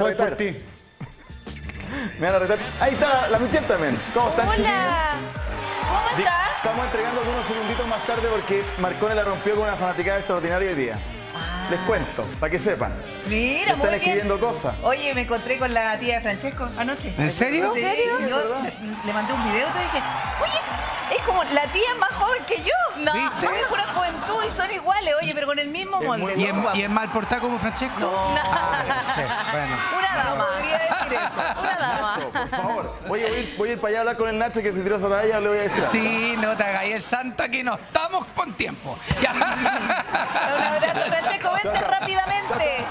Voy por ti. Me van a retar. Ahí está la Michelle también. ¿Cómo están, chiquillos? Hola. ¿Cómo estás? Estamos entregando algunos segunditos más tarde porque Marcone la rompió con una fanaticada extraordinaria hoy día. Les cuento, para que sepan. Mira, Están muy bien. escribiendo cosas. Oye, me encontré con la tía de Francesco anoche. ¿En serio? Sí, y yo le- mandé un video y dije, oye, es como la tía más joven que yo. No. ¿Viste? Es pura juventud y son iguales, oye, pero con el mismo Es molde. ¿Y es, y es mal portada como Francesco? No. Ah, sí, bueno. Una No dama. podría decir eso. Una dama. Nacho, por favor. Voy a ir, voy a ir para allá a hablar con el Nacho que se tiró esa talla, le voy a decir. algo. Sí, no te hagáis el santo aquí, no estamos con tiempo. Ya. Un abrazo, Francesco, vente rápidamente.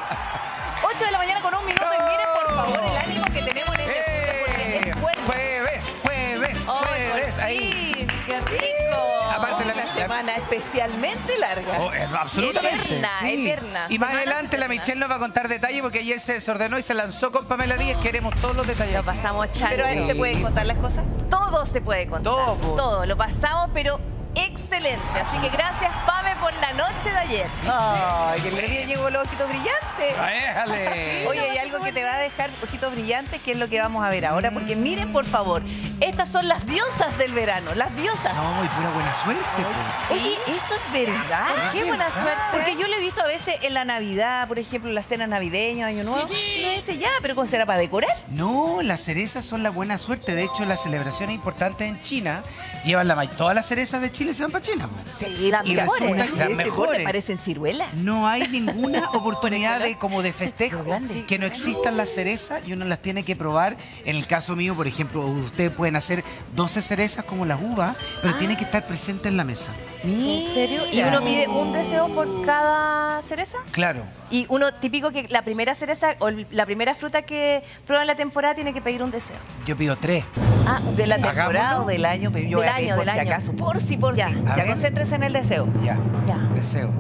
8 de la mañana con un minuto y miren, por favor, el ánimo que tenemos en este estudio porque Eh, es fuerte. Jueves, jueves, ¡Ay, jueves. Ahí. ¡Qué rico! Aparte la- Una semana especialmente larga. Oh, eh, absolutamente. Eterna, sí. eterna. Y más Semana adelante la. Michelle nos va a contar detalles porque ayer se desordenó y se lanzó con Pamela Díaz. Queremos todos los detalles. Lo pasamos chancho. Pero ahí se pueden contar las cosas. Todo se puede contar. Todo. Todo. Lo pasamos, pero excelente. Así que gracias, Pame, por la noche de ayer. Ay, que el día llegó los ojitos brillantes. Déjale. Oye, hay algo que te va a dejar ojitos brillantes, que es lo que vamos a ver ahora, porque miren, por favor, estas son las diosas del verano, las diosas. No, y pura buena suerte. pues. Oye, eso es verdad. Qué buena suerte. Porque yo lo he visto a veces en la Navidad, por ejemplo, en las cenas navideñas, Año Nuevo. Y uno dice, ya, pero ¿cómo será para decorar? No, las cerezas son la buena suerte. De hecho, las celebraciones importantes en China llevan la todas las cerezas de Chile se. Sí, las Y mejores. que las Este mejores. parecen ciruelas. No hay ninguna oportunidad de como de festejo que no existan las cerezas y uno las tiene que probar. En el caso mío, por ejemplo, ustedes pueden hacer 12 cerezas como las uvas, pero tiene que estar presente en la mesa. ¿En serio? ¿Y uno pide un deseo por cada cereza? Claro. Y uno típico que la primera cereza o la primera fruta que prueba en la temporada tiene que pedir un deseo. Yo pido tres. Ah, De la temporada Hagámoslo. o del año, pero yo Del voy a pedir año, por del si año. acaso. Por si, por Ya. si. A Ya ver. concéntrese en el deseo. Ya. Ya. Deseo.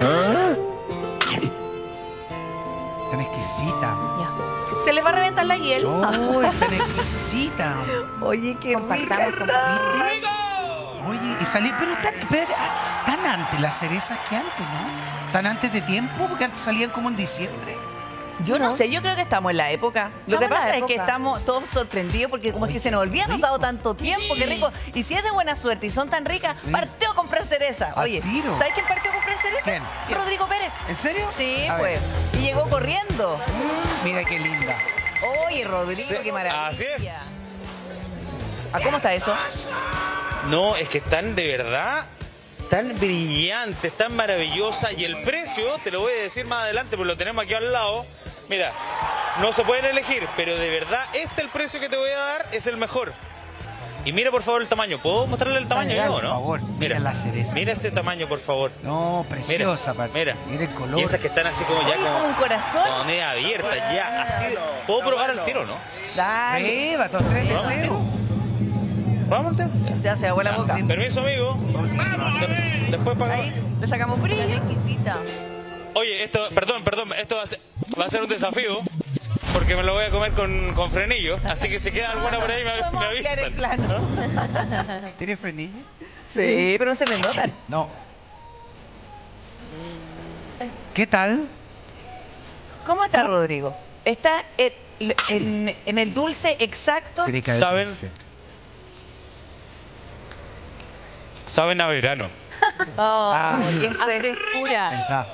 Mm. Se les va a reventar la hiel. Oh, es tan exquisita. Oye, qué rica. Oye, y salí, pero tan, espérate, ah, tan antes las cerezas que antes, ¿no? Tan antes de tiempo, porque antes salían como en diciembre. Yo no sé, yo creo que estamos en la época. Lo que pasa es que estamos todos sorprendidos porque como es que se nos olvida, ha pasado tanto tiempo, qué rico. Y si es de buena suerte y son tan ricas, partió a comprar cereza. Oye, tiro. ¿sabes quién partió a comprar cereza? ¿Quién? Rodrigo Pérez. ¿En serio? Sí, A pues. ver. Y llegó corriendo. Mira qué linda. Oye, Rodrigo, Sí, qué maravilla. así es. ¿A cómo está eso? No, es que están de verdad tan brillantes, tan maravillosas y el precio, te lo voy a decir más adelante, porque lo tenemos aquí al lado. Mira, no se pueden elegir, pero de verdad este el precio que te voy a dar es el mejor. Y mira por favor el tamaño. ¿Puedo mostrarle el tamaño Dale, yo, por no? favor, mira la cereza. Mira ese tamaño, por favor. No, preciosa, aparte. Mira, Mira el color. Y esas que están así como ya como un corazón. como media abiertas, ya así. de- ¿Puedo probar al tiro, no? Dale. Prueba, todos tres deseos. ¿Vamos al tiro? Ya se abuela la boca. Permiso, amigo. De- después pagamos. Ahí, le sacamos exquisita. Oye, esto, perdón, perdón, esto va a ser, va a ser un desafío porque me lo voy a comer con, con frenillo, así que si queda alguna por ahí me, me avisan. plano. ¿Tiene frenillo? Sí, pero no se le notan. No. ¿Qué tal? ¿Cómo está Rodrigo? Está en, en- en el dulce exacto. ¿Saben? Saben a verano. Oh, Ah. es, frescura.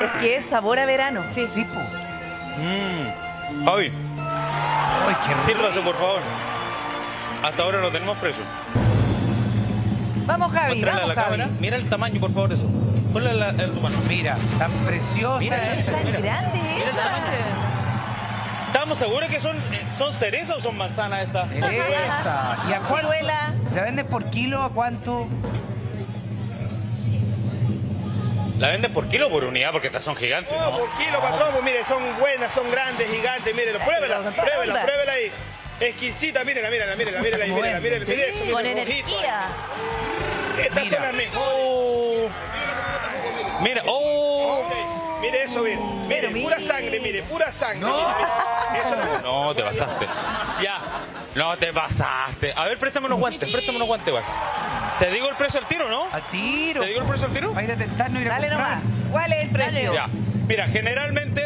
Es que es sabor a verano. Sí. Sí, po. Mm. Javi, Ay, qué rico. sírvase por favor. Hasta ahora no tenemos precio. Vamos, Javi, Muéstrale a la Javi. cámara. Mira el tamaño, por favor, eso. Ponle la, en tu mano. Mira, tan preciosa. Mira esa Tan mira. grande Mira el esa. tamaño. ¿Estamos seguros que son, eh, son cerezas o son manzanas estas? Cereza. ¿Y a cuánto? Ciruela. ¿La venden por kilo a cuánto? ¿La venden por kilo o por unidad? Porque estas son gigantes. No, por kilo, patrón, pues mire, son buenas, son grandes, gigantes, mírelo, pruébela, pruébela, pruébela ahí. Exquisita, mírela, mírela, mírela, mírela ahí, mírela, mírela, mire eso, mire Con energía. Estas Mira. son las mejores. Mira, oh. Mire eso, mire, mire, pura mire. sangre, mire, pura sangre. mire, mire. Eso es No, te pasaste. Ya. No te pasaste. A ver, préstame unos guantes, préstame unos guantes, weón. ¿Te digo el precio al tiro, no? Al tiro. ¿Te digo el precio al tiro? Va a ir a tentarnos y ir a Dale comprar. nomás. ¿Cuál es el precio? Ya. Mira, generalmente,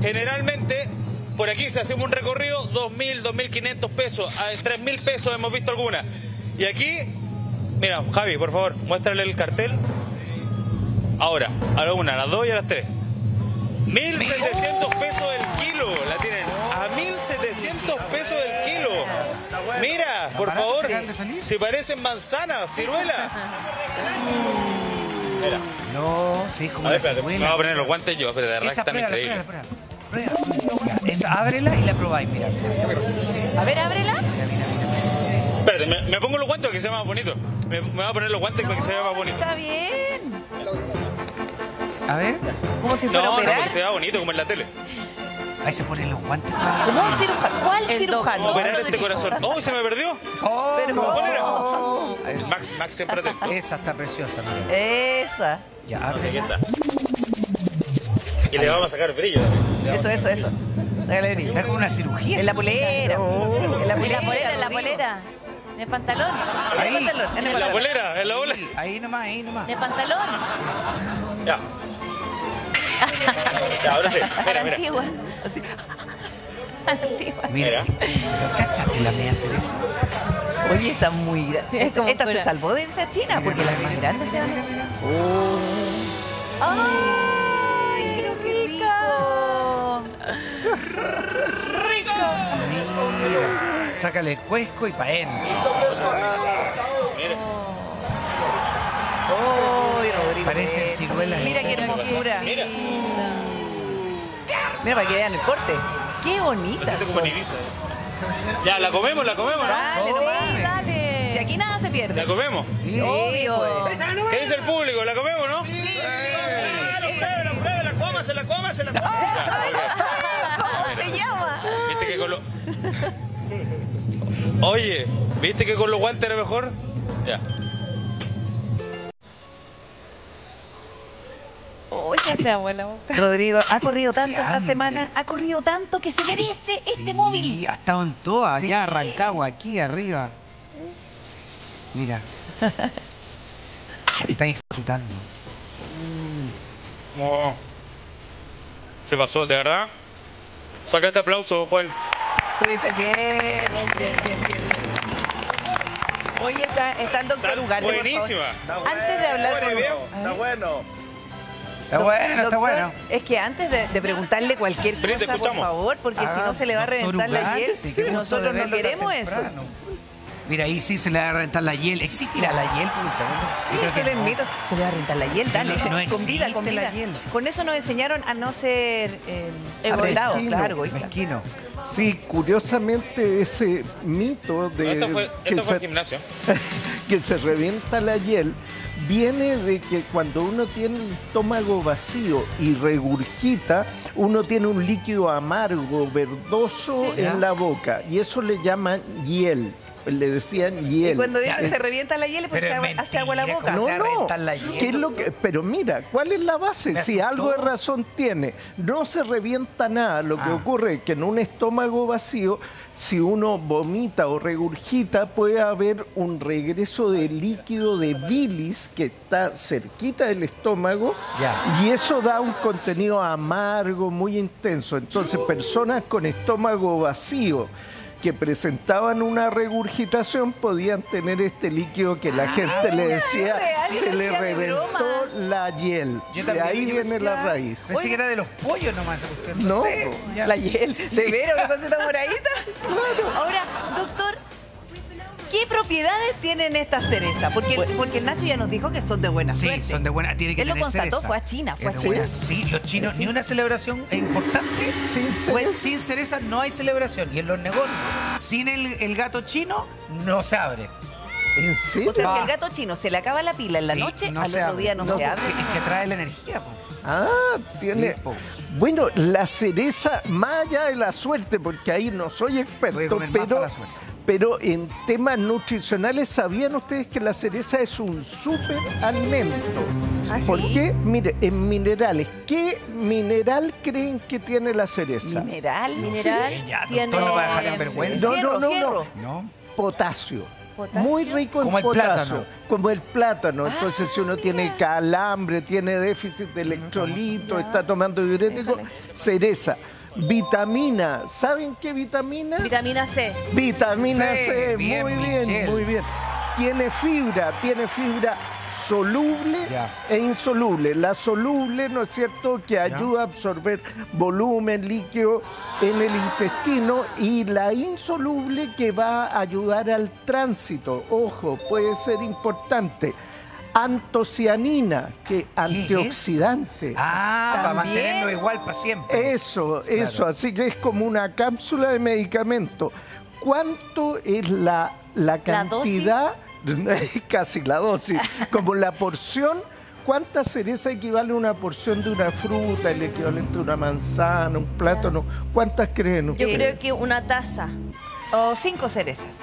generalmente, por aquí si hacemos un recorrido, 2.000, 2.500 pesos, a 3.000 pesos hemos visto algunas. Y aquí, mira, Javi, por favor, muéstrale el cartel. Ahora, a la una, a las dos y a las tres. 1.700 pesos el kilo, la tienen. A 1.700 pesos el kilo. Mira, por favor, se parecen manzanas, ciruela. Mira, No, sí, es como a la ver, espérate, me voy a poner los guantes yo, pero de verdad están increíbles. Ya, Esa, ábrela y la probáis, mira. A ver, ábrela. Mira, mira, mira. Espérate, me, me pongo los guantes para que sea más bonito. Me, me voy a poner los guantes para que se vea más bonito. Está bien. A ver, Como si fuera No, a no, operar. para que se vea bonito como en la tele. ahí se ponen los guantes. para- un cirujano. ¿Cuál El cirujano? A operar este corazón. ¡Oh, se me perdió! Oh, Pero- ¿Cuál era? Max, Max siempre atento. Esa está preciosa, mira. Esa. Ya, No aquí está. Y le vamos a sacar brillo. Eso, eso, eso. Sácale el Está brillo. con una cirugía. En la polera. En la En la polera. en la polera. En el pantalón. En el pantalón, en la polera, en la bola. Ahí nomás, ahí nomás. En el pantalón. Ya. Ya, ahora sí. A Mira, la mira. antigua. A la antigua. Mira. Mira. Pero cáchate la media cereza. Oye, está muy grande. Es Esta, esta se salvó de esa china porque las más grandes se van a China. ¡Ay, pero qué rico! Mira. Sácale el cuesco y pa' él. ¡Ay, Rodrigo! Parecen ciruelas. Mira qué hermosura. Mira. Mira para que vean el corte. ¡Qué bonita! Siento como en Ibiza. Ya, la comemos, la comemos, ¿no? Dale, nomás. Sí, Si dale. aquí nada se pierde. La comemos. Sí. Obvio. pues. ¿Qué dice el público? ¿La comemos, no? Sí. Pruébela, pruébela, cómasela, cómasela, cómasela. ¿Cómo se llama? ¿Viste que con los... Oye, ¿viste que con los guantes era mejor? Ya. Boca. Rodrigo, ha corrido tanto esta semana, ha corrido tanto que se merece este móvil. Sí, ha estado en todas, ya arrancado aquí arriba. Mira. Está disfrutando. Oh. Se pasó, ¿de verdad? Saca este aplauso, Joel. Estuviste bien, bien, bien, bien. bien. Oye, está, está el doctor Está Ugarte, por favor. buenísima. Antes de hablar con. Está bueno. Está bueno, está bueno. Es que antes de, de preguntarle cualquier cosa, por favor, porque si no se le va a reventar la hiel, nosotros no queremos eso. Mira, ahí sí se le va a reventar la hiel. ¿Existirá la hiel? Eso que le no. invito. Se le va a reventar la hiel, dale. no con vida, con la vida. hiel. Con eso nos enseñaron a no ser eh, apretados, claro. Mezquino. Sí, curiosamente ese mito de Esto fue, que, fue el se, gimnasio. que se revienta la hiel viene de que cuando uno tiene el estómago vacío y regurgita, uno tiene un líquido amargo, verdoso Sí. en la boca y eso le llaman hiel. Le decían Y hiel. cuando dicen es- se revienta la hiel es porque pero se hace agua la boca. ¿cómo No, se no. la hiel? ¿Qué es lo que, pero mira, ¿cuál es la base? Si algo de razón tiene, no se revienta nada. Lo que Ah. ocurre es que en un estómago vacío, si uno vomita o regurgita, puede haber un regreso de líquido de bilis que está cerquita del estómago y eso da un contenido amargo muy intenso. Entonces, personas con estómago vacío que presentaban una regurgitación podían tener este líquido que la gente le decía real, se le decía reventó la hiel. Yo De ahí viene la raíz. Pensé que era de los pollos nomás cuestión. No, sé. La hiel. ¿Se ve una cosita moradita? Ahora, doctor, ¿qué propiedades tienen estas cerezas? Porque, porque el Nacho ya nos dijo que son de buena Sí, suerte. son de buena. Tiene que Él lo constató, cereza. fue a China, fue a China. Sí, los chinos, ni una celebración importante. Sin Bueno, cereza. sin cereza no hay celebración. Y en los negocios, sin el, el gato chino, no se abre. ¿En serio? O sea, si al gato chino se le acaba la pila en la Sí, noche, no al otro abre. día no, se abre. Sí, es que trae la energía. po. Ah, tiene. Sí, bueno, la cereza, más allá de la suerte, porque ahí no soy Voy a experto, pero la suerte. Pero en temas nutricionales, ¿sabían ustedes que la cereza es un súper alimento? ¿Ah, ¿Por sí? qué? Mire, en minerales, ¿qué mineral creen que tiene la cereza? Mineral. Mineral ya, doctor, tiene... no va a dejar en vergüenza. No, no, no. ¿No? Potasio. ¿Potasio? Muy rico en Como el potasio. plátano. Como el plátano. Entonces, si uno mira. tiene calambre, tiene déficit de electrolitos, está tomando diurético, cereza. Vitamina. ¿Saben qué vitamina? Vitamina C. Vitamina C, bien, muy bien, Michelle. muy bien. Tiene fibra, tiene fibra soluble Ya. e insoluble. La soluble, ¿no es cierto?, que ayuda a absorber volumen líquido en el intestino y la insoluble que va a ayudar al tránsito. Ojo, puede ser importante. Antocianina, que antioxidante. Ah, para mantenerlo igual para siempre. Eso, Claro. eso, así que es como una cápsula de medicamento. ¿Cuánto es la, la cantidad? Casi la dosis, como la porción. ¿Cuánta cereza equivale a una porción de una fruta, el equivalente a una manzana, un plátano? ¿Cuántas creen Yo ustedes? creo que una taza. O cinco cerezas.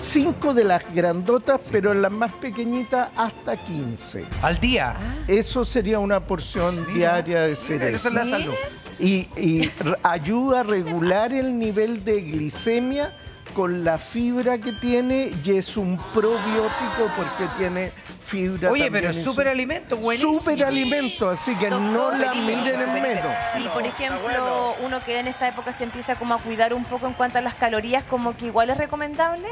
Cinco de las grandotas, pero en las más pequeñitas hasta 15. Al día. Eso sería una porción Mira, diaria de mira, cereza. Eso es la salud. y, y ayuda a regular el nivel de glicemia con la fibra que tiene y es un probiótico porque tiene fibra. Oye, pero es súper alimento, buenísimo. Súper alimento, así que no la y- miren en menos. Y por ejemplo, uno que en esta época se empieza como a cuidar un poco en cuanto a las calorías, como que igual es recomendable.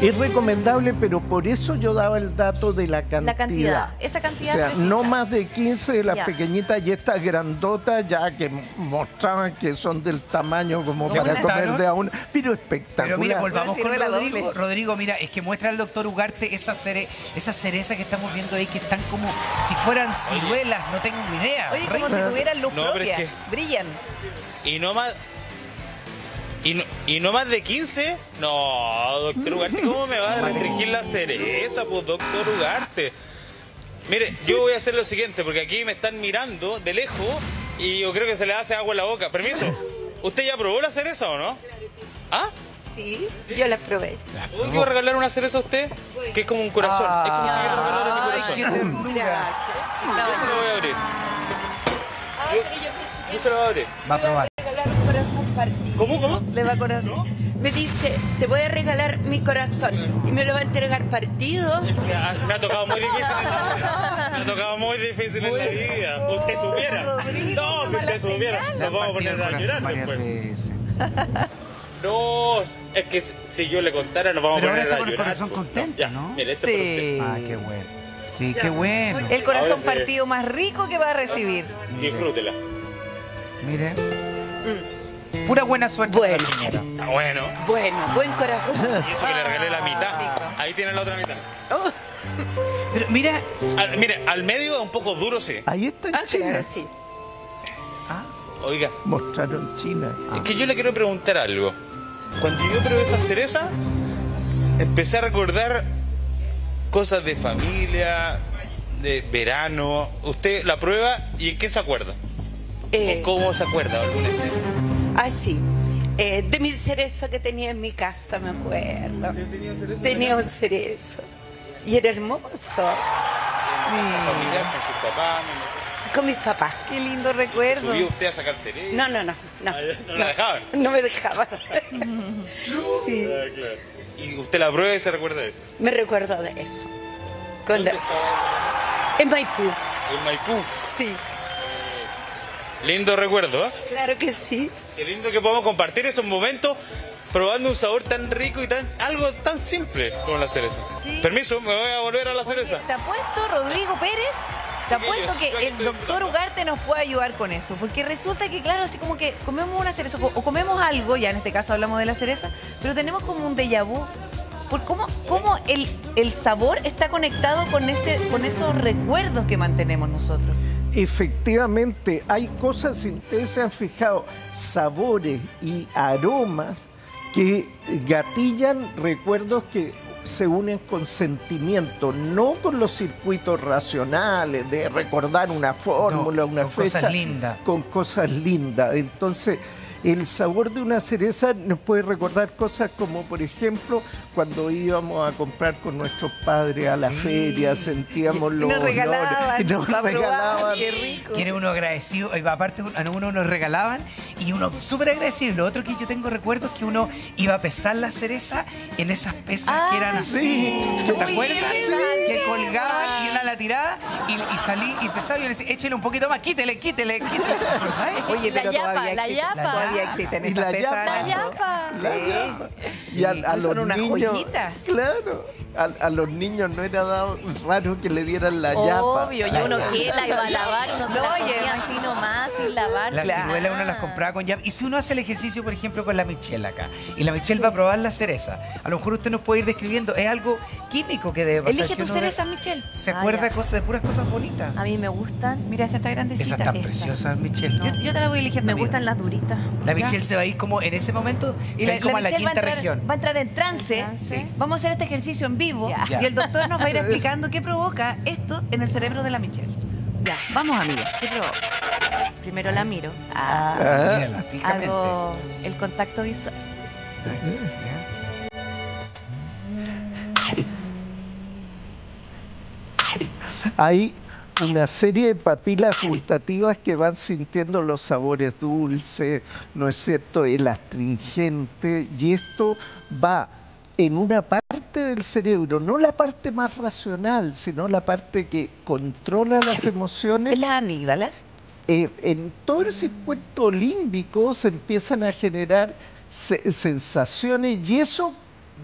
Es recomendable, pero por eso yo daba el dato de la cantidad. La cantidad, esa cantidad O sea, precisa. no más de 15 de las Ya. pequeñitas y estas grandotas ya que mostraban que son del tamaño como ¿Le para comer de a una. Pero espectacular. Pero mira, volvamos con la Rodrigo. Rodrigo, mira, es que muestra al doctor Ugarte esa, cere, esa cereza que estamos viendo ahí, que están como si fueran ciruelas, no tengo ni idea. Oye, como si tuvieran luz No, propia. es que- Brillan. Y no más. Y no, y no más de 15. No, doctor Ugarte, ¿cómo me va a restringir la cereza, pues, doctor Ugarte? Mire, yo voy a hacer lo siguiente, porque aquí me están mirando de lejos y yo creo que se le hace agua en la boca. Permiso. ¿Usted ya probó la cereza o no? ¿Ah? Sí, yo la probé. ¿Puedo quiero regalar una cereza a usted? Que es como un corazón. es como si yo le regalara mi Ay, corazón. qué Yo. Gracias. se lo voy a abrir. Pero yo Yo se lo voy a abrir. Va a probar. regalar un corazón partido. ¿Cómo, cómo? Le va corazón. Me dice, te voy a regalar mi corazón. Y me lo va a entregar partido. Me ha tocado muy difícil en la vida. Me ha tocado muy difícil en la vida. Usted supiera. Rodrigo, No, si usted supiera. Nos vamos a poner a llorar después. veces. No, es que si- yo le contara nos vamos Pero a ahora poner está a con el corazón pues. contento, Ya, ¿no? Este Sí. Ah, qué bueno. Sí, qué bueno. El corazón Ahora partido más rico que va a recibir. Disfrútela. Mire. Pura buena suerte Bueno. Está bueno. Bueno, buen corazón. Y eso que le regalé la mitad. Ahí tiene la otra mitad. Oh, Pero mira, Al- mire, al medio es un poco duro, sí. Ahí está en ah, China. claro, sí. Oiga, Mostraron China. es que yo le quiero preguntar algo. Cuando yo probé esa cereza, empecé a recordar cosas de familia, de verano. Usted la prueba y ¿en qué se acuerda? Eh, ¿Cómo se acuerda alguna escena? Ah, sí. Eh, de mi cerezo que tenía en mi casa, me acuerdo. Tenía un cerezo. Y era hermoso. Familiar con mis papás. Qué lindo recuerdo. subió usted a sacar cereza. No, no, no. No, Ah, no la dejaban. No me dejaban. sí, Ah, claro. Y usted la prueba y se recuerda de eso. me recuerdo de eso. Con ¿Dónde la- estaba? en Maipú. En Maipú. Sí, Lindo recuerdo, ¿eh? claro que sí. Qué lindo que podamos compartir esos momentos probando un sabor tan rico y tan algo tan simple como la cereza. Sí. Permiso, me voy a volver a la cereza. Te apuesto, Rodrigo Pérez, te apuesto que el doctor. Ugarte nos puede ayudar con eso. Porque resulta que, claro, así como que comemos una cereza o comemos algo, ya en este caso hablamos de la cereza, pero tenemos como un déjà vu. Por cómo, cómo el, el sabor está conectado con, ese, con esos recuerdos que mantenemos nosotros. Efectivamente, hay cosas, si ustedes se han fijado, sabores y aromas que gatillan recuerdos que se unen con sentimiento, no con los circuitos racionales de recordar una fórmula, No, una con fecha. cosas lindas. Con cosas lindas. Entonces, El sabor de una cereza nos puede recordar cosas como, por ejemplo, cuando íbamos a comprar con nuestros padres a la Sí. feria, sentíamos Y los nos regalaban, olores, y nos regalaban. qué rico. Quiere uno agradecido, y aparte a uno nos regalaban y uno súper agradecido. Y Lo otro que yo tengo recuerdo es que uno iba a pesar la cereza en esas pesas que eran así. sí. ¿Se acuerdan? Que colgaban y una la tiraba y, y salí y pesaba y yo le decía, échele un poquito más, quítele, quítele, quítele. Oye, La pero yapa, todavía la yapa. Todavía existen Y esas la. La. Sí. Y a, a Son los unas niños, joyitas. Claro, a, a los niños no era dado raro que le dieran la yapa. Obvio, y uno que la iba a lavar, uno se No, la comía así nomás, sin lavar. Las Claro. ciruelas uno las compraba con llave. Y si uno hace el ejercicio, por ejemplo, con la Michelle acá, y la Michelle va a probar la cereza, a lo mejor usted nos puede ir describiendo, es algo químico que debe pasar. Elige tus cerezas, Michelle. Se Ah, acuerda cosas, de puras cosas bonitas. A mí me gustan. Mira, esta está grandecita. Esas tan esta. preciosas, Michelle. Yo, yo te la voy eligiendo. Me gustan las duritas. La Michelle se va a ir como en ese momento, Y se va a la, ir como la a la quinta entrar- región. Va a entrar en trance. En trance. Sí. Vamos a hacer este ejercicio en vivo Ya. y el doctor nos va a ir explicando qué provoca esto en el cerebro de la Michelle. Ya. Vamos, amiga. ¿Qué provoca? Primero la miro. Ah, Ah, Mírala, fijamente. Hago el contacto visual. Hay una serie de papilas gustativas que van sintiendo los sabores dulces, ¿no es cierto? El astringente, y esto va en una parte del cerebro, no la parte más racional, sino la parte que controla las emociones. las amígdalas? Eh, en todo el circuito límbico se empiezan a generar se- sensaciones y eso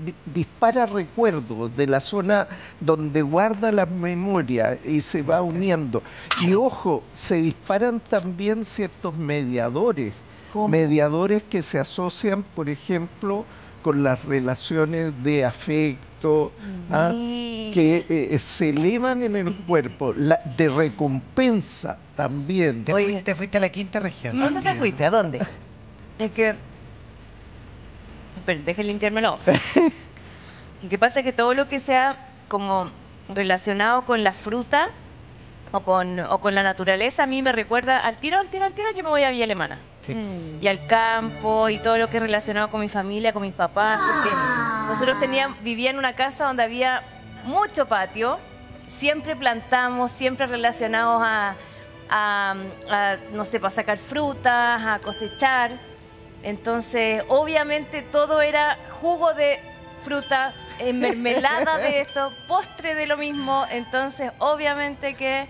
di- dispara recuerdos de la zona donde guarda la memoria y se va uniendo. Y ojo, se disparan también ciertos mediadores, ¿Cómo? mediadores que se asocian, por ejemplo, con las relaciones de afecto, ¿ah? Sí. que eh, se elevan en el cuerpo, la, de recompensa también. Te, Oye. fuiste, te fuiste a la quinta región. ¿Dónde te fuiste? ¿A dónde? Es que. Espera, deje limpiármelo. Lo que pasa es que todo lo que sea como relacionado con la fruta o con, o con la naturaleza a mí me recuerda al tiro, al tiro, al tiro, yo me voy a Villa Alemana. Sí. Mm. Y al campo y todo lo que es relacionado con mi familia, con mis papás, porque nosotros teníamos, vivía en una casa donde había mucho patio, siempre plantamos, siempre relacionados a, a- a, no sé, para sacar frutas, a cosechar. Entonces, obviamente todo era jugo de fruta, eh, mermelada de esto, postre de lo mismo. Entonces, obviamente que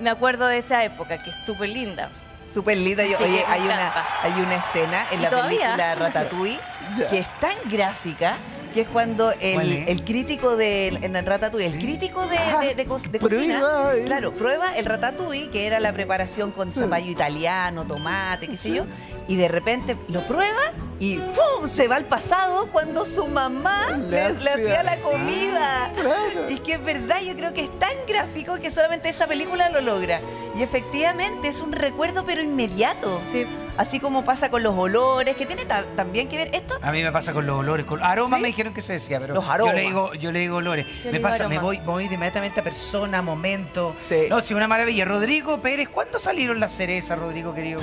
me acuerdo de esa época, que es súper linda. Súper linda. Yo- oye, hay una, hay una escena en ¿Y la todavía? película Ratatouille que es tan gráfica que es cuando ¿Cuál el, el crítico de en el Ratatouille, el crítico de, de, de co- de cocina, claro, prueba el Ratatouille, que era la preparación con zapallo italiano, tomate, qué sé yo, y de repente lo prueba y ¡pum! se va al pasado cuando su mamá Le le, le hacía- la comida. Claro. Y que es verdad, yo creo que es tan gráfico que solamente esa película lo logra. Y efectivamente es un recuerdo pero inmediato. Sí. Así como pasa con los olores, que tiene ta- también que ver esto. A mí me pasa con los olores, con aromas ¿Sí? me dijeron que se decía, pero Los yo aromas. le digo, yo le digo olores. Yo me digo pasa, me voy, me voy inmediatamente a persona, momento. Sí. No, sí, una maravilla. Rodrigo Pérez, ¿cuándo salieron las cerezas, Rodrigo querido?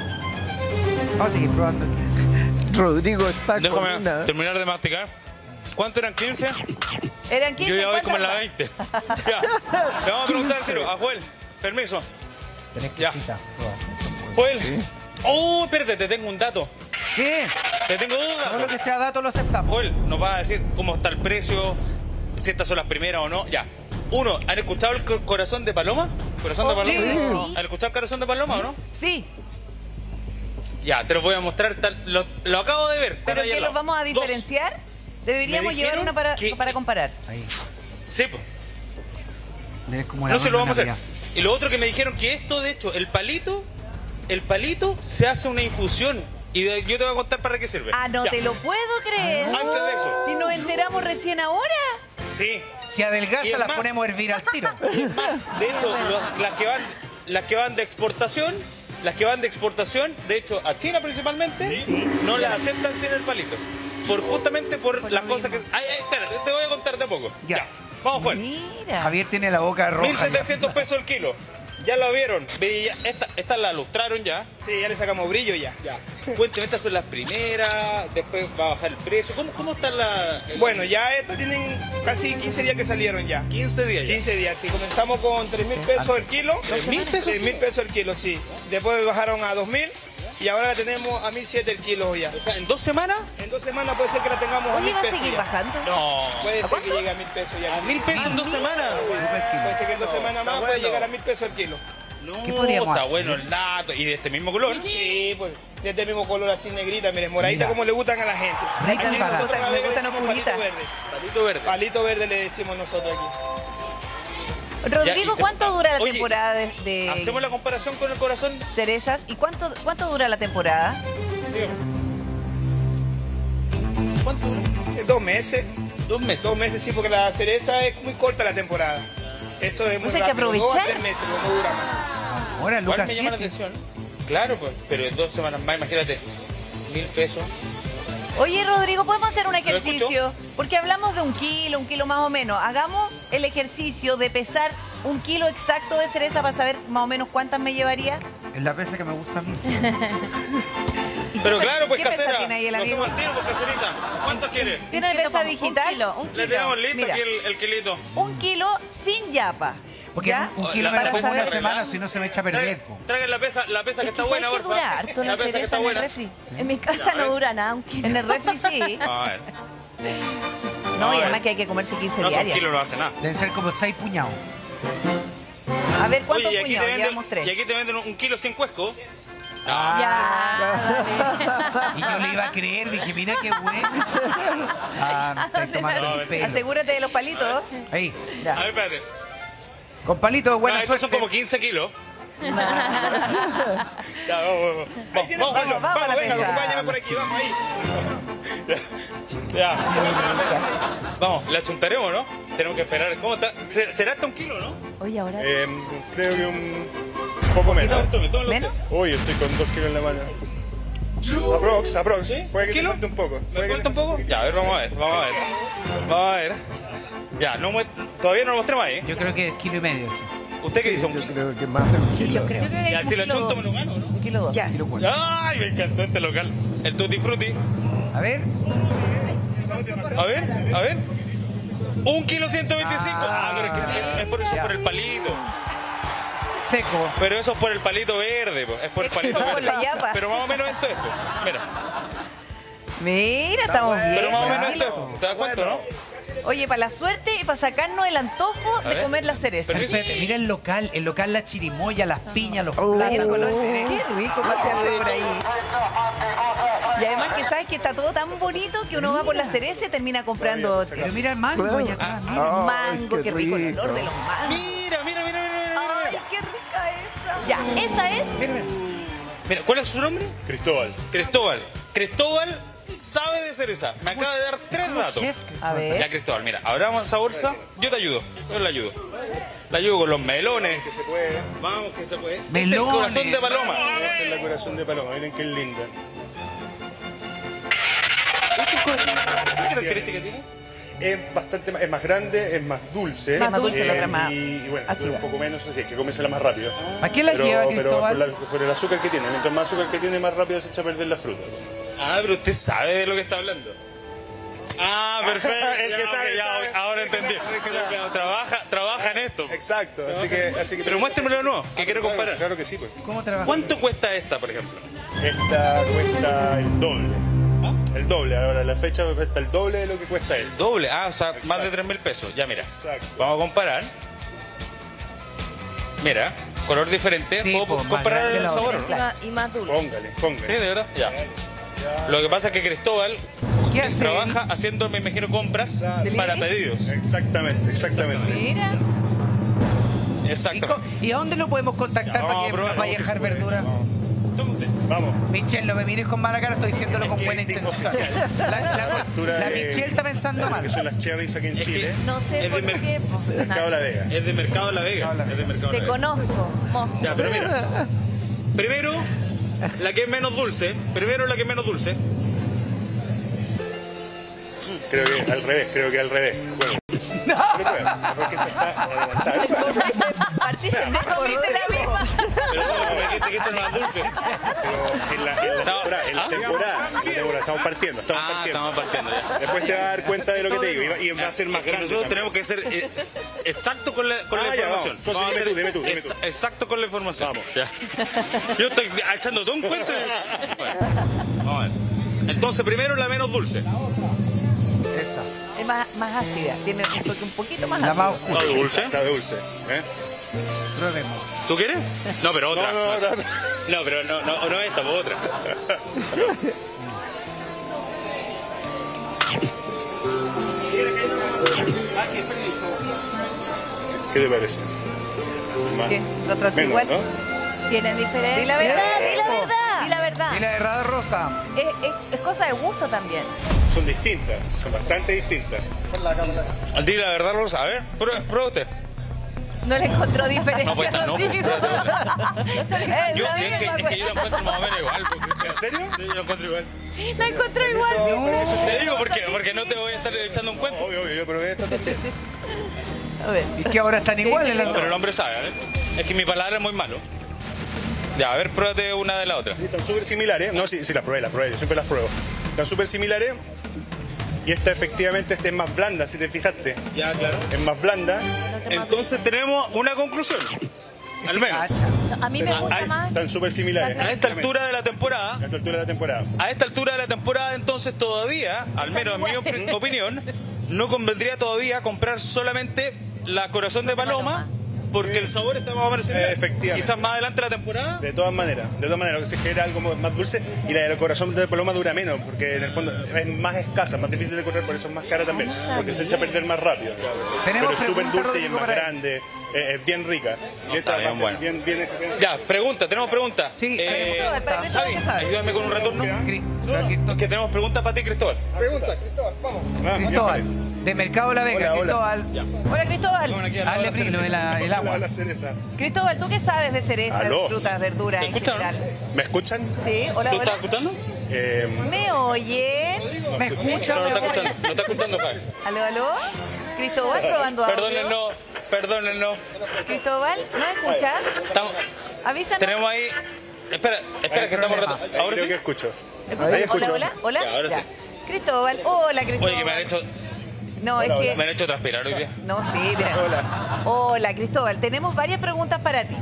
Vamos a seguir probando. Rodrigo está con Déjame una... terminar de masticar. ¿Cuánto eran 15? Eran 15 Yo ya voy ¿cuántas como en la más? 20. ya. Le vamos a preguntar al tiro. A Joel, permiso. Tenés que Ya. cita. Joel. Oh, espérate, te tengo un dato. ¿Qué? Te tengo dos Todo lo que sea dato lo aceptamos. Joel, nos va a decir cómo está el precio, si estas son las primeras o no. Ya. Uno, ¿han escuchado el co- corazón de paloma? ¿Corazón de paloma? sí. ¿Han escuchado el corazón de paloma o no? Sí, Ya, te lo voy a mostrar. tal- lo, lo acabo de ver. pero ¿qué los vamos a Dos. diferenciar? Deberíamos llevar una para, que- para comparar. Ahí. Sí, pues. No se lo vamos a hacer. Y lo otro que me dijeron que esto, de hecho, el palito, el palito se hace una infusión. Y de- yo te voy a contar para qué sirve. Ah, no Ya. te lo puedo creer. Antes de eso. ¿Y nos enteramos recién ahora? Sí. Si adelgaza, más- ponemos a hervir al tiro. Más, de hecho, las que van, las que van de exportación, las que van de exportación, de hecho, a China principalmente, Sí. no las aceptan sin el palito. Por justamente por, las cosas que. Ay, ay, espera, te voy a contar de a poco. Ya. Ya. Vamos, Juan. Mira. Javier tiene la boca roja. 1700 pesos el kilo. Ya lo vieron. Esta, esta la lustraron ya. Sí, ya le sacamos brillo ya. Ya. Cuénteme, estas son las primeras, después va a bajar el precio. ¿Cómo, cómo está la...? el- Bueno, ya estas tienen casi 15 días que salieron ya. 15 días ya. 15 días, sí. Comenzamos con 3 mil pesos el kilo. ¿Tres mil pesos? 3 mil pesos el kilo, sí. Después bajaron a 2 mil y ahora la tenemos a 1007 el kilo ya. O sea, ¿en dos semanas? En dos semanas puede ser que la tengamos a Oye, mil va a pesos. seguir ya. bajando. No. Puede ¿A ser que llegue a mil pesos ya. ¿A mil pesos en dos semanas? Puede ser que en dos semanas más puede llegar a mil pesos el kilo. No, ¿Qué podríamos está hacer? bueno el dato. ¿Y de este mismo color? Sí, pues de este mismo color así negrita, miren, moradita Mira. como le gustan a la gente. Rica nosotros a le gustan palito verde. Palito verde. Palito verde le decimos nosotros aquí. Rodrigo, ¿cuánto dura la Oye, temporada de, de Hacemos la comparación con el corazón. cerezas? ¿Y cuánto, cuánto dura la temporada? Dígame. ¿Cuánto? Eh, Dos meses. Dos meses. Dos meses, sí, porque la cereza es muy corta la temporada. Eso es muy Pues hay que rápido. Dos a aprovechar. tres meses, no dura más. Ahora, Lucas me llama la 7. atención. Claro, pues. Pero en dos semanas más, imagínate. Mil pesos. Oye, Rodrigo, ¿podemos hacer un ejercicio? Porque hablamos de un kilo, un kilo más o menos. Hagamos el ejercicio de pesar un kilo exacto de cereza para saber más o menos cuántas me llevaría. Es la pesa que me gusta a mí. ¿Y Pero claro, pues ¿Qué pesa casera. tiene ahí el Lo amigo? hacemos al tiro, pues caserita. ¿Cuántos quiere? ¿Tiene pesa digital? Un kilo, un Le tenemos listo Mira. aquí el, el kilito. Un kilo sin yapa. Porque ¿Ya? un kilo me como una semana, si no se me echa a perder. Traigan, la pesa, la pesa que Es está buena, ¿sabes por favor. harto la cereza en el refri. En mi casa no dura nada, un kilo. En el refri sí. A ver. No, A y además que hay que comerse 15 No, son diarias. kilos no hace nada. Deben ser como 6 puñados. A ver, ¿cuántos Oye, y aquí, te puñados? venden, Llevamos tres. y aquí te venden un kilo sin cuesco. Ya, dale. Y yo le iba a creer, dije, mira qué bueno. Ah, me estáis tomando el pelo. Asegúrate de los palitos. Ahí, A Ya. ver, espérate. Con palito, buena No, estos son como 15 kilos. Ya, vamos, vamos. Vamos, vamos, Vamos, vamos, vamos venga, acompáñame por aquí, vamos ahí. Ya. ya. Vamos, la chuntaremos, ¿no? Tenemos que esperar. ¿Cómo está? ¿Se- ¿Será hasta un kilo, no? Oye, ahora. Eh, creo que un poco menos. ¿Menos? usted. Uy, estoy con dos kilos en la mano. Aprox, aprox. ¿Sí? Puede que ¿Kilo? te falte un poco. ¿Me falta un poco? Ya, a ver, vamos a ver, vamos a ver. Vamos a ver. Ya, no todavía no lo mostremos ahí. Yo creo que es kilo y medio. ¿Usted qué dice? Yo Un... creo que más de un Sí, kilo. yo creo. Yo creo que Ya, si lo chunto me dos. lo gano, ¿no? Un kilo dos. Ya. Kilo cuatro. Ay, me encantó este local. El Tutti Frutti. A ver, A ver, a ver. Un kilo 125. Ah, pero es, que es, es por eso, Ya. por el palito. seco. Pero eso es por el palito verde, po. es por el palito por verde. la yapa. Pero más o menos esto es, po. mira. Mira, estamos bien. Pero más o menos esto es, po. ¿te das cuenta, no? Oye, para la suerte y para sacarnos el antojo de ver. comer la cereza. Espérate, mira el local, el local la chirimoya, las piñas, los Oh. Mira, plátanos. Qué rico pasearse por ahí. Y además que sabes que está todo tan bonito que uno va por la cereza y termina comprando Pero mira el mango Claro. allá atrás, mira. Ay, mango, qué rico el olor de los mangos. Mira, mira, mira, mira, mira, mira, Ay, mira. qué rica esa. Ya, esa es. Mira, ¿cuál es su nombre? Cristóbal. Cristóbal. Cristóbal sabe de cereza. Me acaba de dar tres datos. Chef, A ver. Ya, Cristóbal, mira, abramos esa bolsa. Yo te ayudo. Yo le ayudo. Le ayudo con los melones. Que se puede. Vamos, que se puede. Este es Melones. el corazón de paloma. Esta es la corazón de paloma. Miren qué linda. ¿Qué característica tiene? Es bastante más, es más grande, es más dulce. Sí, es más dulce, la otra más Y, y bueno, dura un poco menos, así hay que comérsela más rápido. ¿A qué la pero, lleva pero Cristóbal? por, la- por el azúcar que tiene. Mientras más azúcar que tiene, más rápido se echa a perder la fruta. Ah, pero usted sabe de lo que está hablando. Ah, perfecto. El que sabe, ok, ya, sabe. ahora entendí. Trabaja, trabaja en esto. Exacto. Así que, así que Pero muéstremelo de nuevo, que quiero Claro, comparar. Claro que sí, pues. ¿Cómo trabaja? ¿Cuánto cuesta esta, por ejemplo? Esta cuesta el doble. El doble. Ahora la fecha cuesta el doble de lo que cuesta él. Doble, ah, o sea, más de 3 mil pesos. Ya, mira. Exacto. Vamos a comparar. Mira, color diferente. Sí, ¿Puedo pues, comparar el sabor? no? Y más, dulce. Póngale, Sí, póngale. de verdad. Ya. Lo que pasa es que Cristóbal ¿Qué hace? trabaja haciendo, me imagino, compras para pedidos. Exactamente, exactamente. Mira. ¿Y, Exacto. ¿Y a dónde lo podemos contactar Ya, para que nos vaya a que dejar se puede. verdura? Usted. Vamos. Michelle, no me mires con mala cara, estoy diciéndolo con buena intención. oficial. La, la- Cultura la de- Michelle está pensando mal. Que son las cherries aquí en Es que- Chile. No sé Es por de mer- qué. pues, Mercado La Vega. Es de Mercado La Vega. Es de Mercado La Te Vega. conozco. Ya, pero mira. Primero, la que es menos dulce. Primero la que es menos dulce. Creo que al revés, creo que al revés. Bueno. Pero bueno, porque esta está adelantada. Partiste Te comiste la gustan más dulces. Pero en la, en la No. temporada, en la ¿Ah? temporada, en la temporada, estamos partiendo, estamos Ah, partiendo. estamos partiendo ya. Después te vas a dar cuenta de lo que te digo y va, y va a ser más Es que grande. nosotros también. tenemos que ser eh, exactos con la, con la Ah, ya, información. vamos. Entonces, dime tú, dime tú, dime tú. Exacto con la información. Vamos. Ya. Yo estoy echando todo un cuento. Bueno, vamos a ver. Entonces, primero la menos dulce. Esa. Es más, más ácida, tiene un toque un poquito más La ácido. más oscura. ¿No dulce? Está dulce. ¿eh? ¿Tú quieres? No, pero otra. No, no, no, no. No, pero no, no, no esta, pues otra. ¿Qué te parece? ¿Lo trato Menos, igual? ¿no? Tienen diferencia. Di la verdad, di la verdad. Di la verdad. Y la de Rada Rosa. Es, es- es cosa de gusto también. Son distintas, son bastante distintas. Di la verdad, Rosa. A ver, prueba, prueba usted. No le encontró diferencia No, pues no, pues. Eh, Yo, es, que, misma, es que yo lo encuentro más o menos igual. porque- ¿En serio? Sí, yo lo encuentro igual. La encontró igual. Te digo porque, porque no te voy a estar echando un cuento. Obvio, obvio, yo probé esta también. A ver. Y que ahora están iguales las pero el hombre sabe, ¿vale? Es que mi palabra es muy malo. Ya, a ver, pruébate una de la otra. Están súper similares. No, sí, sí, las probé, las probé, yo siempre las pruebo. Están súper similares. Y esta efectivamente esta es más blanda, si te fijaste. Ya, claro. Es más blanda. Entonces tenemos una conclusión. Al menos. A mí me gusta más. están súper similares. A esta altura de la temporada, A esta altura de la temporada. a esta altura de la temporada, entonces todavía, al menos en mi op- opinión, no convendría todavía comprar solamente la corazón de paloma, porque el sabor está más o menos similar. Eh, efectivamente. Quizás más adelante de la temporada. De todas maneras, de todas maneras, se genera algo más dulce y la del corazón de paloma dura menos, porque en el fondo es más escasa, más difícil de correr, por eso es más cara también, porque se echa a perder más rápido. Pero es súper pregunta, dulce y es más grande, eh, es bien rica. Y está esta bien bueno. bien, bien, bien- Ya, pregunta, tenemos pregunta. Sí, Eh, Cristóbal, Cristóbal, Javi, ayúdame con un retorno. Cri- Es que tenemos preguntas para ti, Cristóbal. Ah, Cristóbal, de Mercado La Vega. Cristóbal. Hola, Cristóbal. Hazle brillo el, el ya. agua. La cereza. Cristóbal, ¿tú qué sabes de cereza, Aló. frutas, verduras ¿Te en escuchan, general? ¿Me escuchan? Sí, hola, ¿Tú hola. estás escuchando? Eh, ¿Me oyen? ¿Me escucha? No, no está escuchando, no está escuchando, Javi. ¿Aló, aló? Cristóbal, probando audio. Perdónennos, perdónennos. Cristóbal, ¿no escuchas? Estamos, Avísanos. tenemos ahí. Espera, espera, que estamos reto- Ahora creo sí. que escucho. ¿Escuchas? Ahí escucho. Hola, hola, hola. Ya, ahora sí. Cristóbal, hola, Cristóbal. Oye, que me han hecho, No, es que... me han hecho transpirar hoy día. No, sí, mira. Hola. Hola, Cristóbal. Tenemos varias preguntas para ti.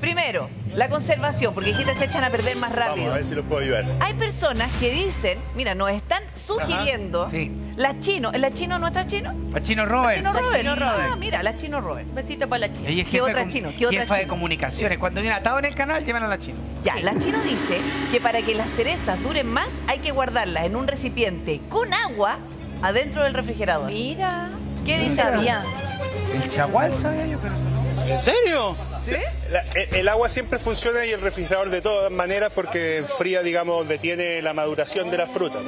Primero, la conservación, porque dijiste se echan a perder más Vamos rápido. a ver si los puedo ayudar. Hay personas que dicen, mira, nos están sugiriendo Sí. la chino. ¿Es la chino nuestra chino? A Chino Robert. Chino Robert. Chino Robert. Ah, mira, la chino Robert. Besito para la chica. Ella es ¿Qué otra de, chino? ¿Qué otra jefa de chino? comunicaciones. Cuando viene atado en el canal, llevan a la chino. Ya, la chino dice que para que las cerezas duren más hay que guardarlas en un recipiente con agua adentro del refrigerador. Mira. ¿Qué dice? sabía. El chagual sabía yo, pero eso no. ¿En serio? ¿Sí? La- e- el agua siempre funciona y el refrigerador de todas maneras porque enfría, digamos, detiene la maduración de la fruta.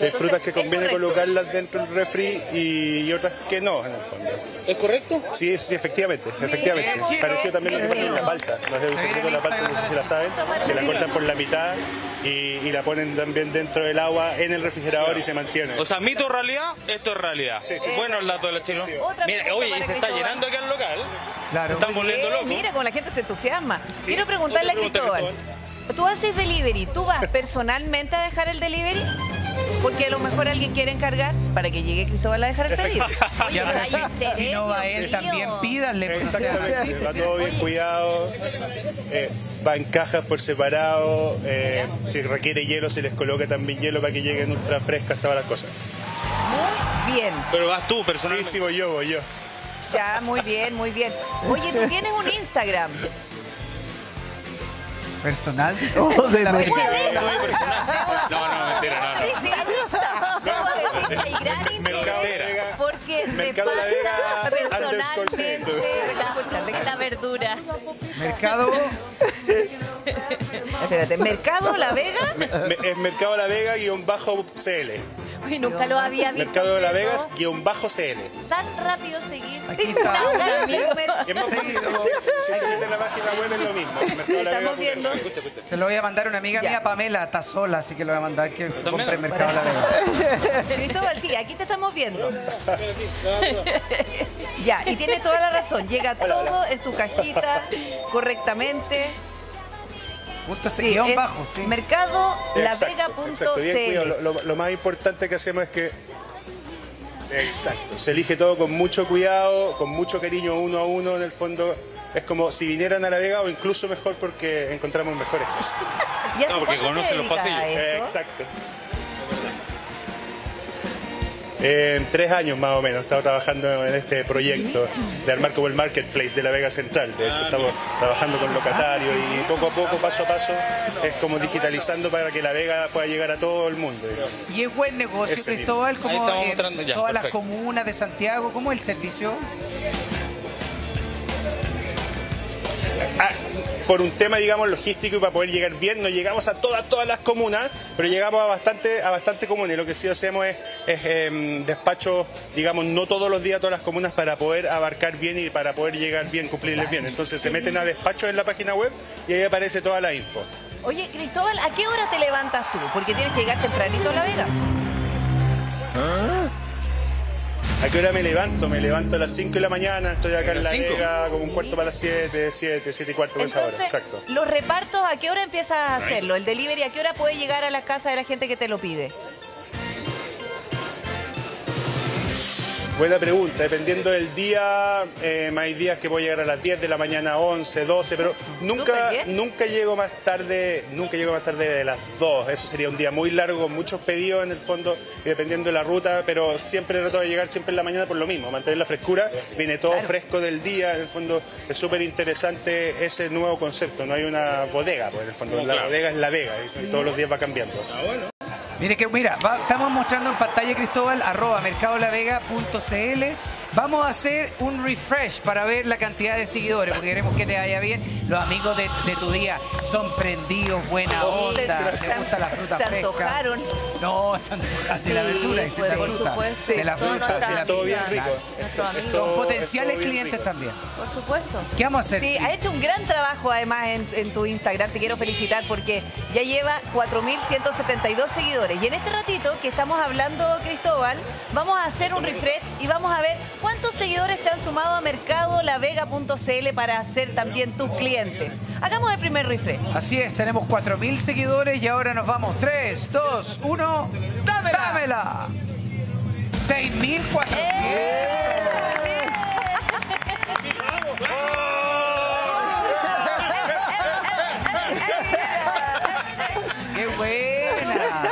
Hay frutas que conviene colocarlas dentro del refri y, y otras que no, en el fondo. ¿Es correcto? Sí, sí, efectivamente, efectivamente. Pareció también lo que pasa con la palta. Los de de la palta, no sé si la saben, que la cortan por la mitad y, y la ponen también dentro del agua en el refrigerador y se mantiene. O sea, mito o realidad, esto es realidad. Sí, sí, sí. Bueno el dato de la chino. Mira, oye, y se está llenando aquí al local. Claro. Se están volviendo locos. mira cómo la gente se entusiasma. Quiero preguntarle a Cristóbal. Tú haces delivery, ¿tú vas personalmente a dejar el delivery? Porque a lo mejor alguien quiere encargar para que llegue Cristóbal a dejar el pedido. Oye, si, no va él, también pídanle. pues, o sea, Exactamente, va todo bien cuidado, eh, va en cajas por separado, eh, si requiere hielo se les coloca también hielo para que lleguen ultra frescas todas las cosas. Muy bien. Pero vas tú Sí, personalmente. sí, voy yo, voy yo. Ya, muy bien, muy bien. Oye, tú tienes un Instagram. Personal. dice. Oh, de. Muy personal. No, no, mentira, no, no. Integranista. Debo decir, hay gran interés porque Mercado La repasa Vega underscore C. personalmente la, la verdura. Mercado. Espérate, Mercado La Vega. Me- me- es Mercado La Vega guion bajo CL. Uy, nunca lo había visto. Mercado de La pero Vegas guion bajo CL. Tan rápido seguir. Aquí Una está. es más fácil, si se mete en la página web es lo mismo. Mercado de La Estamos Vega viendo. Se lo voy a mandar a una amiga Ya. mía, Pamela, está sola, así que lo voy a mandar que compre en Mercado La Vega. Cristóbal, sí, aquí te estamos viendo. Ya, y tiene toda la razón. Llega todo en su cajita correctamente. Punto Sí, guion es bajo, sí. Mercado Exacto, exacto, bien cuidado. lavega.cl. Lo, lo- lo más importante que hacemos es que. Exacto. Se elige todo con mucho cuidado, con mucho cariño uno a uno. En el fondo, es como si vinieran a La Vega o incluso mejor porque encontramos mejores cosas. ¿Y hace No, porque cuánto te conoce los pasillos. Eh, exacto. Eh, tres años más o menos he estado trabajando en este proyecto de armar como el marketplace de la Vega Central. De hecho, estamos trabajando con locatarios y poco a poco, paso a paso, es como digitalizando para que la Vega pueda llegar a todo el mundo. digamos. Y es buen negocio, Ese Cristóbal, como mostrando ya, todas las comunas de Santiago, ¿cómo es el servicio? Ah, por un tema, digamos, logístico y para poder llegar bien, no llegamos a todas, todas las comunas, pero llegamos a bastante, a bastante comunas. Y lo que sí hacemos es, es, em, despachos, digamos, no todos los días a todas las comunas para poder abarcar bien y para poder llegar bien, cumplirles bien. Entonces se meten a despachos en la página web y ahí aparece toda la info. Oye, Cristóbal, ¿a qué hora te levantas tú? Porque tienes que llegar tempranito a La Vega. ¿A qué hora me levanto? Me levanto a las 5 de la mañana, estoy acá en La cinco? Vega, como un cuarto para las 7, 7, 7 y cuarto, esa hora, Entonces, exacto. los repartos, ¿a qué hora empiezas a hacerlo? El delivery, ¿a qué hora puede llegar a la casa de la gente que te lo pide? Buena pregunta, dependiendo del día, eh, hay días que voy a llegar a las 10 de la mañana, 11, 12, pero nunca, nunca llego más tarde, nunca llego más tarde de las 2. Eso sería un día muy largo, con muchos pedidos en el fondo, y dependiendo de la ruta, pero siempre trato de llegar siempre en la mañana por lo mismo, mantener la frescura, viene todo fresco del día, en el fondo es súper interesante ese nuevo concepto, no hay una bodega, pues en el fondo la bodega es la vega, y todos los días va cambiando. Mire que, mira, estamos mostrando en pantalla, Cristóbal, arroba mercadolavega.cl. Vamos a hacer un refresh para ver la cantidad de seguidores, porque queremos que te vaya bien. Los amigos de, de tu día son prendidos, buena onda, Se- les gusta la fruta se fresca. antojaron. No, se antojaron de la Sí, verdura, dice pues, la por fruta. supuesto. De la fruta, nuestra de la Todo bien fruta. rico. Esto- Son es potenciales todo clientes rico. también. Por supuesto. ¿Qué vamos a hacer? Sí, ha hecho un gran trabajo además en, en tu Instagram. Te quiero felicitar porque ya lleva 4.172 seguidores. Y en este ratito que estamos hablando, Cristóbal, vamos a hacer un refresh y vamos a ver cuántos seguidores se han sumado a mercadolavega.cl para ser también tus clientes. Hagamos el primer refresh. Así es, tenemos 4.000 seguidores y ahora nos vamos. 3, 2, 1. ¡Dámela! ¡Dámela! 6.400. ¡Qué buena!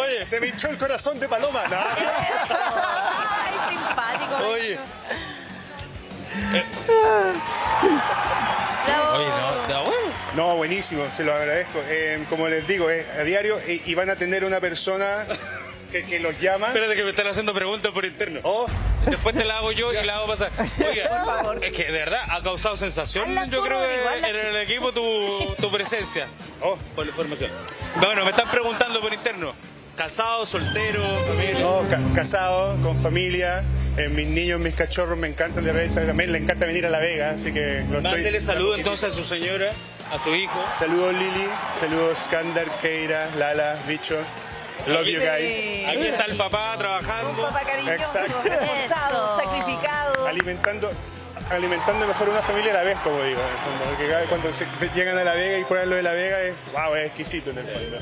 Oye, se me hinchó el corazón de paloma. No. Oye. Bravo. Oye, no, da bueno. No, buenísimo, se lo agradezco. Eh, como les digo, es a diario y, y van a tener una persona que, que los llama. Espérate que me están haciendo preguntas por interno. Oh, Después te la hago yo y la hago pasar. Oiga, Por favor. es que de verdad ha causado sensación, Hazla yo creo, en el equipo tu, tu presencia. oh, Por la información. Bueno, me están preguntando por interno. ¿Casado, soltero, familia? no, ca- casado, con familia. Eh, mis niños, mis cachorros me encantan de repente. También le encanta venir a La Vega, así que lo estoy. Mándele saludo entonces a su señora, a su hijo. Saludos Lili, saludos Skandar, Keira, Lala, Bicho. Love you guys. Aquí está el papá Un trabajando. papá cariñoso, Exacto. esforzado, Eso. sacrificado. alimentando alimentando mejor una familia a la vez, como digo, en el fondo, porque cada vez cuando se- llegan a La Vega y ponen lo de La Vega es, wow, es exquisito en el fondo.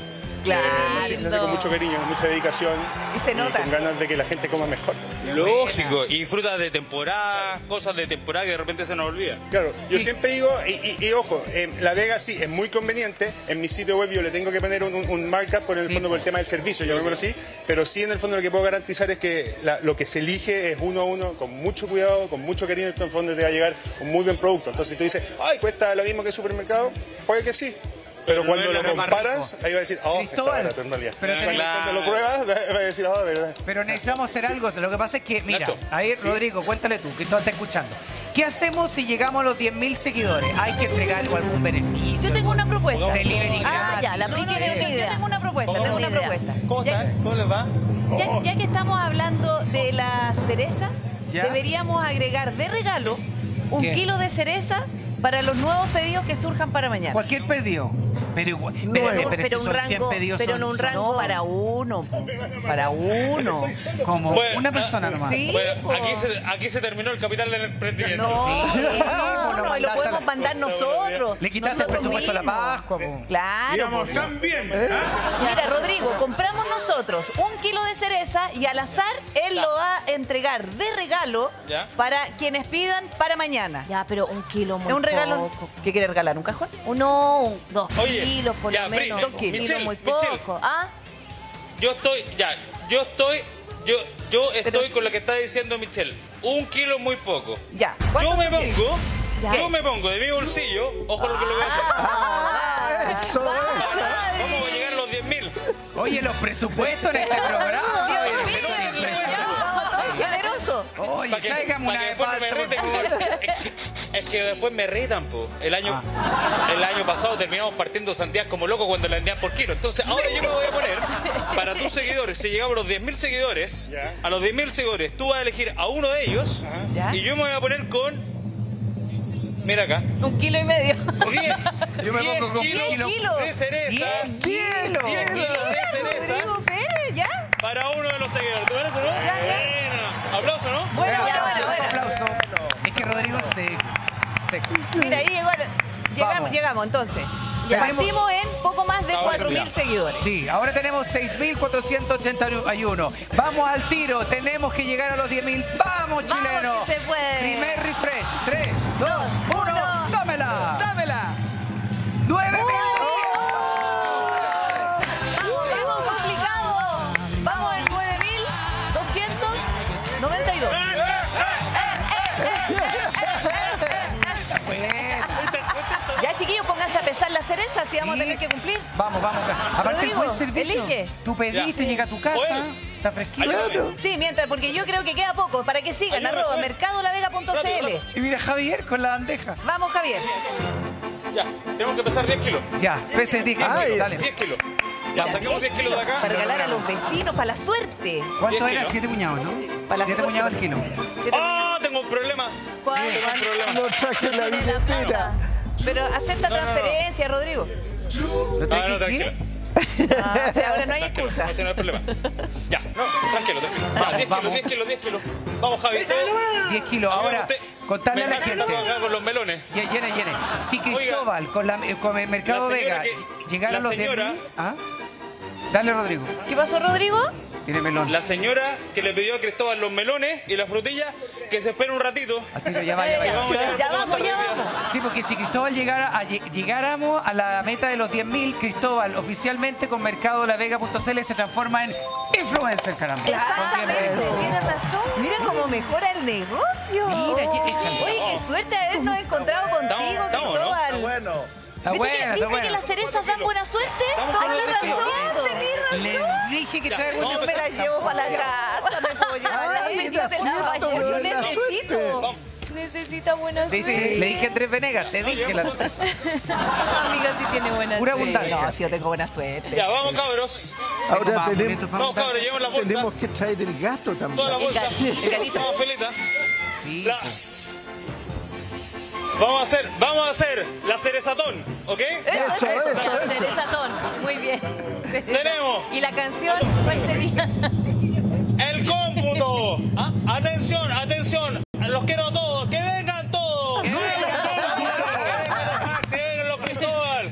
Claro. Eh, así se hace con mucho cariño, con mucha dedicación Y se nota. con ganas de que la gente coma mejor. Lógico. Y frutas de temporada, cosas de temporada que de repente se nos olvida. Claro, yo siempre digo, y, y- y ojo, eh, La Vega sí es muy conveniente, en mi sitio web yo le tengo que poner un, un- un markup por el fondo por el tema del servicio, llamémoslo así, pero sí en el fondo lo que puedo garantizar es que la- lo que se elige es uno a uno, con mucho cuidado, con mucho cariño, esto en el fondo te va a llegar un muy buen producto. Entonces si tú dices, ay, cuesta lo mismo que el supermercado, puede que sí. Pero cuando lo comparas, ahí va a decir, oh, está Cristóbal, barato pero cuando, claro. cuando lo pruebas, va a decir, oh, verdad. Pero necesitamos hacer algo. Lo que pasa es que, mira, Nacho. ahí Rodrigo, cuéntale tú, que todo está escuchando. ¿Qué hacemos si llegamos a los 10.000 seguidores? ¿Hay que entregar algo, algún beneficio? Yo tengo una propuesta. Delivery Ah, gratis. ya, la No, no, yo tengo una propuesta, tengo una idea. propuesta. ¿Cómo Ya- están? ¿Cómo les va? Ya, ya que estamos hablando de las cerezas, ¿Ya? deberíamos agregar de regalo un ¿Qué? kilo de cereza para los nuevos pedidos que surjan para mañana. Cualquier perdido. Pero igual, No, pero pero, pero si un son rango, 100 pedidos, pero son- en un rango- No, para uno. Para uno. como Bueno, una persona nomás. Sí. Bueno, aquí se, aquí se terminó el capital del emprendimiento. No, Sí. no, no, no y lo podemos la- mandar nosotros. Le quitaste el presupuesto a la. Pascua, po. Claro. Íbamos po. tan bien. Mira, Rodrigo, compramos nosotros un kilo de cereza y al azar él lo va a entregar de regalo Ya. para quienes pidan para mañana. Ya, pero un kilo muy Es un regalo. ¿Qué quiere regalar? ¿Un cajón? Uno, un- dos Oye, kilos por ya, lo Bri, menos. dos Un kilos. kilo Michelle, muy Michelle. poco. ¿Ah? Yo estoy, ya, yo estoy, yo, yo estoy con lo que está diciendo Michelle. Un kilo muy poco. Ya. Yo ¿Cuántos me pongo, Ya. yo me pongo de mi bolsillo, ojo lo que le voy a hacer. Ah, Eso es. Vamos a llegar a los 10 mil. Oye, los presupuestos en este programa. Dios oye, mío, pero Oye, Para que, tráigame pa' una que de después no me reten. favor. Es que, es que después me retan, po. El año, el año pasado terminamos partiendo sandías como locos cuando la vendían por kilo. Entonces, ahora yo me voy a poner para tus seguidores. Si llegamos a los 10.000 seguidores, Ya. a los 10.000 seguidores, tú vas a elegir a uno de ellos y yo me voy a poner con. Mira acá. Un kilo y medio. 10, Yo me 10 pongo con kilos, diez kilos. de cerezas. 10 kilos. 10 kilos de Rodrigo cerezas Pérez, ¿ya? para uno de los seguidores. ¿Te parece, no? Ya, ya. Aplauso, ¿no? Bueno, bueno, Aplauso, bueno, bueno. aplauso. Es que Rodrigo se... se- Mira, ahí llegó, llegamos, Vamos. llegamos entonces. Ya. Partimos en poco más de Ahora 4.000 ya. seguidores. Sí, ahora tenemos 6.481. Vamos al tiro, tenemos que llegar a los 10.000. ¡Vamos, Vamos, chileno! que se puede. Primer refresh. 3, 2, Dos, 1. Si vamos a Sí. tener que cumplir. Vamos, vamos. Aparte, Rodrigo, buen servicio. elige. Tú pediste, Ya. llega a tu casa, Oye. está fresquito. Ayúdame. Sí, mientras, porque yo creo que queda poco. Para que sigan, Ayúdame, arroba mercadolavega.cl. Y mira Javier con la bandeja. Vamos, Javier. Ya, tenemos que pesar 10 kilos. Ya, pese 10 10 kilos, kilos, dale. 10 kilos. Ya, Mira, saquemos 10 kilos de acá. Para regalar a los vecinos, para la suerte. ¿Cuánto 10 era? kilos. 7 puñados, ¿no? Para la 7 suerte. puñados el kilo. ¡Oh! Tengo un problema. ¿Cuál? Tengo un problema. No traje la billetera. Pero acepta No, no, no. transferencia, Rodrigo. ¿No Ah, no, tranquilo. Ah, o sea, ahora no hay excusa. ese no hay problema. Ya, no, tranquilo, tranquilo. Ya, Vamos, 10 kilos, vamos. 10 kilos, 10 kilos. Vamos, Javi. 10 kilos. Ahora, contarle a la gente. con los melones. Llene, llene. Si Oiga, Cristóbal con, la, eh, con el Mercado la señora Vega que- llegara la a los 10 señora- ¿Ah? Dale, Rodrigo. ¿Qué pasó, Rodrigo? Tiene melón. La señora que le pidió a Cristóbal los melones y la frutilla, que se espere un ratito. Ya vaya, vaya. vamos ya vamos, ya. Sí, porque si Cristóbal llegara a, llegáramos a la meta de los 10.000, Cristóbal oficialmente con mercadolavega.cl se transforma en influencer, caramba. Con 10.000. Exactamente, tienes razón. Mira cómo mejora el negocio. Mira, échale. Oye, qué suerte habernos encontrado contigo, Estamos- estamos, ¿no? Cristóbal. Bueno. Está ¿Viste, buena, que, está viste buena. que las cerezas dan buena suerte? Le dije que Ya, traigo vamos Yo a me la empezar. llevo para la grasa, me puedo llevar Ay, Yo buena necesito. Necesita buena Le dije, suerte. le dije a Andrés Venegas, te dije la Amiga, sí tiene buena Pura suerte. abundancia. No, si yo tengo buena suerte. Ya, vamos, cabros. Ahora tenemos, cabros, llevemos la bolsa. tenemos que traer el gato Toda la también. bolsa. el gatito. Vamos, Felita. Sí, La- Vamos a hacer, vamos a hacer la cerezatón, ¿ok? Eso, eso, eso. Cerezatón. Muy bien. Tenemos. ¿Y la canción cuál sería? El cómputo. Ah, Atención, atención. Los quiero a todos. Que vengan todos. Que vengan todos. Que vengan los Max, que vengan los Cristóbal.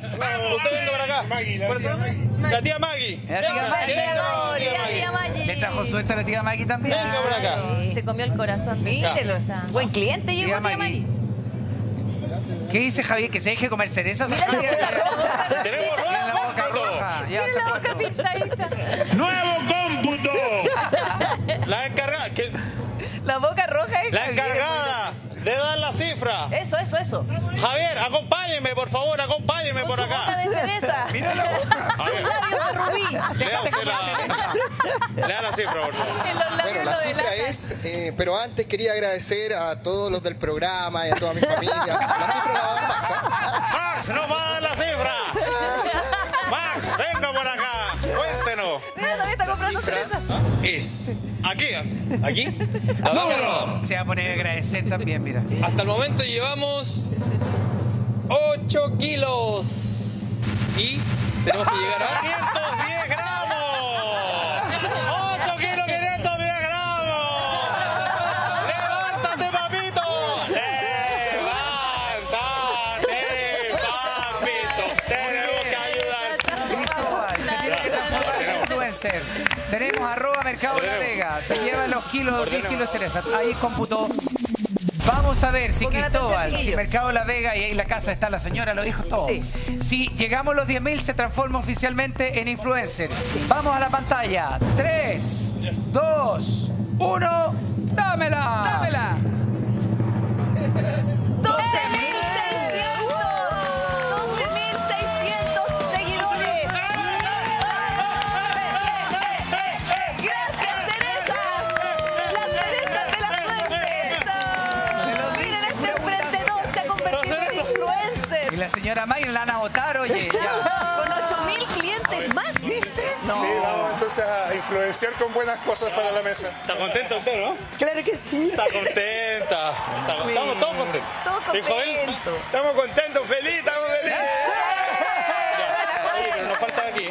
Usted venga para acá. ¿Cuál se llama? La tía Maggie. La tía Venga, Maggie. que venga la tía Tía Maggie. Maggi. Le trajo suerte a la tía Maggie también. Venga por acá. Se comió el corazón. Mírelo. Buen cliente llegó, Tía tía Maggie. ¿Qué dice Javier? ¿Que se deje comer cerezas? Tenemos Tiene la nuevo boca cómputo. roja. Ya, Tiene la boca pintadita. ¡Nuevo cómputo! La encargada. que- La boca roja es La Javier, de dar la cifra. Eso, eso, eso. Javier, acompáñeme, por favor, acompáñeme Con por su boca acá. de cereza. Mira la boca. Labios de rubí. lea usted la, lea la cifra, por favor. Bueno, la cifra es, eh, pero antes quería agradecer a todos los del programa y a toda mi familia. La cifra la va a dar Max, ¿ah? Max, nos va a dar la cifra. comprando cereza. es Aquí. aquí. Número. Se va a poner a agradecer también, mira. Hasta el momento llevamos 8 kilos. Y tenemos que llegar a... 510 gramos. 8 kilos 510 gramos. Levántate, papito. Levántate, papito. Tenemos que ayudar. Tiene que influencer. Tenemos arroba Mercado La Ordenemos. Vega. Se llevan los kilos, 10 Ordenemos. kilos de cereza. Ahí computó. Vamos a ver si Pongan Cristóbal, si. Mercado La Vega y ahí en la casa está la señora, lo dijo todo. Sí. Si llegamos a los 10.000 se transforma oficialmente en influencer. Vamos a la pantalla. 3, 2, 1, dámela. Dámela. Señora Mayra la van a votar, oye. Ya. Con 8.000 clientes más. No. Sí, vamos entonces a influenciar con buenas cosas para la mesa. ¿Está contenta usted, no? Claro que sí. Está contenta. Está- Estamos todos contentos. Todos Dijo él. contentos. Estamos contentos, felices, estamos felices. Oye, pero nos falta aquí.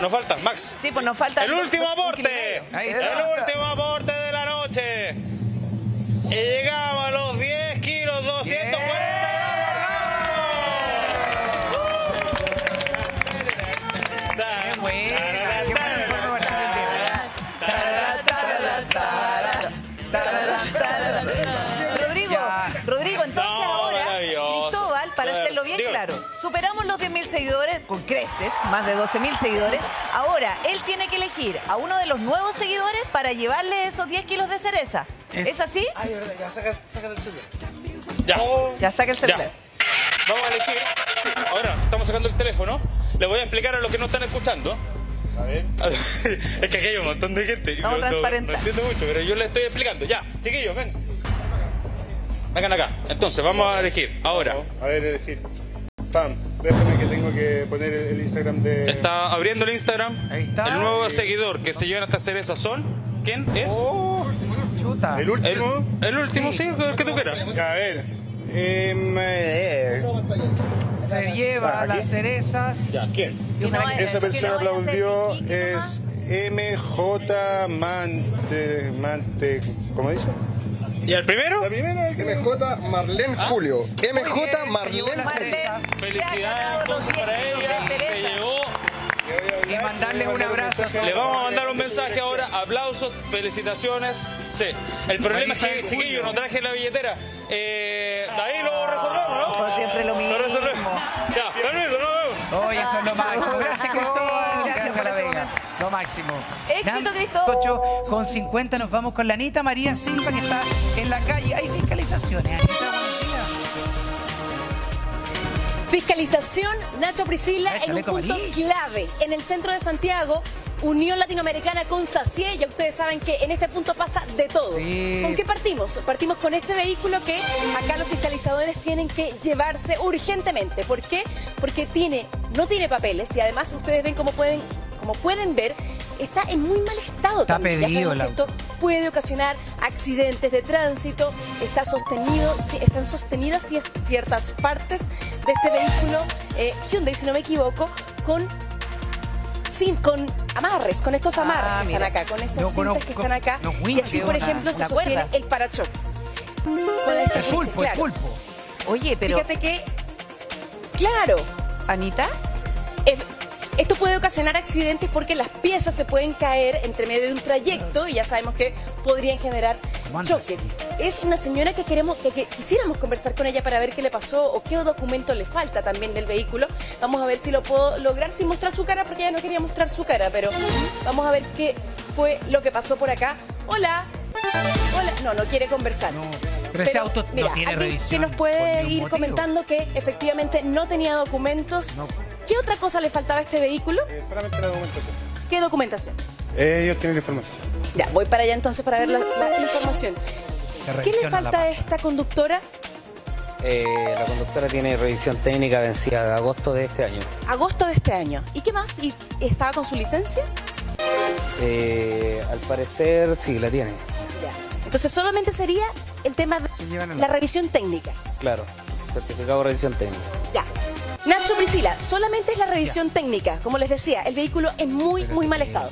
Nos falta, Max. Sí, pues nos falta. El último aporte. El último aporte de la noche. Y llegamos a los 10 kilos 240 creces, más de 12.000 seguidores. Ahora, él tiene que elegir a uno de los nuevos seguidores para llevarle esos 10 kilos de cereza. Es- ¿Es, así? Ay, verdad, ya saca, saca el celular. Ya. Ya saca el celular. Ya. Vamos a elegir. Sí, Ahora, estamos sacando el teléfono. Le voy a explicar a los que no están escuchando. A ver. es que aquí hay un montón de gente. y Vamos a no- no- transparentar. No, entiendo mucho, pero yo les estoy explicando. Ya, chiquillos, ven. Vengan acá. Entonces, vamos a elegir. Ahora, A ver, elegir. Pam, déjame que tengo que poner el el Instagram de... está abriendo el Instagram. Ahí está. El nuevo seguidor que se llevan esta cereza son. ¿Quién es? Oh, Chuta. el El, último. el último, sí, el que tú quieras. A ver. Em, eh, Se lleva las cerezas. ya, ¿quién? Que no vaya- Esa que persona no aplaudió es MJ Mante, Mante, ¿cómo dice? ¿Y el primero? La primera es MJ Marlene Julio. Muy bien, MJ Marlene Julio. Felicidades entonces para ella. Se llevó. Y mandarle un abrazo. Le vamos a mandar un mensaje ahora. Aplausos, felicitaciones. Sí. El problema es que, chiquillo, no traje la billetera. Eh, de ahí lo resolvemos, ¿no? Siempre lo mismo. Lo resolvemos. Ya, permiso, nos vemos. Oye, eso es lo máximo. Gracias, Cristóbal. Gracias La Vega. Lo máximo. Éxito. Tocho, con 50 nos vamos con la Anita María Silva, que está en la calle. Hay fiscalizaciones. Anita, buenos días. Fiscalización Nacho Priscila en un punto clave en el centro de Santiago. Unión Latinoamericana con SACIE, ya ustedes saben que en este punto pasa de todo. Sí. ¿Con qué partimos? Partimos con este vehículo que acá los fiscalizadores tienen que llevarse urgentemente. ¿Por qué? Porque tiene, no tiene papeles y además ustedes ven como pueden, como pueden ver, está en muy mal estado Está también. Ya pedido el que esto puede ocasionar accidentes de tránsito, está sostenido, están sostenidas ciertas partes de este vehículo eh, Hyundai, si no me equivoco, con sin, con amarres, con estos amarres Ah, que mira. están acá, con estas cintas que están acá. los Y así, por ejemplo, se sostiene cuerda. el parachoque. Con este El switch, pulpo, el claro. pulpo. Oye, pero Fíjate que, claro, Anita, esto puede ocasionar accidentes porque las piezas se pueden caer entre medio de un trayecto y ya sabemos que podrían generar choques. Es una señora que queremos, que, que quisiéramos conversar con ella para ver qué le pasó o qué documento le falta también del vehículo. Vamos a ver si lo puedo lograr sin mostrar su cara porque ella no quería mostrar su cara, pero vamos a ver qué fue lo que pasó por acá. Hola. Hola. No, no quiere conversar. No, pero ese auto no mira, tiene alguien revisión Que nos puede ir motivo. comentando que efectivamente no tenía documentos. No. ¿Qué otra cosa le faltaba a este vehículo? Eh, solamente la documentación. ¿Qué documentación? Eh, ellos tienen la información. Ya, voy para allá entonces para ver la, la información. ¿Qué le falta a esta conductora? Eh, la conductora tiene revisión técnica vencida de agosto de este año. Agosto de este año. ¿Y qué más? ¿Y estaba con su licencia? Eh, al parecer sí, la tiene, Ya. Entonces solamente sería el tema de la- revisión técnica. claro. Certificado de revisión técnica. Ya. Nacho Priscila, solamente es la revisión técnica. Como les decía, el vehículo en muy, muy mal estado.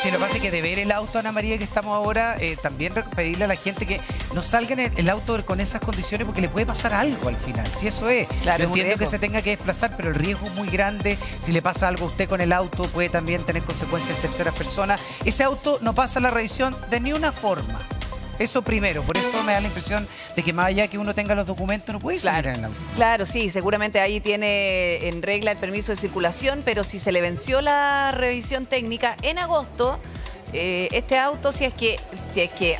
Sí, lo que pasa es que de ver el auto, Ana María, que estamos ahora, eh, también pedirle a la gente que no salga en el, el auto con esas condiciones porque le puede pasar algo al final. Si eso es, Claro, yo entiendo que se tenga que desplazar, pero el riesgo es muy grande. Si le pasa algo a usted con el auto, puede también tener consecuencias en terceras personas. Ese auto no pasa la revisión de ni una forma. Eso primero, por eso me da la impresión de que más allá que uno tenga los documentos, no puede salir en el auto. Claro, sí, seguramente ahí tiene en regla el permiso de circulación, pero si se le venció la revisión técnica en agosto, eh, este auto, si es que, si es que,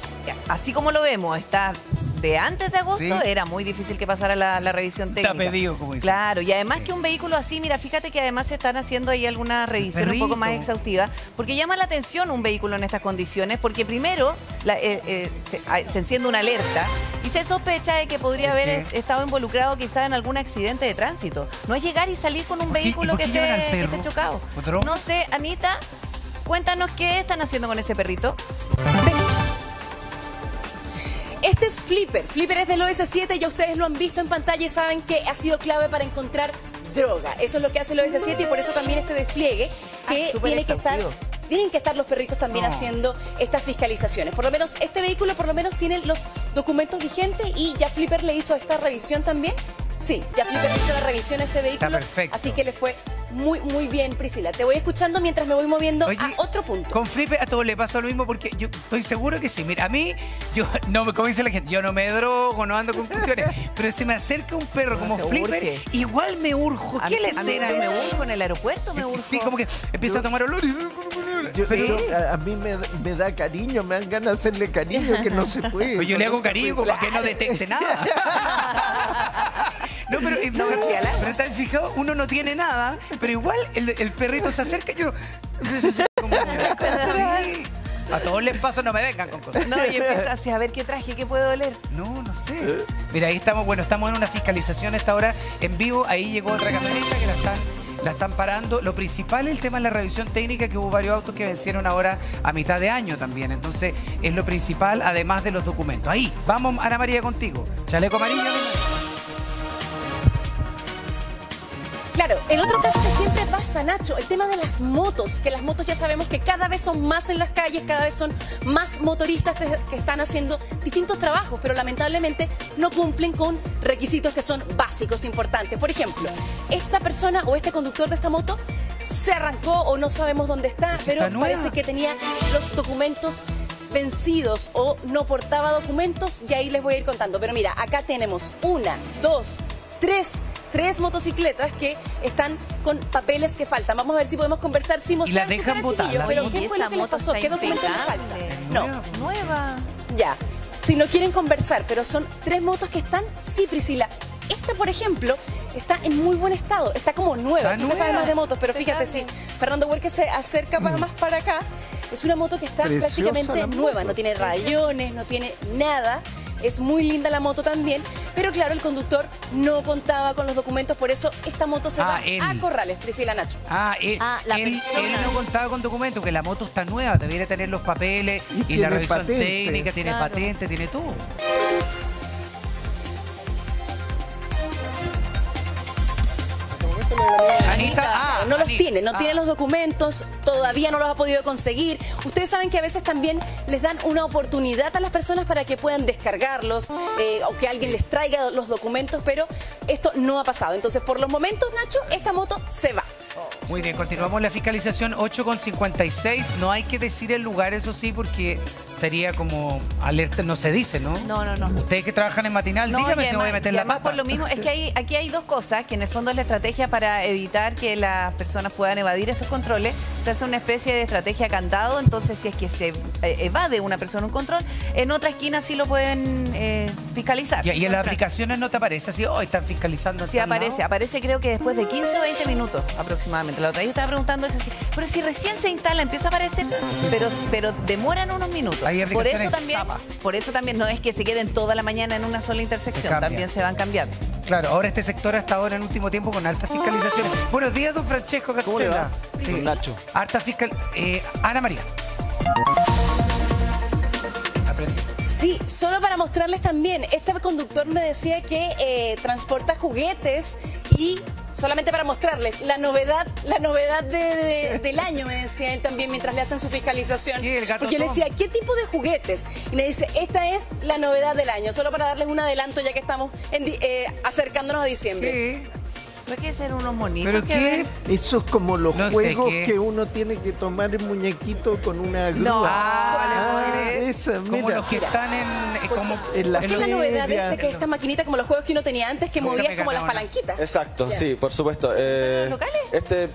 así como lo vemos, está de antes de agosto, Sí. era muy difícil que pasara la, la revisión Está técnica. pedido, como dicen. Claro, y además que un vehículo así, mira, fíjate que además se están haciendo ahí alguna revisión un poco más perrito. exhaustiva, porque llama la atención un vehículo en estas condiciones, porque primero la- eh, eh, se, se enciende una alerta y se sospecha de que podría ¿Por haber qué? estado involucrado quizá en algún accidente de tránsito. No es llegar y salir con un vehículo que esté, que perro? esté chocado. ¿Otro? No sé, Anita, cuéntanos qué están haciendo con ese perrito. Este es Flipper. Flipper es del OS7, ya ustedes lo han visto en pantalla y saben que ha sido clave para encontrar droga. Eso es lo que hace el OS7 y por eso también este despliegue que Ah, súper tiene que estar tienen que estar los perritos también No. haciendo estas fiscalizaciones. Por lo menos este vehículo por lo menos tiene los documentos vigentes y ya Flipper le hizo esta revisión también. Sí, ya Flipper le hizo la revisión a este vehículo. perfecto. Así que le fue muy, muy bien, Priscila. Te voy escuchando mientras me voy moviendo Oye, a otro punto. Con Felipe a todos le pasa lo mismo porque yo estoy seguro que sí. Mira, a mí, yo no me como dice la gente, yo no me drogo, no ando con cuestiones, pero si me acerca un perro como Flipper, urge. igual me urjo. ¿Qué mí escena me urjo en el aeropuerto, me urjo. Sí, como que empieza a tomar olor y... Yo- Pero- yo- a, a mí me, me da cariño, me dan ganas de hacerle cariño que no se puede. Pues yo le hago cariño como para que no detecte nada. No, pero, eh, pero, pero están fijados, uno no tiene nada, pero igual el, el perrito se acerca y yo... como- Sí. A todos les pasa, no me vengan con cosas. No, y empieza así a ver qué traje, qué puede oler. No, no sé. Mira, ahí estamos, bueno, estamos en una fiscalización a esta hora en vivo. Ahí llegó otra camioneta que la están, la están parando. Lo principal es el tema de la revisión técnica, que hubo varios autos que vencieron ahora a mitad de año también. Entonces, es lo principal, además de los documentos. Ahí, vamos, Ana María, contigo. Chaleco amarillo. Claro, el otro caso que siempre pasa, Nacho, el tema de las motos, que las motos ya sabemos que cada vez son más en las calles, cada vez son más motoristas que están haciendo distintos trabajos, pero lamentablemente no cumplen con requisitos que son básicos, importantes. Por ejemplo, esta persona o este conductor de esta moto se arrancó o no sabemos dónde está, si pero nueva. parece que tenía los documentos vencidos o no portaba documentos y ahí les voy a ir contando. Pero mira, acá tenemos una, dos, tres, tres motocicletas que están con papeles que faltan. Vamos a ver si podemos conversar sin mostrar la su dejan botar, la Pero ¿qué fue lo que les pasó? moto ¿Qué está documentos les faltan? No, Nueva. ya. Si no quieren conversar, pero son tres motos que están, sí, Priscila. Esta, por ejemplo, está en muy buen estado, está como nueva. Está Tú sabes más de motos, pero fíjate, si Fernando Huerque se acerca pa- más para acá, es una moto que está Preciosa prácticamente la nueva, no tiene rayones, no tiene nada. Es muy linda la moto también, pero claro, el conductor no contaba con los documentos, por eso esta moto se Ah, va él. a Corrales, Priscila Nacho. Ah, él, Ah, la él, él no contaba con documentos, que la moto está nueva, debería tener los papeles y, la revisión patente. técnica, tiene Claro. patente, tiene todo. Anita, ah, no los tiene, no ah. tiene los documentos, todavía no los ha podido conseguir. Ustedes saben que a veces también les dan una oportunidad a las personas para que puedan descargarlos eh, o que alguien les traiga los documentos, pero esto no ha pasado. Entonces, por los momentos, Nacho, esta moto se va. Muy bien, continuamos la fiscalización 8.56. No hay que decir el lugar, eso sí, porque sería como alerta, no se dice, ¿no? No, no, no. Ustedes que trabajan en matinal, No, dígame si me voy a meter la pata. por lo mismo, es que hay, aquí hay dos cosas, que en el fondo es la estrategia para evitar que las personas puedan evadir estos controles. Se hace una especie de estrategia candado, entonces si es que se eh, evade una persona un control, en otra esquina sí lo pueden eh, fiscalizar. Y, y en las aplicaciones no te aparece así, oh, están fiscalizando. Sí, aparece, lado. aparece creo que después de 15 o 20 minutos aproximadamente. La otra vez yo estaba preguntando eso así, pero si recién se instala empieza a aparecer, pero, pero demoran unos minutos. Hay por eso también, Zapa. por eso también no es que se queden toda la mañana en una sola intersección, también se van cambiando. Claro, ahora este sector hasta ahora en último tiempo con altas fiscalizaciones. Buenos días, don Francesco ¿Cómo le Cancela. va? Sí, Nacho. Harta fiscal. eh, Ana María. Aprende. Sí, solo para mostrarles también, este conductor me decía que eh, transporta juguetes y solamente para mostrarles la novedad, la novedad de- de- del año, me decía él también mientras le hacen su fiscalización. gato Porque yo le decía, ¿qué tipo de juguetes? Y me dice, esta es la novedad del año, solo para darles un adelanto ya que estamos en eh, acercándonos a diciembre. ¿No hay que ser unos monitos ¿Pero que qué? ven? Eso es como los No juegos qué. que uno tiene que tomar el muñequito con una grúa. No, Ah, vale, vale. esa, Como mira. los que están en. eh, Como, En la Esta es la novedad de este, que es esta maquinita como los juegos que uno tenía antes que movías como las palanquitas. Exacto, Ya. sí, por supuesto. Eh, locales? este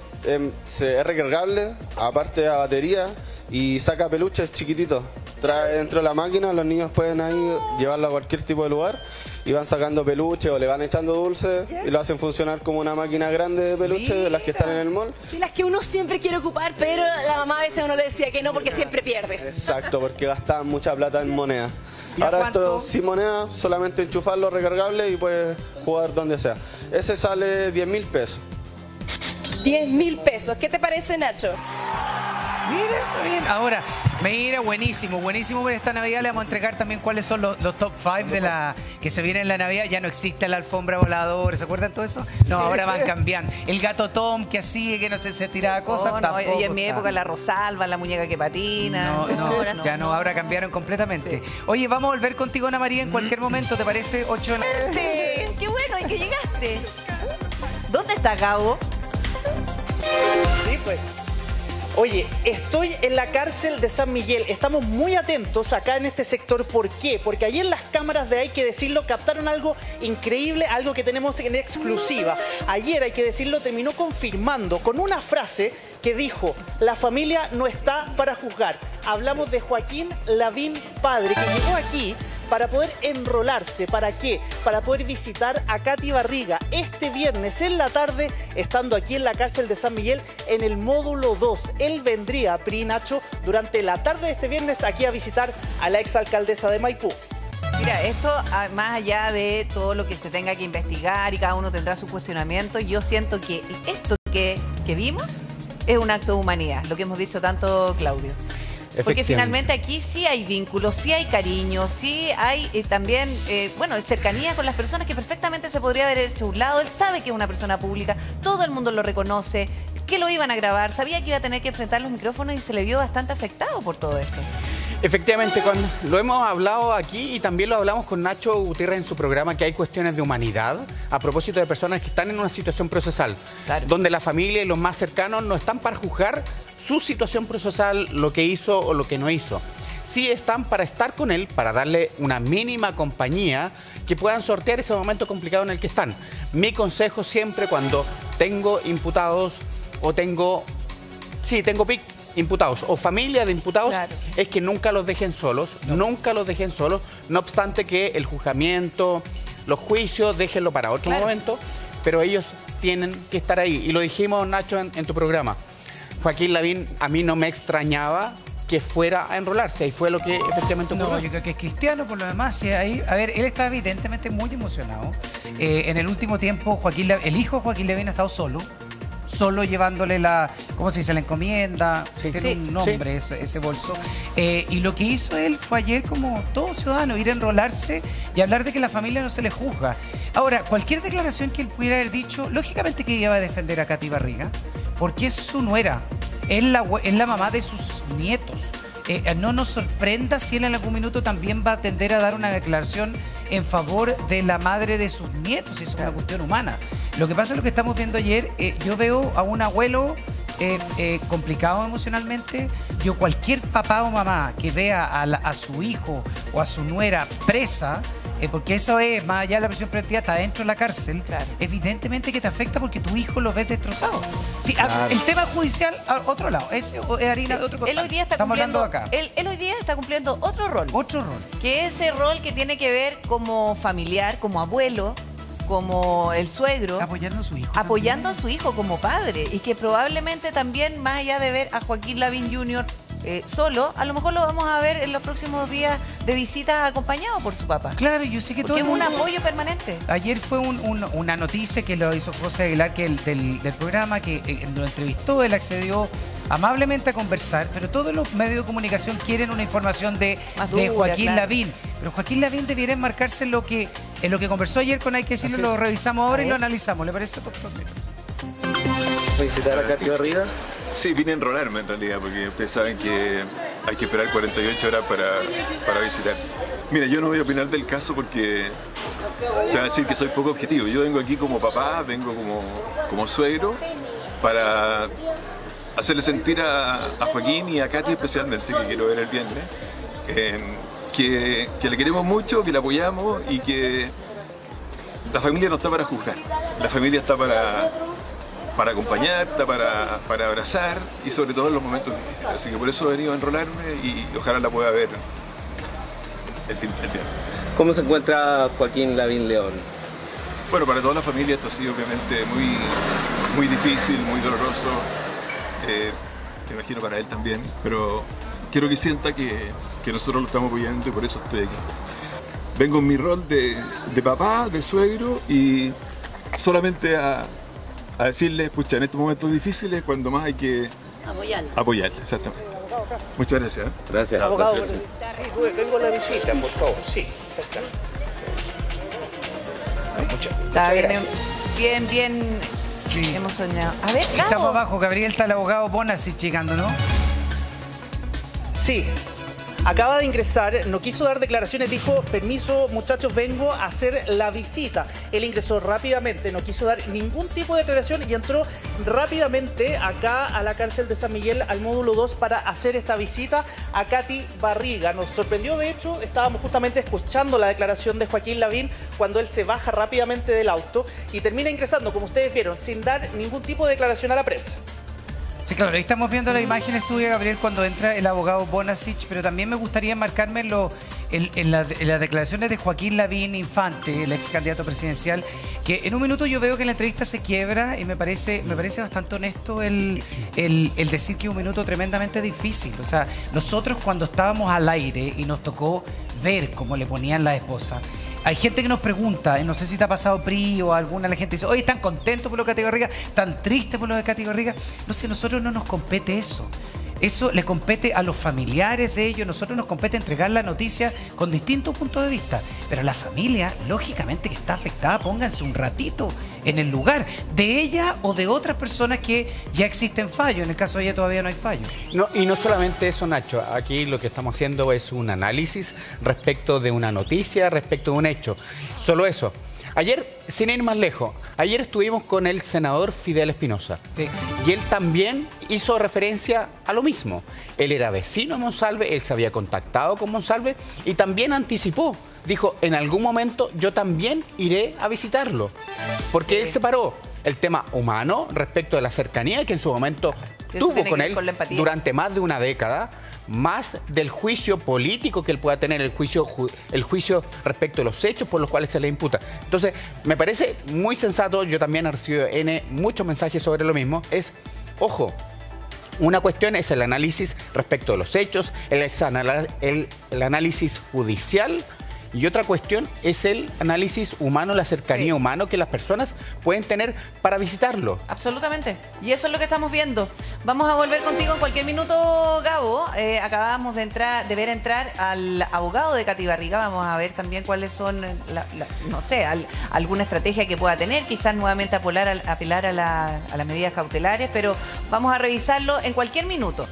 se, es recargable, aparte a batería, y saca peluches chiquititos. Trae dentro de la máquina, los niños pueden ahí llevarlo a cualquier tipo de lugar y van sacando peluches o le van echando dulce y lo hacen funcionar como una máquina grande de peluches de las que están en el mall. Y las que uno siempre quiere ocupar, pero la mamá a veces uno le decía que no porque siempre pierdes. Exacto, porque gastaban mucha plata en moneda. ¿Y a Ahora cuánto? esto sin moneda, solamente enchufarlo recargable y puedes jugar donde sea. Ese sale 10 mil pesos. 10 mil pesos. ¿Qué te parece, Nacho? Mira, está bien. Ahora, mira, buenísimo, buenísimo. Por esta Navidad le vamos a entregar también cuáles son los, los top 5 de la que se viene en la Navidad. Ya no existe la alfombra voladora, ¿se acuerdan todo eso? No, ahora van cambiando. El gato Tom que así, que no sé, se tiraba cosas. Oh, no, tampoco y en mi época la Rosalba, la muñeca que patina. No, no, ya no, ahora cambiaron completamente. Oye, vamos a volver contigo, Ana María, en cualquier momento, ¿te parece? 8 de la. ¡Qué bueno! ¿Y que llegaste? ¿Dónde está Gabo? Sí, pues. Oye, estoy en la cárcel de San Miguel. Estamos muy atentos acá en este sector. ¿Por qué? Porque ayer las cámaras de Hay que decirlo captaron algo increíble, algo que tenemos en exclusiva. Ayer, hay que decirlo, terminó confirmando con una frase que dijo, la familia no está para juzgar. Hablamos de Joaquín Lavín Padre, que llegó aquí para poder enrolarse. ¿Para qué? Para poder visitar a Katy Barriga este viernes en la tarde, estando aquí en la cárcel de San Miguel en el módulo 2. Él vendría, Pri Nacho, durante la tarde de este viernes aquí a visitar a la exalcaldesa de Maipú. Mira, esto, ah, más allá de todo lo que se tenga que investigar y cada uno tendrá su cuestionamiento, yo siento que esto que, que vimos es un acto de humanidad, lo que hemos dicho tanto Claudio. Porque finalmente aquí sí hay vínculos, sí hay cariño, sí hay eh, también, eh, bueno, cercanía con las personas que perfectamente se podría haber hecho a un lado. Él sabe que es una persona pública, todo el mundo lo reconoce, que lo iban a grabar, sabía que iba a tener que enfrentar los micrófonos y se le vio bastante afectado por todo esto. Efectivamente, con, lo hemos hablado aquí y también lo hablamos con Nacho Gutiérrez en su programa, que hay cuestiones de humanidad a propósito de personas que están en una situación procesal, donde la familia y los más cercanos no están para juzgar su situación procesal, lo que hizo o lo que no hizo. Sí están para estar con él, para darle una mínima compañía que puedan sortear ese momento complicado en el que están. Mi consejo siempre cuando tengo imputados o tengo Sí, tengo PIC imputados o familia de imputados, Claro. es que nunca los dejen solos, nunca los dejen solos, no obstante que el juzgamiento, los juicios, déjenlo para otro momento, pero ellos tienen que estar ahí. Y lo dijimos, Nacho, en, en tu programa. Joaquín Lavín a mí no me extrañaba que fuera a enrolarse y fue lo que efectivamente ocurrió. No, yo creo que es cristiano por lo demás. sí, ahí, a ver, él está evidentemente muy emocionado. Eh, en el último tiempo, Joaquín, el hijo de Joaquín Levin ha estado solo. Solo llevándole la, ¿cómo se dice? La encomienda. Tiene Sí, un nombre ese, ese bolso. Eh, y lo que hizo él fue ayer, como todo ciudadano, ir a enrolarse y hablar de que la familia no se le juzga. Ahora, cualquier declaración que él pudiera haber dicho, lógicamente que iba a defender a Katy Barriga, porque es su nuera. Es la, es la mamá de sus nietos. Eh, eh, no nos sorprenda si él en algún minuto también va a tender a dar una declaración en favor de la madre de sus nietos, y eso es una cuestión humana. Lo que pasa es lo que estamos viendo ayer, eh, yo veo a un abuelo eh, eh, complicado emocionalmente, yo cualquier papá o mamá que vea a, la- a su hijo o a su nuera presa, eh, porque eso es, más allá de la prisión preventiva, está dentro de la cárcel, evidentemente que te afecta porque tu hijo lo ves destrozado. Sí, a- Claro. el tema judicial, a otro lado, ese o- es harina de otro Él hoy día está Estamos cumpliendo, hablando acá. Él, él hoy día está cumpliendo otro rol. Otro rol. Que ese rol que tiene que ver como familiar, como abuelo, como el suegro. Apoyando a su hijo. Apoyando a su hijo como padre. Y que probablemente también, más allá de ver a Joaquín Lavín Jr. eh, solo, a lo mejor lo vamos a ver en los próximos días de visitas acompañado por su papá. Claro, yo sé que todo Porque el es un mundo- apoyo permanente. Ayer fue un- un- una noticia que lo hizo José Aguilar que el- del, del programa, que eh, lo entrevistó, él accedió amablemente a conversar, pero todos los medios de comunicación quieren una información de, Joaquín claro. Lavín. Pero Joaquín Lavín debiera enmarcarse en lo que, en lo que conversó ayer con Hay que decirlo, lo revisamos ahora y lo analizamos. ¿Le parece, doctor? visitar a Katy Barriga? Sí, vine a enrolarme en realidad, porque ustedes saben que hay que esperar 48 horas para, para visitar. Mira, yo no voy a opinar del caso porque se va a decir que soy poco objetivo. Yo vengo aquí como papá, vengo como, como suegro, para hacerle sentir a, a Joaquín y a Katy especialmente, que quiero ver el viernes, eh, que, que le queremos mucho, que le apoyamos y que la familia no está para juzgar, la familia está para, para acompañar, está para, para abrazar y sobre todo en los momentos difíciles. Así que por eso he venido a enrolarme y ojalá la pueda ver el, fin, el viernes. ¿Cómo se encuentra Joaquín Lavín León? Bueno, para toda la familia esto ha sido obviamente muy, muy difícil, muy doloroso. Eh, me imagino para él también, pero quiero que sienta que, que nosotros lo estamos apoyando y por eso estoy aquí. Vengo en mi rol de, de papá, de suegro y solamente a, a decirles, pucha, en estos momentos difíciles, cuando más hay que Apoyarlo. apoyar, exactamente. Muchas gracias. ¿eh? Gracias. Abogado, Gracias. sí, pues, vengo a la visita, por favor. Sí, exactamente. Está bien, gracias. bien, bien hemos soñado. A ver, Estamos abajo, Gabriel está el abogado Bonasi llegando, ¿no? Sí. Acaba de ingresar, no quiso dar declaraciones, dijo, permiso muchachos, vengo a hacer la visita. Él ingresó rápidamente, no quiso dar ningún tipo de declaración y entró rápidamente acá a la cárcel de San Miguel, al módulo 2, para hacer esta visita a Katy Barriga. Nos sorprendió, de hecho, estábamos justamente escuchando la declaración de Joaquín Lavín cuando él se baja rápidamente del auto y termina ingresando, como ustedes vieron, sin dar ningún tipo de declaración a la prensa. Sí, claro, ahí estamos viendo la imagen estudia, Gabriel, cuando entra el abogado Bonasich, pero también me gustaría enmarcarme en, lo- en- en la- en las declaraciones de Joaquín Lavín Infante, el ex candidato presidencial, que en un minuto yo veo que la entrevista se quiebra y me parece, me parece bastante honesto el, el- el decir que un minuto tremendamente difícil. O sea, nosotros cuando estábamos al aire y nos tocó ver cómo le ponían la esposa, hay gente que nos pregunta, no sé si te ha pasado PRI o alguna, la gente dice, oye, ¿están contentos por lo de Katy Barriga? ¿Están tristes por lo de Katy Barriga? No sé, nosotros no nos compete eso. Eso le compete a los familiares de ellos, nosotros nos compete entregar la noticia con distintos puntos de vista. Pero la familia, lógicamente que está afectada, pónganse un ratito en el lugar de ella o de otras personas que ya existen fallos. En el caso de ella todavía no hay fallos. No, y no solamente eso, Nacho. Aquí lo que estamos haciendo es un análisis respecto de una noticia, respecto de un hecho. Solo eso. Ayer, sin ir más lejos, ayer estuvimos con el senador Fidel Espinosa. Y él también hizo referencia a lo mismo. Él era vecino de Monsalve, él se había contactado con Monsalve y también anticipó. Dijo, en algún momento yo también iré a visitarlo. Porque él separó el tema humano respecto de la cercanía que en su momento tuvo con él con durante más de una década, más del juicio político que él pueda tener, el juicio, ju- el juicio respecto de los hechos por los cuales se le imputa. Entonces, me parece muy sensato, yo también he recibido N muchos mensajes sobre lo mismo, es, ojo, una cuestión es el análisis respecto de los hechos, el- el análisis judicial y otra cuestión es el análisis humano, la cercanía humana que las personas pueden tener para visitarlo. Absolutamente. Y eso es lo que estamos viendo. Vamos a volver contigo en cualquier minuto, Gabo. Eh, acabamos de entrar, de ver entrar al abogado de Katy Barriga. Vamos a ver también cuáles son, eh, la- la- no sé, al- alguna estrategia que pueda tener. Quizás nuevamente apelar, a- apelar a, la- a las medidas cautelares, pero vamos a revisarlo en cualquier minuto.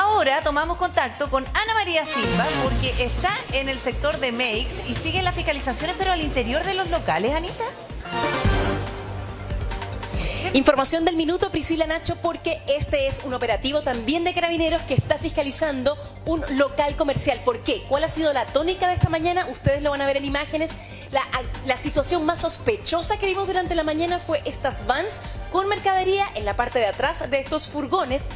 Ahora tomamos contacto con Ana María Silva porque está en el sector de Makes y sigue las fiscalizaciones, pero al interior de los locales, Anita. Información del minuto, Priscila Nacho, porque este es un operativo también de carabineros que está fiscalizando un local comercial. ¿Por qué? ¿Cuál ha sido la tónica de esta mañana? Ustedes lo van a ver en imágenes. La, la situación más sospechosa que vimos durante la mañana fue estas vans con mercadería en la parte de atrás de estos furgones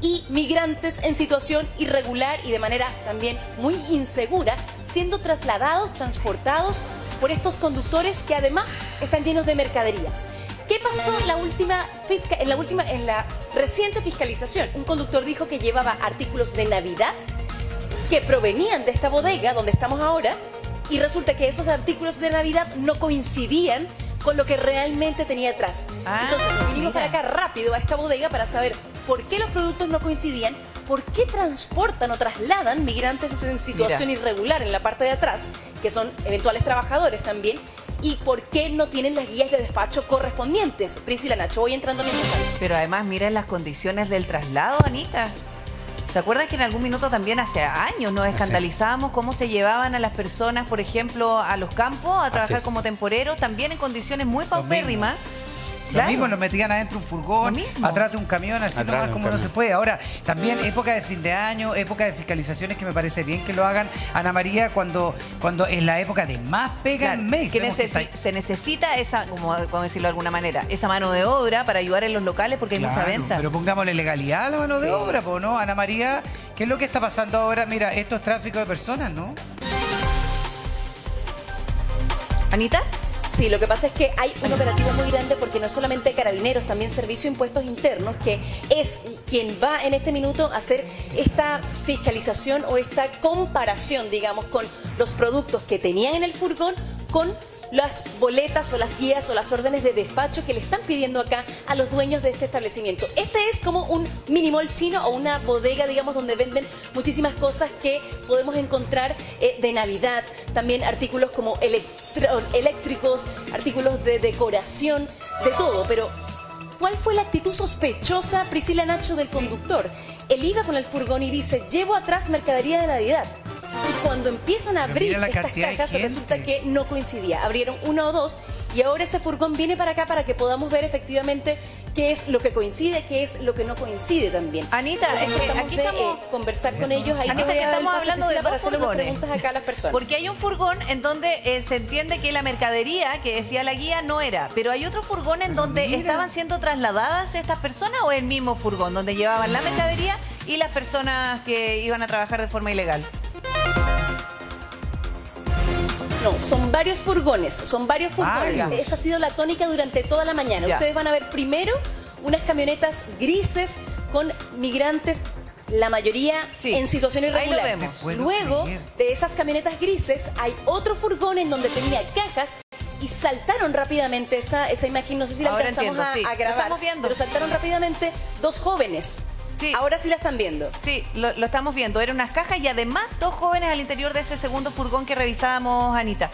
y migrantes en situación irregular y de manera también muy insegura, siendo trasladados, transportados por estos conductores que además están llenos de mercadería. ¿Qué pasó en la última fisca- en la última en la reciente fiscalización? Un conductor dijo que llevaba artículos de Navidad que provenían de esta bodega donde estamos ahora y resulta que esos artículos de Navidad no coincidían con lo que realmente tenía atrás. Ah, Entonces vinimos mira. para acá rápido a esta bodega para saber por qué los productos no coincidían, por qué transportan o trasladan migrantes en situación irregular en la parte de atrás, que son eventuales trabajadores también, y por qué no tienen las guías de despacho correspondientes. Priscila Nacho, voy entrando a mi Pero además, miren las condiciones del traslado, Anita. ¿Se acuerdan que en algún minuto también hace años nos escandalizábamos cómo se llevaban a las personas, por ejemplo, a los campos a trabajar como temporeros, también en condiciones muy paupérrimas? Lo Claro. mismo lo metían adentro de un furgón, atrás de un camión, así Atrás nomás como no se puede. Ahora, también época de fin de año, época de fiscalizaciones que me parece bien que lo hagan. Ana María, cuando, cuando es la época de más pega en México. que necesi- se necesita esa, como, como decirlo de alguna manera, esa mano de obra para ayudar en los locales porque hay mucha venta. Pero pongámosle legalidad a la mano de obra, pues, ¿no? Ana María, ¿qué es lo que está pasando ahora? Mira, esto es tráfico de personas, ¿no? ¿Anita? Sí, lo que pasa es que hay un operativo muy grande porque no solamente carabineros, también Servicio de Impuestos Internos, que es quien va en este minuto a hacer esta fiscalización o esta comparación, digamos, con los productos que tenían en el furgón con las boletas o las guías o las órdenes de despacho que le están pidiendo acá a los dueños de este establecimiento. Este es como un mini mall chino o una bodega, digamos, donde venden muchísimas cosas que podemos encontrar eh, de Navidad, también artículos como electro- eléctricos, artículos de decoración, de todo, pero ¿Cuál fue la actitud sospechosa, Priscila Nacho, del conductor? Él iba con el furgón y dice, llevo atrás mercadería de Navidad. Y cuando empiezan a abrir estas cajas, resulta que no coincidía. Abrieron una o dos y ahora ese furgón viene para acá para que podamos ver efectivamente qué es lo que coincide, qué es lo que no coincide también. Anita, es que aquí de, estamos- eh, conversar con ellos. Ahí Anita, que estamos hablando de para dos hacerle furgones. preguntas acá a las personas. Porque hay un furgón en donde eh, se entiende que la mercadería que decía la guía no era, pero hay otro furgón en donde estaban siendo trasladadas estas personas o el mismo furgón donde llevaban la mercadería y las personas que iban a trabajar de forma ilegal. No, son varios furgones, son varios furgones. Esa ha sido la tónica durante toda la mañana. Ya. Ustedes van a ver primero unas camionetas grises con migrantes, la mayoría en situación ahí lo irregular. Luego creer. de esas camionetas grises hay otro furgón en donde tenía cajas y saltaron rápidamente esa, esa imagen, no sé si la Ahora alcanzamos entiendo, a, sí. a Lo grabar, pero saltaron rápidamente dos jóvenes. Ahora sí la están viendo. Sí, lo, lo estamos viendo. Eran unas cajas y además dos jóvenes al interior de ese segundo furgón que revisábamos, Anita.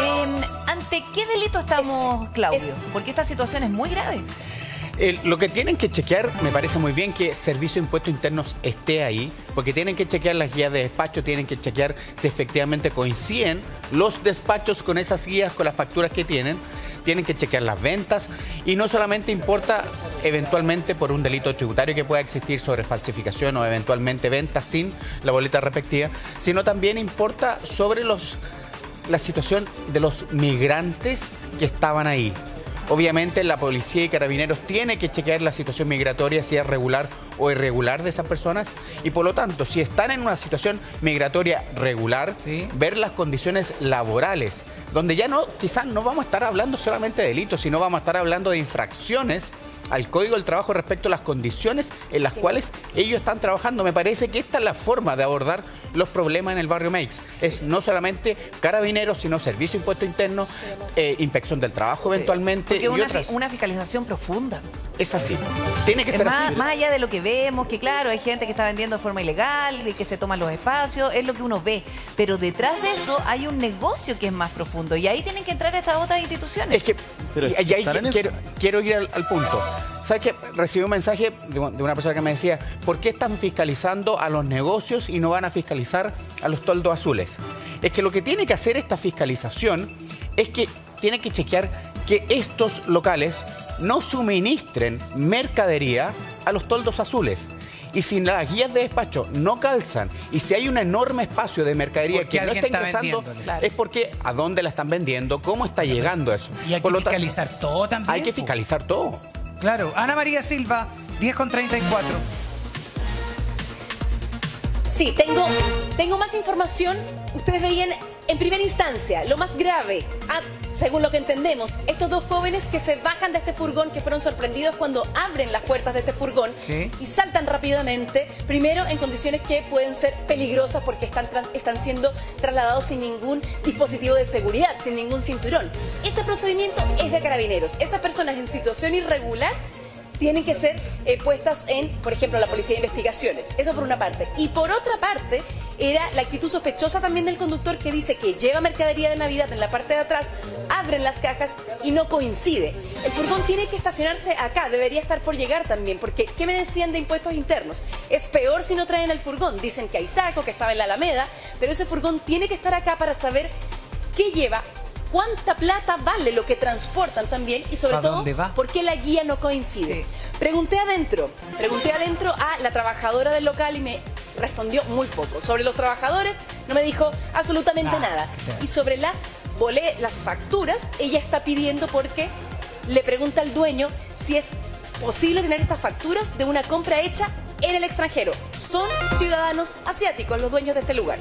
Em, ¿Ante qué delito estamos, Claudio? Porque esta situación es muy grave. El- lo que tienen que chequear, me parece muy bien que Servicio de Impuestos Internos esté ahí, porque tienen que chequear las guías de despacho, tienen que chequear si efectivamente coinciden los despachos con esas guías, con las facturas que tienen, tienen que chequear las ventas y no solamente importa eventualmente por un delito tributario que pueda existir sobre falsificación o eventualmente ventas sin la boleta respectiva, sino también importa sobre los la situación de los migrantes que estaban ahí. Obviamente la policía y carabineros tiene que chequear la situación migratoria, si es regular o irregular de esas personas. Y por lo tanto, si están en una situación migratoria regular, ver las condiciones laborales, donde ya no, quizás no vamos a estar hablando solamente de delitos, sino vamos a estar hablando de infracciones al Código del Trabajo respecto a las condiciones en las cuales ellos están trabajando. Me parece que esta es la forma de abordar los problemas en el barrio Meix. Es no solamente carabineros, sino servicio impuesto interno, eh, inspección del trabajo eventualmente Porque y una, otras. una fiscalización profunda. Es así. Tiene que Es ser más, así. más allá de lo que vemos, que claro, hay gente que está vendiendo de forma ilegal y que se toman los espacios, es lo que uno ve. Pero detrás de eso hay un negocio que es más profundo y ahí tienen que entrar estas otras instituciones. Es que y, y ahí quiero, quiero ir al, al punto. ¿Sabes qué? Recibí un mensaje de, un- de una persona que me decía, ¿por qué están fiscalizando a los negocios y no van a fiscalizar a los toldos azules? Es que lo que tiene que hacer esta fiscalización es que tiene que chequear que estos locales no suministren mercadería a los toldos azules. Y si las guías de despacho no calzan y si hay un enorme espacio de mercadería Porque que no está ingresando, es porque a dónde la están vendiendo, cómo está llegando eso. Y hay Por que fiscalizar todo también. hay que fiscalizar todo. Claro. Ana María Silva, 10 con 34. Sí, tengo, tengo más información. Ustedes veían en primera instancia lo más grave, ah, según lo que entendemos, estos dos jóvenes que se bajan de este furgón, que fueron sorprendidos cuando abren las puertas de este furgón Sí. y saltan rápidamente, primero en condiciones que pueden ser peligrosas porque están, están siendo trasladados sin ningún dispositivo de seguridad, sin ningún cinturón. Ese procedimiento es de carabineros. Esas personas en situación irregular tienen que ser eh, puestas en, por ejemplo, la Policía de Investigaciones. Eso por una parte. Y por otra parte, era la actitud sospechosa también del conductor que dice que lleva mercadería de Navidad en la parte de atrás, abren las cajas y no coincide. El furgón tiene que estacionarse acá, debería estar por llegar también, porque ¿qué me decían de impuestos internos? Es peor si no traen el furgón. Dicen que hay taco, que estaba en la Alameda, pero ese furgón tiene que estar acá para saber qué lleva, cuánta plata vale lo que transportan también y sobre ¿A todo va? por qué la guía no coincide. Pregunté adentro, pregunté adentro a la trabajadora del local y me respondió muy poco. Sobre los trabajadores no me dijo absolutamente nada. Y sobre las bolé, las facturas, ella está pidiendo porque le pregunta al dueño si es posible tener estas facturas de una compra hecha en el extranjero. Son ciudadanos asiáticos los dueños de este lugar.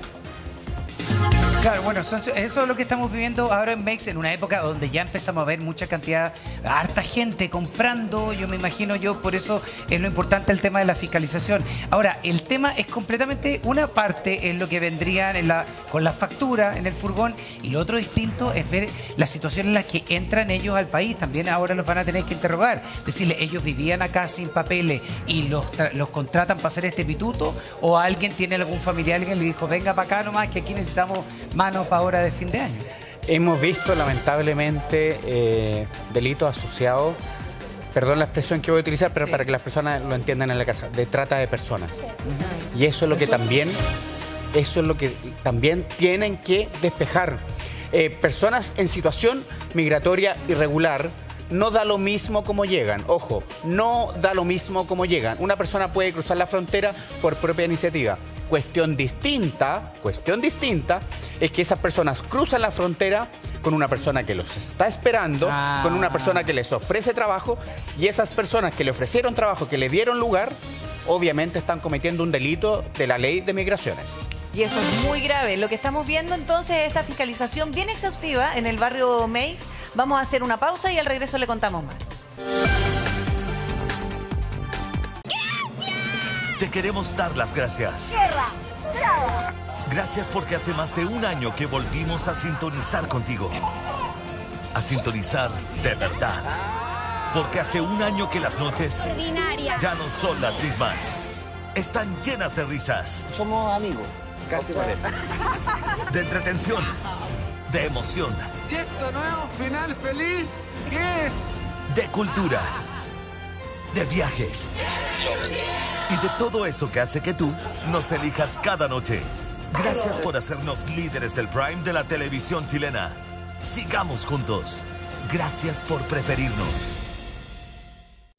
Claro, bueno, eso es lo que estamos viviendo ahora en Mex, en una época donde ya empezamos a ver mucha cantidad, harta gente comprando, yo me imagino yo, por eso es lo importante el tema de la fiscalización. Ahora, el tema es completamente, una parte es lo que vendrían con la factura en el furgón y lo otro distinto es ver la situación en la que entran ellos al país, también ahora los van a tener que interrogar, decirle, ellos vivían acá sin papeles y los, los contratan para hacer este pituto o alguien tiene algún familiar que le dijo, venga para acá nomás, que aquí necesitamos manos para ahora de fin de año. Hemos visto lamentablemente eh, delitos asociados, perdón la expresión que voy a utilizar, pero para que las personas lo entiendan en la casa, de trata de personas. Y eso es lo que también, eso es lo que también tienen que despejar. Eh, personas en situación migratoria irregular no da lo mismo como llegan. Ojo, no da lo mismo como llegan. Una persona puede cruzar la frontera por propia iniciativa. Cuestión distinta, cuestión distinta, es que esas personas cruzan la frontera con una persona que los está esperando, Ah. con una persona que les ofrece trabajo y esas personas que le ofrecieron trabajo, que le dieron lugar, obviamente están cometiendo un delito de la ley de migraciones. Y eso es muy grave. Lo que estamos viendo entonces es esta fiscalización bien exhaustiva en el barrio Meix. Vamos a hacer una pausa y al regreso le contamos más. Te queremos dar las gracias. Gracias porque hace más de un año que volvimos a sintonizar contigo. A sintonizar de verdad. Porque hace un año que las noches ya no son las mismas. Están llenas de risas. Somos amigos. Casi De entretención. De emoción. ¿Y esto no es un final feliz? ¿Qué es? De cultura. De viajes. Y de todo eso que hace que tú nos elijas cada noche. Gracias por hacernos líderes del Prime de la televisión chilena. Sigamos juntos. Gracias por preferirnos.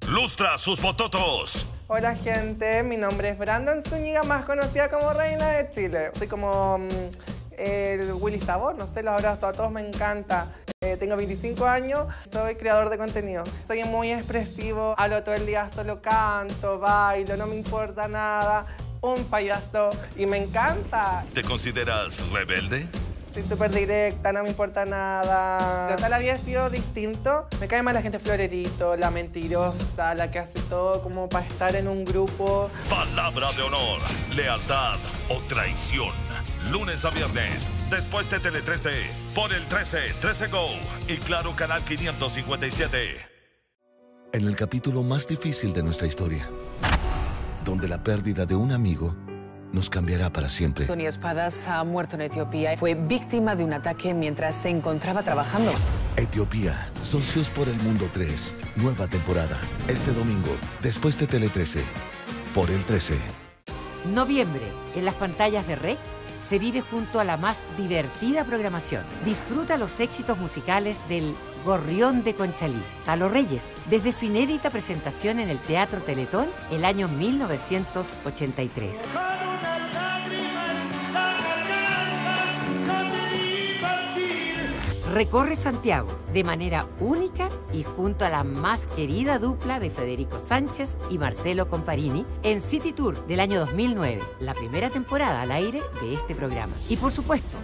Lustra sus bototos. Hola gente, mi nombre es Brandon Zúñiga, más conocida como Reina de Chile. Soy como mm, el Willy Sabor, no sé, los abrazo a todos, me encanta. Eh, tengo 25 años, soy creador de contenido. Soy muy expresivo, hablo todo el día, solo canto, bailo, no me importa nada. Un payaso y me encanta. ¿Te consideras rebelde? Soy súper directa, no me importa nada. Pero tal había sido distinto. Me cae mal la gente florerito, la mentirosa, la que hace todo como para estar en un grupo. Palabra de honor, lealtad o traición. Lunes a viernes, después de Tele 13, por el 13, 13 Go y Claro Canal 557. En el capítulo más difícil de nuestra historia, donde la pérdida de un amigo nos cambiará para siempre. Tony Espadas ha muerto en Etiopía. Fue víctima de un ataque mientras se encontraba trabajando. Etiopía, Socios por el Mundo 3, nueva temporada. Este domingo, después de Tele 13, por el 13. Noviembre, en las pantallas de REC, se vive junto a la más divertida programación. Disfruta los éxitos musicales del Gorrión de Conchalí, Salo Reyes, desde su inédita presentación en el Teatro Teletón el año 1983. Recorre Santiago de manera única y junto a la más querida dupla de Federico Sánchez y Marcelo Comparini en City Tour del año 2009, la primera temporada al aire de este programa. Y por supuesto,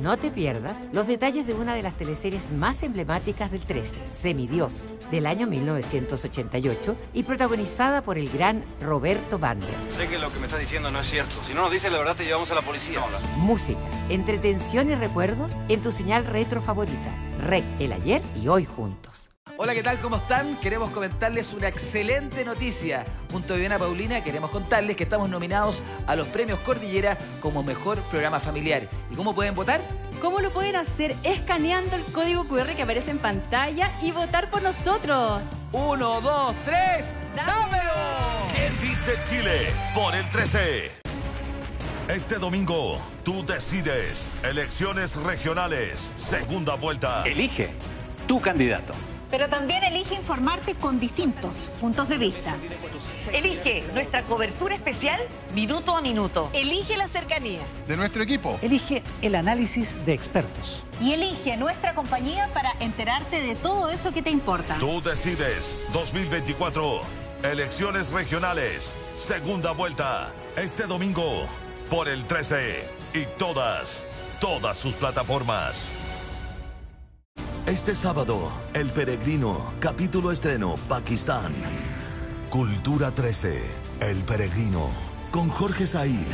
no te pierdas los detalles de una de las teleseries más emblemáticas del 13, Semidios, del año 1988 y protagonizada por el gran Roberto Bander. Sé que lo que me estás diciendo no es cierto. Si no nos dices la verdad, te llevamos a la policía. Música, entretención y recuerdos en tu señal retro favorita. Rec, el ayer y hoy juntos. Hola, ¿qué tal? ¿Cómo están? Queremos comentarles una excelente noticia. Junto a Viviana Paulina queremos contarles que estamos nominados a los premios Cordillera como mejor programa familiar. ¿Y cómo pueden votar? ¿Cómo lo pueden hacer? Escaneando el código QR que aparece en pantalla y votar por nosotros. Uno, dos, tres, ¡dámelo! ¿Quién dice Chile? Por el 13. Este domingo, tú decides. Elecciones regionales, segunda vuelta. Elige tu candidato. Pero también elige informarte con distintos puntos de vista. Elige nuestra cobertura especial minuto a minuto. Elige la cercanía. De nuestro equipo. Elige el análisis de expertos. Y elige nuestra compañía para enterarte de todo eso que te importa. Tú decides 2024. Elecciones regionales, segunda vuelta. Este domingo, por el 13. Y todas, todas sus plataformas. Este sábado, El Peregrino, capítulo estreno, Pakistán. Cultura 13, El Peregrino, con Jorge Said.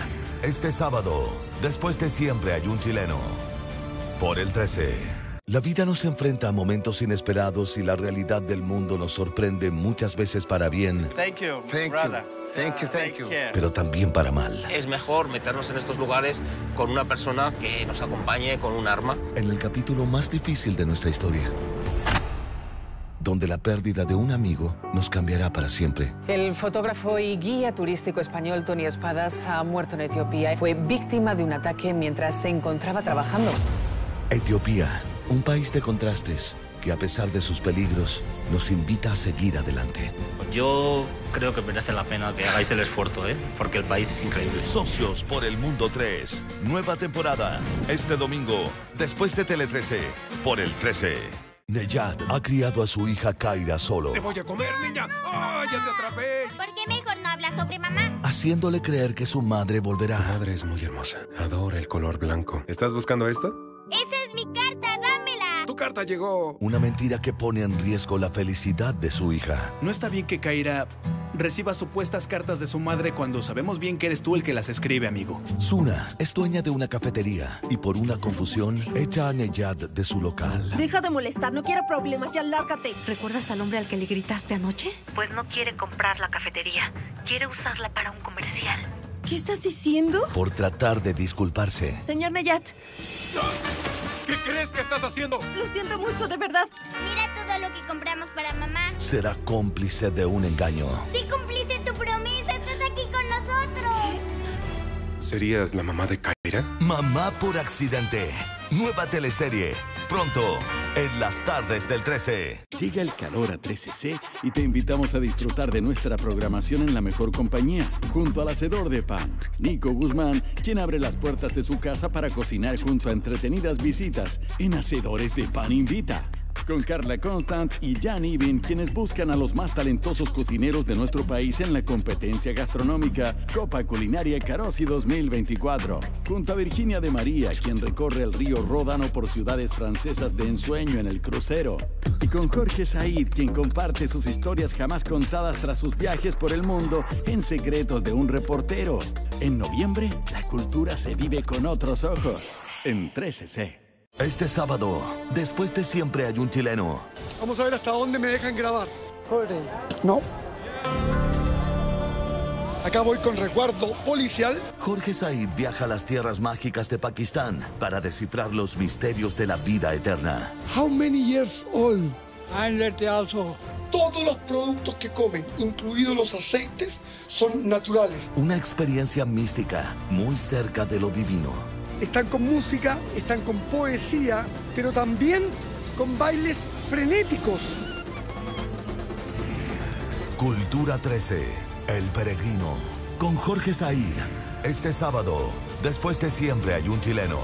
Este sábado, después de siempre hay un chileno. Por el 13. La vida nos enfrenta a momentos inesperados y la realidad del mundo nos sorprende muchas veces para bien, Thank you, Thank brother. you. Thank you, thank you. pero también para mal. Es mejor meternos en estos lugares con una persona que nos acompañe con un arma. En el capítulo más difícil de nuestra historia, donde la pérdida de un amigo nos cambiará para siempre. El fotógrafo y guía turístico español Tony Espadas ha muerto en Etiopía. Fue víctima de un ataque mientras se encontraba trabajando. Etiopía, un país de contrastes que a pesar de sus peligros nos invita a seguir adelante. Yo creo que merece la pena que hagáis el esfuerzo, ¿eh? porque el país es increíble. Socios por el Mundo 3, nueva temporada, este domingo, después de Tele 13, por el 13. Neyad ha criado a su hija Kaira solo, Te voy a comer, niña. ¡Ah, ya te atrapé! ¿Por qué mejor no hablas sobre mamá? haciéndole creer que su madre volverá. madre es muy hermosa. Adora el color blanco. ¿Estás buscando esto? Esa es mi carta. Tu carta llegó. Una mentira que pone en riesgo la felicidad de su hija. No está bien que Kaira reciba supuestas cartas de su madre cuando sabemos bien que eres tú el que las escribe, amigo. Suna es dueña de una cafetería y por una confusión echa a Neyad de su local. Deja de molestar, no quiero problemas, ya lárgate. ¿Recuerdas al hombre al que le gritaste anoche? Pues no quiere comprar la cafetería, quiere usarla para un comercial. ¿Qué estás diciendo? Por tratar de disculparse. Señor Neyat, ¿Qué crees que estás haciendo? lo siento mucho, de verdad. Mira todo lo que compramos para mamá. Será cómplice de un engaño. Si cumpliste tu promesa, estás aquí con nosotros. ¿Serías la mamá de Kaira? Mamá por accidente. Nueva teleserie. Pronto, en las tardes del 13. Llega el calor a 13C y te invitamos a disfrutar de nuestra programación en la mejor compañía, junto al hacedor de pan, Nico Guzmán, quien abre las puertas de su casa para cocinar junto a entretenidas visitas en Hacedores de Pan Invita. Con Carla Constant y Jan Ibin, quienes buscan a los más talentosos cocineros de nuestro país en la competencia gastronómica Copa Culinaria Carosi 2024. Junto a Virginia de María, quien recorre el río Ródano por ciudades francesas de ensueño en el crucero. Y con Jorge Said, quien comparte sus historias jamás contadas tras sus viajes por el mundo en secretos de un reportero. En noviembre, la cultura se vive con otros ojos. En 13C. Este sábado, después de siempre hay un chileno. Vamos a ver hasta dónde me dejan grabar. Jorge. No. Acá voy con resguardo policial. Jorge Said viaja a las tierras mágicas de Pakistán para descifrar los misterios de la vida eterna. How many years old? Also. Todos los productos que comen, incluidos los aceites, son naturales. Una experiencia mística muy cerca de lo divino. Están con música, están con poesía, pero también con bailes frenéticos. Cultura 13, El Peregrino, con Jorge Said. Este sábado, después de siempre hay un chileno.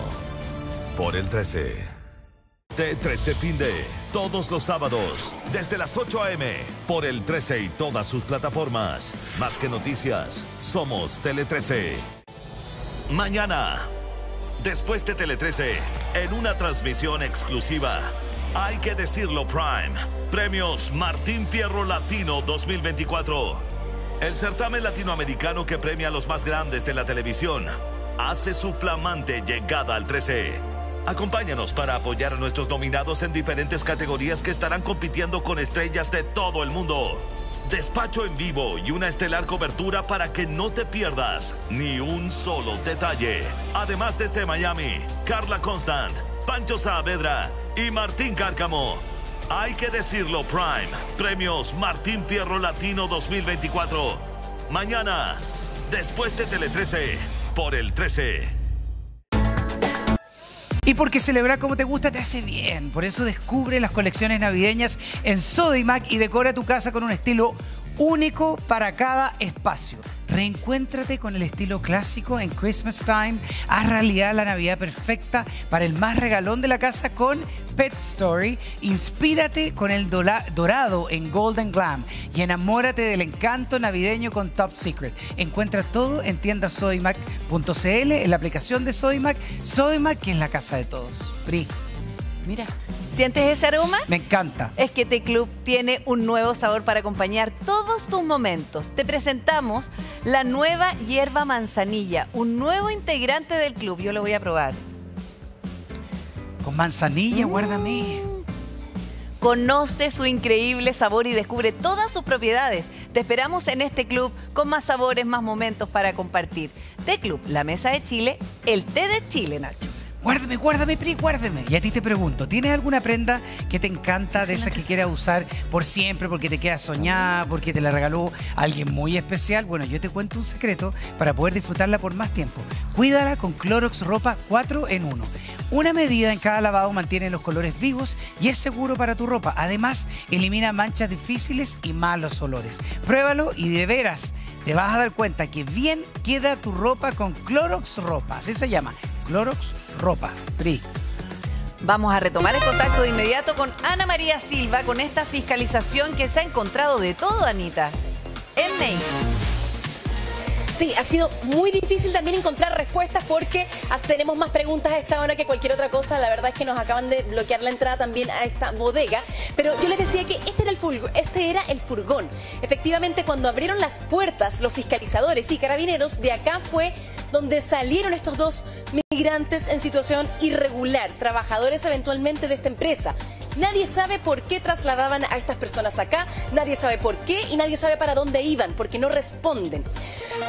Por el 13. T13 Fin de, todos los sábados, desde las 8 a.m., por el 13 y todas sus plataformas. Más que noticias, somos Tele 13. Mañana, después de Tele 13, en una transmisión exclusiva. Hay que decirlo Prime. Premios Martín Fierro Latino 2024. El certamen latinoamericano que premia a los más grandes de la televisión hace su flamante llegada al 13. Acompáñanos para apoyar a nuestros nominados en diferentes categorías que estarán compitiendo con estrellas de todo el mundo. Despacho en vivo y una estelar cobertura para que no te pierdas ni un solo detalle. Además desde Miami, Carla Constant, Pancho Saavedra y Martín Cárcamo. Hay que decirlo, Prime. Premios Martín Fierro Latino 2024. Mañana, después de Tele 13, por el 13. Y porque celebrar como te gusta te hace bien. Por eso descubre las colecciones navideñas en Sodimac y decora tu casa con un estilo único para cada espacio. Reencuéntrate con el estilo clásico en Christmas Time. Haz realidad la Navidad perfecta para el más regalón de la casa con Pet Story. Inspírate con el dorado en Golden Glam y enamórate del encanto navideño con Top Secret. Encuentra todo en tiendasodimac.cl, en la aplicación de Sodimac. Sodimac, que es la casa de todos. Pri. Mira, ¿sientes ese aroma? Me encanta. Es que Té Club tiene un nuevo sabor para acompañar todos tus momentos. Te presentamos la nueva hierba manzanilla, un nuevo integrante del club. Yo lo voy a probar. Con manzanilla, guárdame. Conoce su increíble sabor y descubre todas sus propiedades. Te esperamos en este club con más sabores, más momentos para compartir. Té Club, la mesa de Chile, el té de Chile, Nacho. Guárdame, guárdame, Pri, guárdame. Y a ti te pregunto, ¿tienes alguna prenda que te encanta, de esas que quieras usar por siempre, porque te queda soñada, porque te la regaló alguien muy especial? Bueno, yo te cuento un secreto para poder disfrutarla por más tiempo. Cuídala con Clorox Ropa 4 en 1. Una medida en cada lavado mantiene los colores vivos y es seguro para tu ropa. Además, elimina manchas difíciles y malos olores. Pruébalo y de veras te vas a dar cuenta que bien queda tu ropa con Clorox Ropa. Así se llama, Clorox Ropa. Pri. Vamos a retomar el contacto de inmediato con Ana María Silva con esta fiscalización que se ha encontrado de todo, Anita, en México. Sí, ha sido muy difícil también encontrar respuestas porque tenemos más preguntas a esta hora que cualquier otra cosa. La verdad es que nos acaban de bloquear la entrada también a esta bodega. Pero yo les decía que este era el, este era el furgón. Efectivamente, cuando abrieron las puertas los fiscalizadores y carabineros, de acá fue donde salieron estos dos migrantes en situación irregular, trabajadores eventualmente de esta empresa. Nadie sabe por qué trasladaban a estas personas acá, nadie sabe por qué y nadie sabe para dónde iban, porque no responden.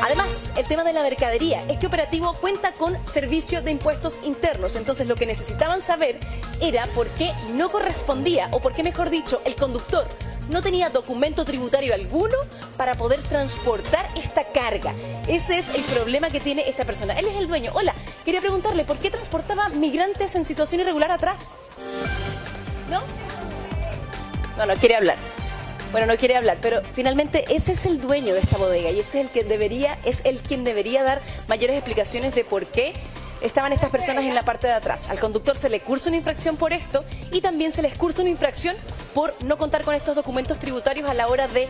Además, el tema de la mercadería. Este operativo cuenta con servicio de impuestos internos, entonces lo que necesitaban saber era por qué no correspondía, o por qué, mejor dicho, el conductor no tenía documento tributario alguno para poder transportar esta carga. Ese es el problema que tiene esta persona. Él es el dueño. Hola, quería preguntarle, ¿por qué transportaba migrantes en situación irregular atrás? ¿No? No, no quiere hablar. Bueno, no quiere hablar, pero finalmente ese es el dueño de esta bodega y ese es el que debería, es el quien debería dar mayores explicaciones de por qué estaban estas personas en la parte de atrás. Al conductor se le cursa una infracción por esto y también se les cursa una infracción por no contar con estos documentos tributarios a la hora de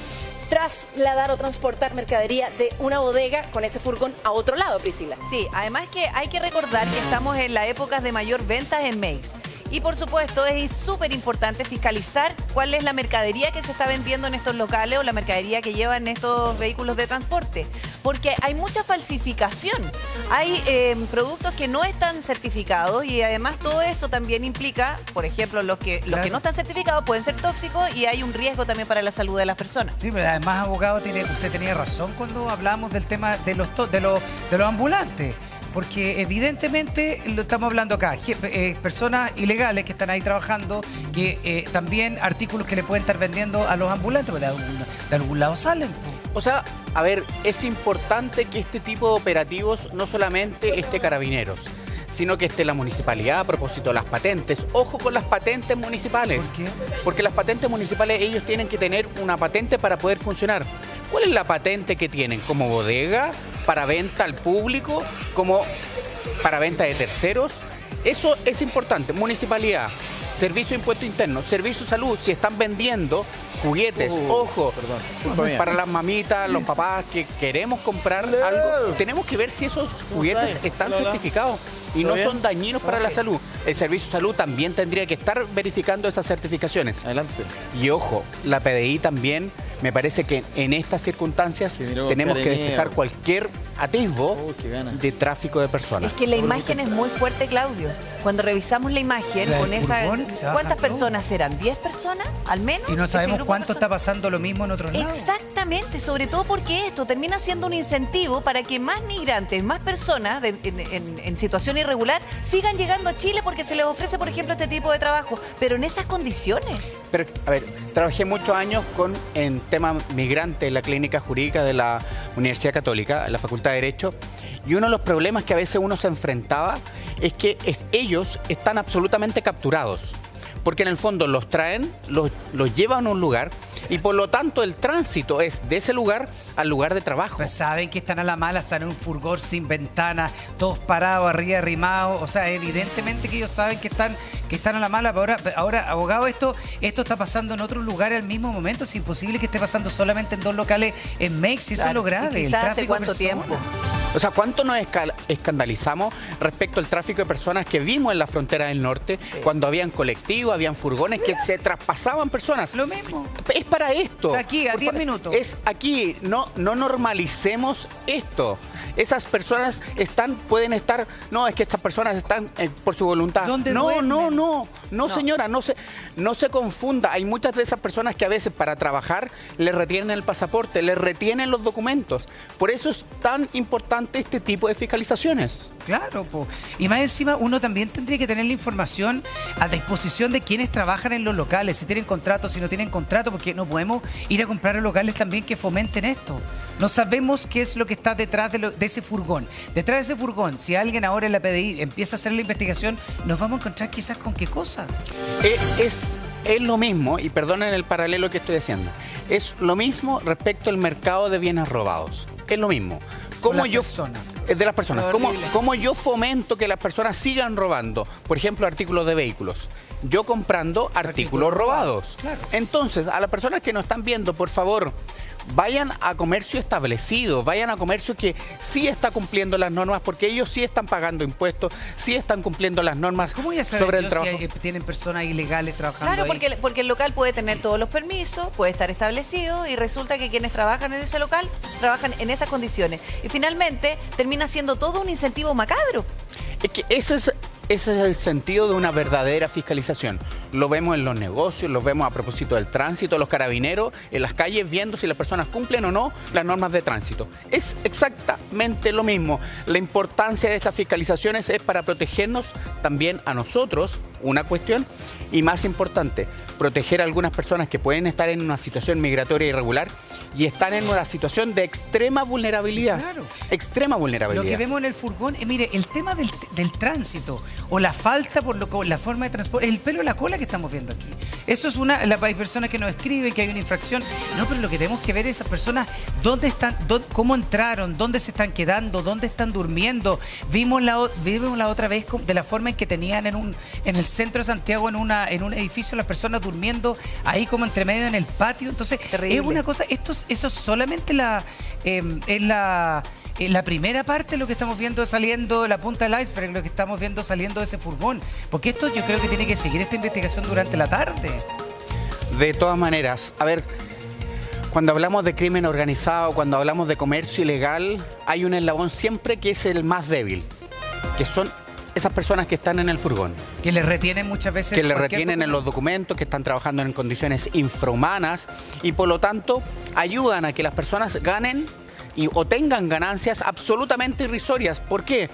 trasladar o transportar mercadería de una bodega con ese furgón a otro lado, Priscila. Sí, además que hay que recordar que estamos en la época de mayor ventas en Mace. Y por supuesto es súper importante fiscalizar cuál es la mercadería que se está vendiendo en estos locales o la mercadería que llevan estos vehículos de transporte. Porque hay mucha falsificación. Hay em, productos que no están certificados y además todo eso también implica, por ejemplo, los que, los que no están certificados pueden ser tóxicos y hay un riesgo también para la salud de las personas. Sí, pero además, abogado, tiene, usted tenía razón cuando hablamos del tema de los, de los, de los ambulantes porque evidentemente lo estamos hablando acá, eh, personas ilegales que están ahí trabajando, que eh, también artículos que le pueden estar vendiendo a los ambulantes, de de algún lado salen. O sea, a ver, es importante que este tipo de operativos no solamente esté carabineros, sino que esté la municipalidad a propósito de las patentes. Ojo con las patentes municipales. ¿Por qué? Porque las patentes municipales ellos tienen que tener una patente para poder funcionar. ¿Cuál es la patente que tienen? ¿Como bodega? ¿Para venta al público? ¿Como para venta de terceros? Eso es importante. Municipalidad, Servicio de Impuesto Interno, Servicio de Salud, si están vendiendo juguetes, uh, ojo, para las mamitas, los papás que queremos comprar algo, tenemos que ver si esos juguetes están certificados y no son dañinos para la salud. El Servicio de Salud también tendría que estar verificando esas certificaciones. Adelante. Y ojo, la PDI también, me parece que en estas circunstancias tenemos que despejar cualquier atisbo de tráfico de personas. Es que la imagen es muy fuerte, Claudio. Cuando revisamos la imagen La con esa. ¿Cuántas personas eran? ¿10 personas al menos? Y no Ese sabemos cuánto personas. está pasando lo mismo en otros lados. Exactamente, sobre todo porque esto termina siendo un incentivo para que más migrantes, más personas de- en, en- en situación irregular sigan llegando a Chile porque se les ofrece, por ejemplo, este tipo de trabajo, pero en esas condiciones. Pero, a ver, trabajé muchos años con, en tema migrante en la clínica jurídica de la Universidad Católica, en la Facultad de Derecho, y uno de los problemas que a veces uno se enfrentaba es que es- ellos están absolutamente capturados, porque en el fondo los traen, los, los llevan a un lugar, y por lo tanto el tránsito es de ese lugar al lugar de trabajo. Pues saben que están a la mala, están en un furgón sin ventana, todos parados, arriba arrimados. O sea, evidentemente que ellos saben que están, que están a la mala. Pero ahora, ahora, abogado, esto, esto está pasando en otros lugares al mismo momento. Es imposible que esté pasando solamente en dos locales en Mex. Eso es lo y grave. el hace tráfico de cuánto tiempo. O sea, ¿cuánto nos escandalizamos respecto al tráfico de personas que vimos en la frontera del norte cuando habían colectivos, habían furgones que se traspasaban personas? Lo mismo. Es para esto. Aquí, a Por 10 fa- minutos. Es aquí, no, no normalicemos esto. Esas personas están, pueden estar, no, es que estas personas están eh, por su voluntad. ¿Dónde no, duermen? no, no, no, señora, no se, no se confunda. Hay muchas de esas personas que a veces para trabajar les retienen el pasaporte, les retienen los documentos. Por eso es tan importante este tipo de fiscalizaciones. Claro, po. y más encima uno también tendría que tener la información a disposición de quienes trabajan en los locales, si tienen contrato, si no tienen contrato, porque no podemos ir a comprar a locales también que fomenten esto. No sabemos qué es lo que está detrás de, lo- de ese furgón. Detrás de ese furgón, si alguien ahora en la PDI empieza a hacer la investigación, nos vamos a encontrar quizás con qué cosa. Eh, Es, es lo mismo, y perdonen el paralelo que estoy haciendo, es lo mismo respecto al mercado de bienes robados. Es lo mismo. ¿Cómo yo, personas. eh, de las personas. ¿Cómo, Horrible. cómo yo fomento que las personas sigan robando? Por ejemplo, artículos de vehículos. Yo comprando artículos robados. Entonces, a las personas que nos están viendo, por favor, vayan a comercio establecido, vayan a comercio que sí está cumpliendo las normas, porque ellos sí están pagando impuestos, sí están cumpliendo las normas ¿Cómo voy a saber sobre el trabajo. si hay- tienen personas ilegales trabajando Claro, ahí? porque, porque el local puede tener todos los permisos, puede estar establecido y resulta que quienes trabajan en ese local trabajan en esas condiciones. Y finalmente termina siendo todo un incentivo macabro. Es que ese es, ese es el sentido de una verdadera fiscalización. Lo vemos en los negocios, lo vemos a propósito del tránsito, los carabineros en las calles viendo si las personas cumplen o no las normas de tránsito. Es exactamente lo mismo. La importancia de estas fiscalizaciones es para protegernos también a nosotros, una cuestión, y más importante, proteger a algunas personas que pueden estar en una situación migratoria irregular y están en una situación de extrema vulnerabilidad. Extrema vulnerabilidad. Lo que vemos en el furgón, eh, mire, el tema del, del tránsito o la falta por lo, la forma de transporte, el pelo a la cola que estamos viendo aquí. Eso es una, la- hay personas que nos escriben que hay una infracción. No, pero lo que tenemos que ver es esas personas, dónde están, cómo entraron, dónde se están quedando, dónde están durmiendo. Vimos la, vimos la otra vez de la forma en que tenían en un, en el centro de Santiago, en una, en un edificio, las personas durmiendo ahí como entre medio en el patio. Entonces, es una cosa, esto es- eso es solamente la, eh, es la, eh, la primera parte lo que estamos viendo saliendo, la punta del iceberg, lo que estamos viendo saliendo de ese furgón. Porque esto yo creo que tiene que seguir esta investigación durante la tarde. De todas maneras, a ver, cuando hablamos de crimen organizado, cuando hablamos de comercio ilegal, hay un eslabón siempre que es el más débil, que son esas personas que están en el furgón. Que le retienen muchas veces. que le cualquier retienen en los documentos, que están trabajando en condiciones infrahumanas y por lo tanto ayudan a que las personas ganen y, o tengan ganancias absolutamente irrisorias. ¿Por qué?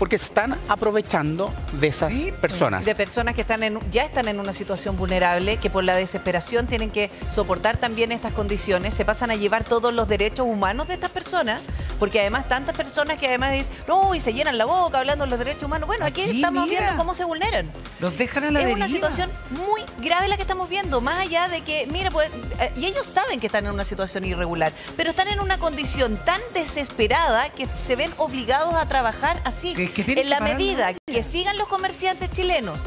Porque se están aprovechando de esas personas. De personas que están en, ya están en una situación vulnerable, que por la desesperación tienen que soportar también estas condiciones, se pasan a llevar todos los derechos humanos de estas personas, porque además tantas personas que además dicen, no, y se llenan la boca hablando de los derechos humanos. Bueno, aquí, Aquí, estamos mira. viendo cómo se vulneran. Los dejan a la es deriva. una situación muy grave la que estamos viendo, más allá de que, mira, pues, eh, y ellos saben que están en una situación irregular, pero están en una condición tan desesperada que se ven obligados a trabajar así. que en que la medida que sigan los comerciantes chilenos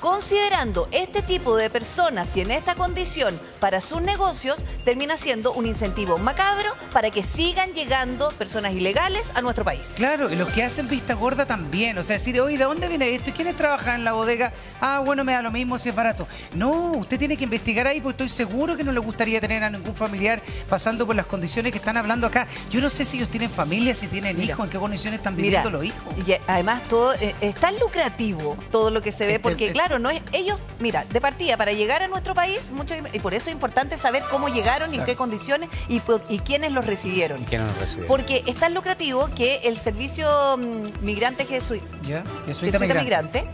considerando este tipo de personas y en esta condición para sus negocios, termina siendo un incentivo macabro para que sigan llegando personas ilegales a nuestro país. Claro, y los que hacen vista gorda también. O sea, decir, oye, ¿de dónde viene esto? ¿Y quiénes trabajan en la bodega? Ah, bueno, me da lo mismo si es barato. No, usted tiene que investigar ahí porque estoy seguro que no le gustaría tener a ningún familiar pasando por las condiciones que están hablando acá. Yo no sé si ellos tienen familia, si tienen hijos, en qué condiciones están viviendo los hijos. Y además todo eh, es tan lucrativo todo lo que se ve, porque claro, no es ellos, mira, de partida para llegar a nuestro país, mucho, y por eso es importante saber cómo llegaron y en qué condiciones y, por- y quiénes los recibieron. ¿Y quiénes los recibieron? Porque es tan lucrativo que el servicio mm, migrante jesuita, ¿Ya? jesuita migrante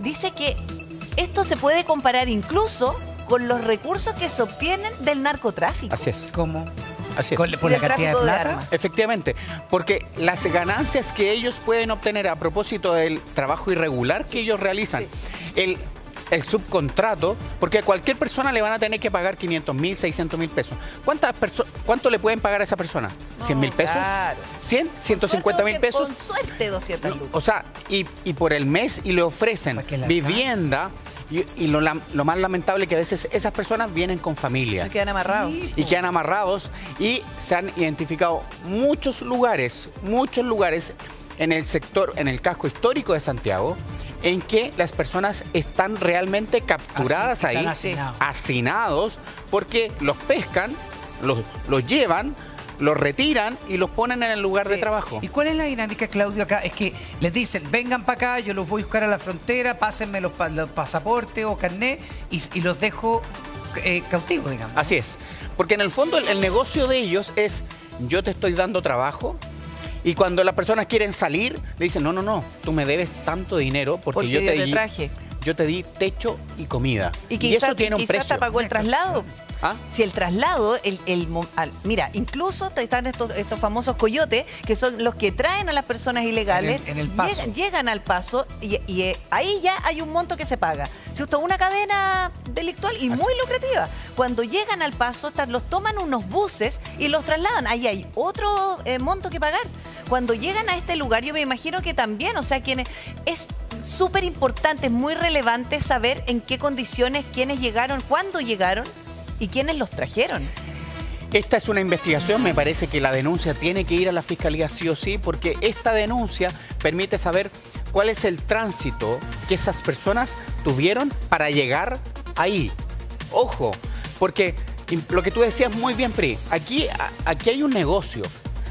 dice que esto se puede comparar incluso con los recursos que se obtienen del narcotráfico. Así es. ¿Cómo? Así es. ¿Con- por la cantidad de tráfico de plata? armas. Efectivamente, porque las ganancias que ellos pueden obtener a propósito del trabajo irregular que ellos realizan, el, el subcontrato, porque a cualquier persona le van a tener que pagar 500 mil, 600 mil pesos. ¿Cuántas ¿Cuánto le pueden pagar a esa persona? ¿100 mil pesos? claro. ¿100? ¿150 mil pesos? Con suerte 200 lucas. O sea, y, y por el mes y le ofrecen la vivienda. Y, y lo, lo más lamentable que a veces esas personas vienen con familia Se quedan amarrados. y quedan amarrados y se han identificado muchos lugares, muchos lugares en el sector, en el casco histórico de Santiago, en que las personas están realmente capturadas Así, ahí, hacinados. hacinados, porque los pescan, los, los llevan, los retiran y los ponen en el lugar de trabajo. ¿Y cuál es la dinámica, Claudio, acá? Es que les dicen, vengan para acá, yo los voy a buscar a la frontera, pásenme los, pa- los pasaportes o carnet y, y los dejo eh, cautivos, digamos. Así es. Porque en el fondo el, el negocio de ellos es yo te estoy dando trabajo y cuando las personas quieren salir le dicen no, no, no, tú me debes tanto dinero porque, Porque yo te, te di, traje. yo te di techo y comida. Y quizás eso tiene un precio. te pagó el traslado. ¿Ah? Si el traslado, el, el al- mira, incluso están estos, estos famosos coyotes, que son los que traen a las personas ilegales, En el- en el paso. llegan, llegan al paso y, y, eh, ahí ya hay un monto que se paga. Esto es una cadena delictual y muy lucrativa. Cuando llegan al paso, los toman unos buses y los trasladan. Ahí hay otro eh, monto que pagar. Cuando llegan a este lugar, yo me imagino que también, o sea, quienes es súper importante, es muy relevante saber en qué condiciones, quiénes llegaron, cuándo llegaron y quiénes los trajeron. Esta es una investigación, me parece que la denuncia tiene que ir a la fiscalía sí o sí, porque esta denuncia permite saber cuál es el tránsito que esas personas tuvieron para llegar ahí. Ojo, porque lo que tú decías muy bien, Pri, aquí, aquí hay un negocio.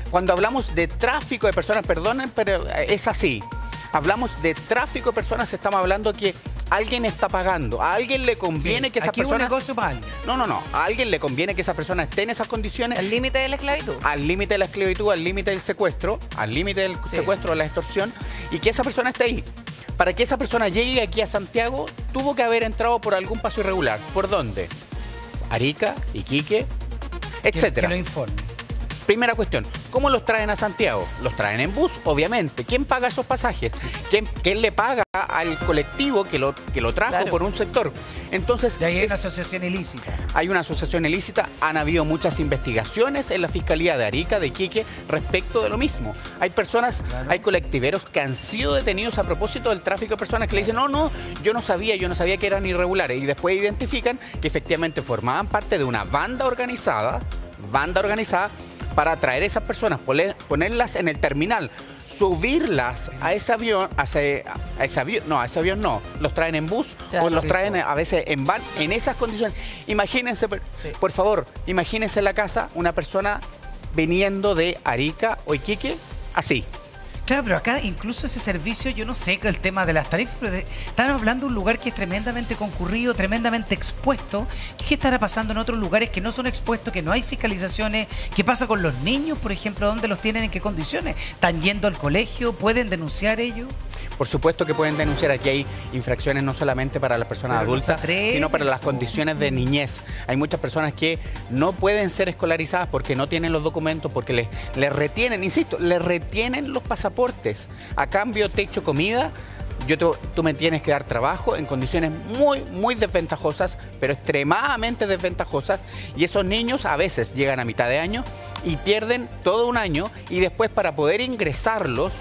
Cuando hablamos de tráfico de personas, perdonen, pero es así. Hablamos de tráfico de personas, estamos hablando que alguien está pagando, a alguien le conviene Sí, que esa aquí es un persona... negocio para alguien. No, no, no. A alguien le conviene que esa persona esté en esas condiciones. Al límite de la esclavitud. Al límite de la esclavitud, al límite del secuestro, al límite del secuestro, de la extorsión, y que esa persona esté ahí. Para que esa persona llegue aquí a Santiago, tuvo que haber entrado por algún paso irregular. ¿Por dónde? Arica, Iquique, etcétera. Que lo informe. Primera cuestión, ¿cómo los traen a Santiago? Los traen en bus, obviamente. ¿Quién paga esos pasajes? ¿Quién, quién le paga al colectivo que lo, que lo trajo Claro. por un sector? Entonces, De ahí hay es- una asociación ilícita. hay una asociación ilícita, han habido muchas investigaciones en la Fiscalía de Arica, de Iquique, respecto de lo mismo. Hay personas, hay colectiveros que han sido detenidos a propósito del tráfico de personas que le dicen, no, no, yo no sabía, yo no sabía que eran irregulares. Y después identifican que efectivamente formaban parte de una banda organizada, banda organizada, para traer esas personas, poner- ponerlas en el terminal, subirlas a ese avión, a ese, a ese avión, no, a ese avión no, los traen en bus o los Sí, traen a veces en van, en esas condiciones. Imagínense, por, por favor, imagínense en la casa una persona viniendo de Arica o Iquique, así. Claro, pero acá incluso ese servicio, yo no sé el tema de las tarifas, pero están hablando de un lugar que es tremendamente concurrido, tremendamente expuesto. ¿Qué estará pasando en otros lugares que no son expuestos, que no hay fiscalizaciones? ¿Qué pasa con los niños, por ejemplo? ¿Dónde los tienen? ¿En qué condiciones? ¿Están yendo al colegio? ¿Pueden denunciar ellos? Por supuesto que pueden denunciar aquí hay infracciones no solamente para las personas Pero adultas, sino para las condiciones de niñez. Hay muchas personas que no pueden ser escolarizadas porque no tienen los documentos, porque les, les retienen, insisto, les retienen los pasaportes. A cambio, techo, comida. Yo te- tú me tienes que dar trabajo en condiciones muy, muy desventajosas, pero extremadamente desventajosas. Y esos niños a veces llegan a mitad de año y pierden todo un año y después para poder ingresarlos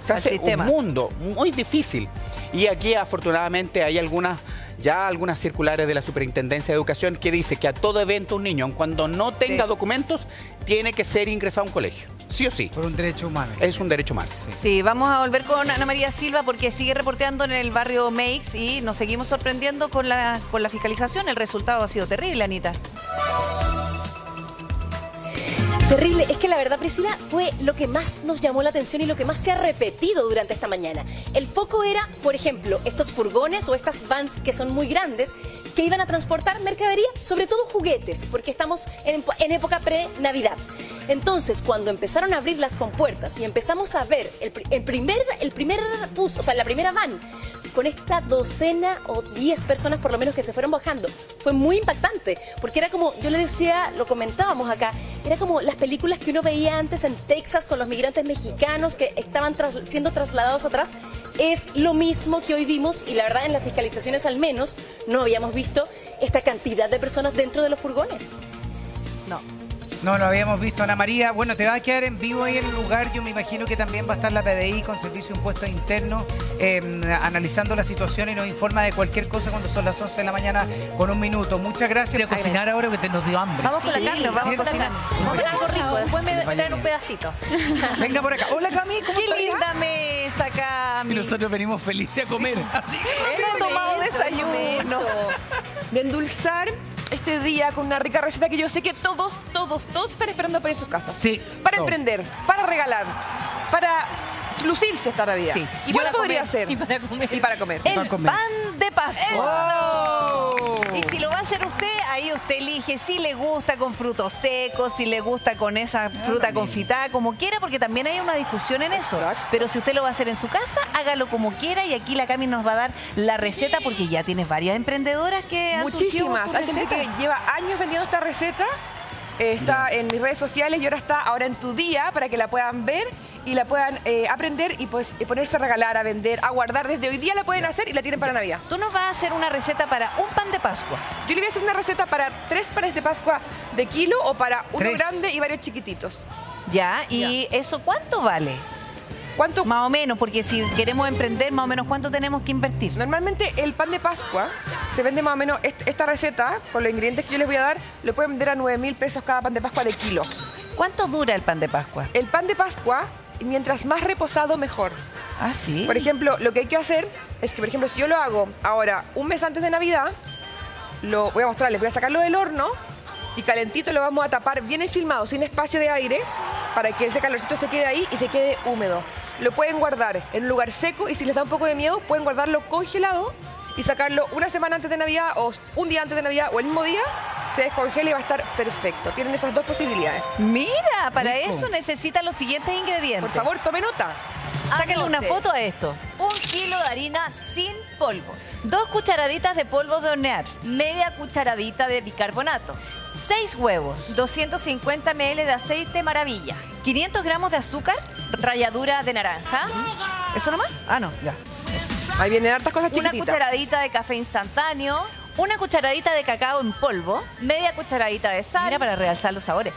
se hace sistema. un mundo muy difícil. Y aquí afortunadamente hay algunas ya algunas circulares de la Superintendencia de Educación que dice que a todo evento un niño, cuando no tenga Sí. documentos, tiene que ser ingresado a un colegio. Sí o sí. Por un derecho humano. Es un derecho humano. sí. Sí, vamos a volver con Ana María Silva porque sigue reporteando en el barrio Meix y nos seguimos sorprendiendo con la, con la fiscalización. El resultado ha sido terrible, Anita. Terrible, es que la verdad, Priscila, fue lo que más nos llamó la atención y lo que más se ha repetido durante esta mañana. El foco era, por ejemplo, estos furgones o estas vans que son muy grandes que iban a transportar mercadería, sobre todo juguetes, porque estamos en, época pre-Navidad. Entonces, cuando empezaron a abrir las compuertas y empezamos a ver el, el primer, el primer bus, o sea, la primera van, con esta docena o 10 personas por lo menos que se fueron bajando. Fue muy impactante, porque era como, yo le decía, lo comentábamos acá, era como las películas que uno veía antes en Texas con los migrantes mexicanos que estaban siendo trasladados atrás. Es lo mismo que hoy vimos y la verdad en las fiscalizaciones al menos no habíamos visto esta cantidad de personas dentro de los furgones. No. No lo habíamos visto, Ana María. Bueno, te va a quedar en vivo ahí en el lugar. Yo me imagino que también va a estar la PDI con servicio de impuestos internos eh, analizando la situación y nos informa de cualquier cosa cuando son las 11 de la mañana con un minuto. Muchas gracias. Voy a cocinar ahora porque te- nos dio hambre. Vamos con la carne, vamos la carne. Vamos con algo rico, después me traen un pedacito. Venga por acá. Hola Cami, ¿cómo Qué linda mesa, Cami. Y nosotros venimos felices a comer. Así que No tomado desayuno. De endulzar este día con una rica receta que yo sé que todos, todos, todos están esperando para ir a sus casas. Sí. Para emprender, para regalar, para lucirse esta Navidad. Sí. ¿Y cuál podría comer. ser? Y para comer. Y para comer. El Para comer. pan de Pascua. Y si lo va a hacer usted, ahí usted elige si le gusta con frutos secos, si le gusta con esa fruta confitada, como quiera, porque también hay una discusión en eso. Pero si usted lo va a hacer en su casa, hágalo como quiera y aquí la Cami nos va a dar la receta porque ya tienes varias emprendedoras que han Muchísimas. Hay gente que lleva años vendiendo esta receta. Está en mis redes sociales y ahora está ahora en tu día para que la puedan ver y la puedan eh, aprender y pues ponerse a regalar, a vender, a guardar. Desde hoy día la pueden hacer y la tienen para Navidad. Tú nos vas a hacer una receta para un pan de Pascua. Yo le voy a hacer una receta para tres panes de Pascua de kilo o para uno Tres. grande y varios chiquititos. Ya, ¿y eso cuánto vale? ¿Cuánto? Más o menos, porque si queremos emprender, más o menos cuánto tenemos que invertir. Normalmente el pan de Pascua se vende más o menos, est- esta receta, con los ingredientes que yo les voy a dar, lo pueden vender a 9 mil pesos cada pan de Pascua de kilo. ¿Cuánto dura el pan de Pascua? El pan de Pascua, mientras más reposado, mejor. Ah, sí. Por ejemplo, lo que hay que hacer es que, por ejemplo, si yo lo hago ahora un mes antes de Navidad, lo voy a mostrarles, voy a sacarlo del horno y calentito lo vamos a tapar bien enfilmado, sin espacio de aire, para que ese calorcito se quede ahí y se quede húmedo. Lo pueden guardar en un lugar seco y si les da un poco de miedo, pueden guardarlo congelado y sacarlo una semana antes de Navidad o un día antes de Navidad o el mismo día, se descongela y va a estar perfecto. Tienen esas dos posibilidades. Mira, para eso necesita los siguientes ingredientes. Por favor, tome nota. Sáquenle una foto a esto. Un kilo de harina sin polvos. Dos cucharaditas de polvo de hornear. Media cucharadita de bicarbonato. Seis huevos. 250 ml de aceite maravilla. 500 gramos de azúcar. Ralladura de naranja. ¿Eso nomás? Ah, no, ya. Ahí vienen hartas cosas Una chiquititas. cucharadita de café instantáneo. Una cucharadita de cacao en polvo. Media cucharadita de sal. Mira, para realzar los sabores.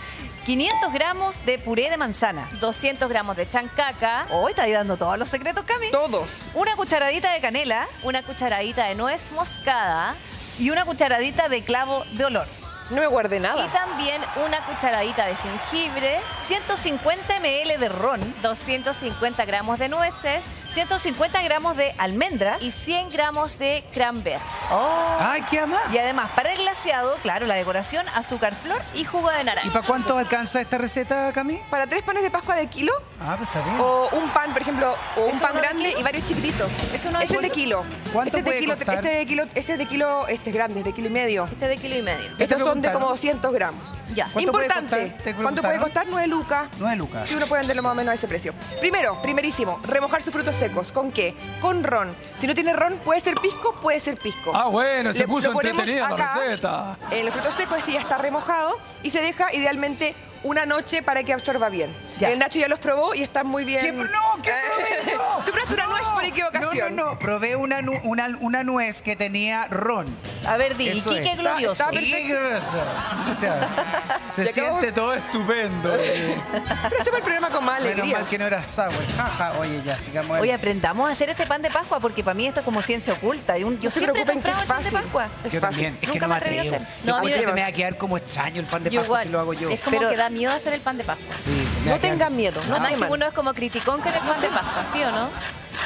500 gramos de puré de manzana. 200 gramos de chancaca. Hoy está ahí dando todos los secretos, Cami. Todos. Una cucharadita de canela. Una cucharadita de nuez moscada. Y una cucharadita de clavo de olor. No me guardé nada. Y también una cucharadita de jengibre. 150 ml de ron. 250 gramos de nueces. 150 gramos de almendras. Y 100 gramos de cranberry. Oh. ¡Ay, qué ama! Y además, para el glaseado, claro, la decoración, azúcar flor. Y jugo de naranja. ¿Y para cuánto alcanza esta receta, Cami? Para tres panes de Pascua de kilo Ah, pues está bien. o un pan, por ejemplo, o un ¿Es pan grande y varios chiquititos. ¿Es uno de este es de kilo? ¿Cuánto este es de kilo, costar? este es de kilo, este es de kilo, este es grande, es de kilo y medio. Este de kilo y medio. ¿Qué te Estos son de como 200 gramos. Ya. ¿Cuánto puede Importante. ¿Cuánto puede costar? 9 lucas. 9 lucas. Si uno puede venderlo más o menos a ese precio. Primero, primerísimo, remojar sus frutos secos. ¿Con qué? Con ron. Si no tiene ron, puede ser pisco, puede ser pisco. Ah, bueno, se Le- puso lo ponemos entretenida la receta. En los frutos secos este ya está remojado y se deja idealmente una noche para que absorba bien. El Nacho ya los probó y están muy bien. ¿Qué? No, ¿qué probé yo? Tú probaste una nuez por equivocación. No, no, no. Probé una, nu- una, una nuez que tenía ron. A ver, di, Eso Iquique es. glorioso. Está- está Iquique glorioso. O sea, se Y siente todo estupendo. Pero ese fue el programa con más Menos alegría. mal que no era sour. Jaja, oye, ya, sigamos. Oye, aprendamos a hacer este pan de Pascua porque para mí esto es como ciencia oculta. Y un- yo No siempre he comprado el pan de. Pascua. Yo también, es que no me atreví a atrevo. hacer. Yo No, encuentro me- que me va a quedar como extraño el pan de Yo Pascua igual. si lo hago yo. Es como Pero- que da miedo hacer el pan de Pascua. Sí, No tengan miedo, no Además que uno es como criticón con el pan de Pascua, ¿sí o no?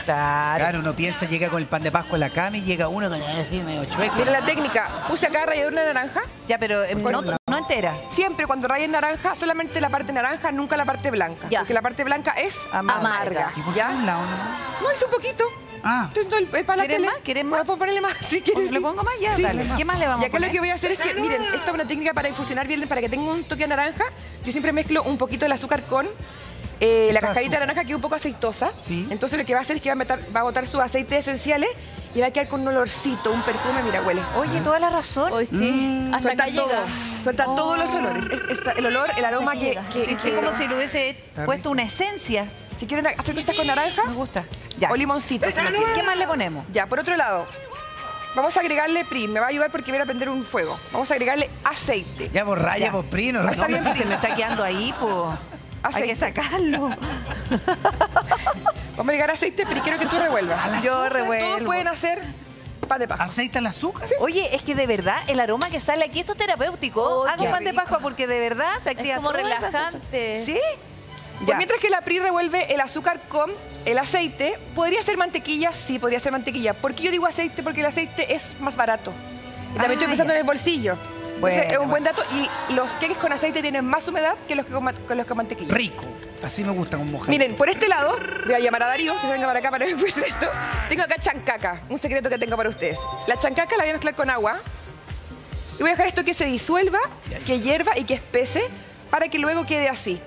Claro. Claro, uno piensa, llega con el pan de Pascua en la cama y llega uno con así medio chueco. Mira la técnica. Puse acá ralladura de naranja. Ya, pero eh, no, no entera. Siempre cuando rayes naranja, solamente la parte naranja, nunca la parte blanca. Ya. Porque la parte blanca es Amarga. amarga. ¿Y por qué ¿Ya? No, hice un poquito. Ah, Entonces, no, el, el para la ¿Quieres tele. más? ¿Quieres más? ¿Puedo ponerle más? Si quieres. ¿Le pongo más? Ya, Sí. dale. ¿Qué más le vamos Y a acá lo poner? que voy a hacer es que, miren, esta es una técnica para infusionar bien, para que tenga un toque de naranja. Yo siempre mezclo un poquito del azúcar con eh, la cascarita de naranja que es un poco aceitosa. Sí. Entonces lo que va a hacer es que va a, meter, va a botar sus aceites esenciales y va a quedar con un olorcito, un perfume, mira, huele. Oye, toda la razón. Hoy sí. Hasta Suelta que todo, llega. suelta todos los olores. Es- esta- el olor, el aroma que que, llega. que- Sí, sí, que- como si le hubiese puesto una esencia. Si quieren hacer tostas con naranja Me gusta. Ya. o limoncito. si no quieren. ¿Qué más le ponemos? Ya, por otro lado, vamos a agregarle PRI. Me va a ayudar porque voy a prender un fuego. Vamos a agregarle aceite. ya vos raya, Ya. vos prino. No, vos si se me está quedando ahí, pues. Hay que sacarlo. Vamos a agregar aceite, pero quiero que tú revuelvas. Yo Todos revuelvo. pueden hacer pan de pascua. ¿Aceite al azúcar? Oye, es que de verdad el aroma que sale aquí esto es terapéutico. Oh, Hago pan de. Pascua porque de verdad se activa como todas esas- relajante. ¿Sí? Pues mientras que la PRI revuelve el azúcar con el aceite, ¿podría ser mantequilla? Sí, podría ser mantequilla. ¿Por qué yo digo aceite? Porque el aceite es más barato. Y también Ah, estoy pensando ya. en el bolsillo. Bueno, Entonces, es un buen dato. Y los queques con aceite tienen más humedad que los que con, que los con mantequilla. Rico. Así me gusta con mojar. Miren, por este lado, voy a llamar a Darío, que se venga para acá para que me esto. Tengo acá chancaca, un secreto que tengo para ustedes. La chancaca la voy a mezclar con agua. Y voy a dejar esto que se disuelva, que hierva y que espese, para que luego quede así,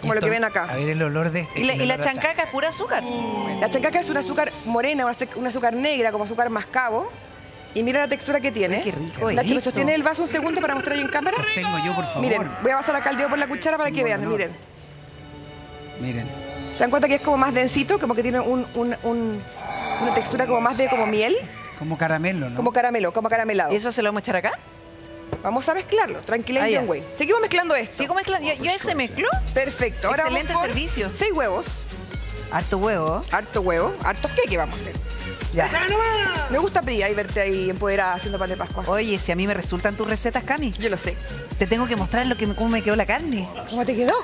como lo Esto- que ven acá. A ver el olor de este. Y la, y la chancaca es pura azúcar. La chancaca es un azúcar morena, un un azúcar negra, como azúcar mascabo. Y mira la textura que tiene. Ay, qué rico Nacho, ¿me esto. sostiene el vaso un segundo para mostrar en cámara? Sostengo yo, por favor. Miren, voy a pasar acá el dedo por la cuchara para que Tengo vean, miren. Miren. ¿Se dan cuenta que es como más densito? Como que tiene un- un- un- una textura como más de como miel, Como caramelo, ¿no? como caramelo, como caramelado. ¿Y eso se lo vamos a echar acá? Vamos a mezclarlo, tranquila y ya. John Wayne. Seguimos mezclando esto. ¿Sigo mezclando? ¿Yo, yo ese mezcló? Perfecto. Ahora vamos Excelente con servicio. Seis huevos, Harto huevo. harto huevo, harto queque vamos a hacer. Ya. Me gusta Pri ahí verte ahí empoderada haciendo pan de Pascua. Oye, si a mí me resultan tus recetas, Cami, Yo lo sé. te tengo que mostrar lo que, cómo me quedó la carne. ¿Cómo te quedó?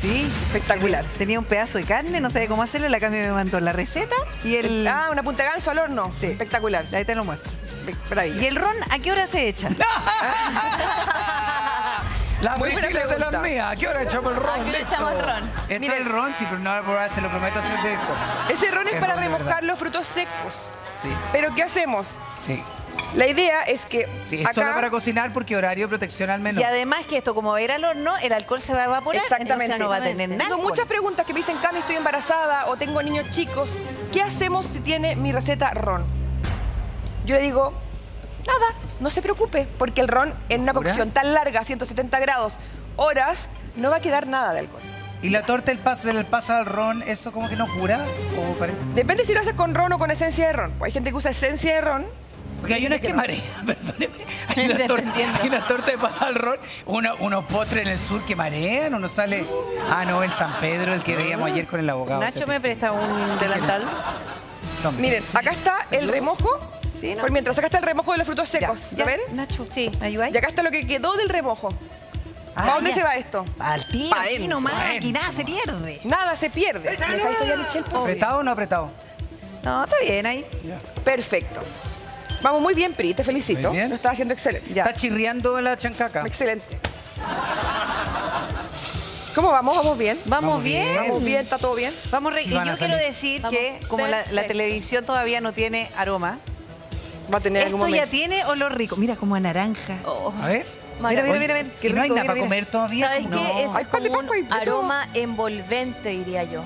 Sí. Espectacular. Tenía un pedazo de carne, no sabía cómo hacerlo, la Cami me mandó la receta y el... Ah, una punta de ganso al horno. Sí. Espectacular. Ahí te lo muestro. Maravilla. ¿Y el ron a qué hora se echa? La Muy buena Priscila es de las pregunta. mías. ¿A qué hora echamos el ron? ¿A qué hora echamos el ron? Este Miren. es el ron, sí, pero no voy a probar, se lo prometo, señor director. Ese ron es Es para ron de remojar verdad. los frutos secos. Sí, Pero ¿qué hacemos? sí. La idea es que Sí, es acá... solo para cocinar porque horario de protección al menor. Y además que esto, como va a ir al horno, el alcohol se va a evaporar, Exactamente. entonces no va a tener nada. Tengo muchas preguntas que me dicen, Cami, estoy embarazada o tengo niños chicos. ¿Qué hacemos si tiene mi receta ron? Yo le digo, nada, no se preocupe, porque el ron en una cocción tan larga, 170 grados, horas, no va a quedar nada de alcohol. ¿Y la torta del pasa del pasa al ron, eso como que no cura? ¿O Depende si lo haces con ron o con esencia de ron. Hay gente que usa esencia de ron. Porque hay unas que marean, perdóneme. Hay una, torta, hay una torta de pasa al ron, uno- unos postres en el sur que marean, uno sale... Ah, no, el San Pedro, el que veíamos ayer con el abogado. Nacho me presta un delantal. Miren, acá está el remojo. Sí, ¿no? Por mientras, acá está el remojo de los frutos secos. Ya, ¿Lo ven? Nacho, Sí. ¿me ayudáis? Y acá está lo que quedó del remojo. Ah, ¿Para dónde ya. se va esto? Al tiro, Pa' aquí nomás, aquí nada se pierde. Nada se pierde. ¿Me dejáis esto ya? ¿Apretado o no apretado? No, está bien ahí. Perfecto. Vamos muy bien, Pri, te felicito. Muy bien. Lo estás haciendo excelente. Está chirriando la chancaca. Excelente. ¿Cómo vamos? ¿Vamos bien? Vamos, Vamos bien. bien. ¿Vamos bien? ¿Está todo bien? Vamos re- Sí y yo quiero decir Vamos que como la, televisión todavía no tiene aroma, Va a tener algún esto ya tiene olor rico. Mira, como a naranja. Oh. A ver. Mira, mira, mira, mira. Qué ¿y no hay rico, nada mira, para mira. comer todavía? ¿Sabes No. qué? Ay, es pan de un de aroma envolvente, diría yo.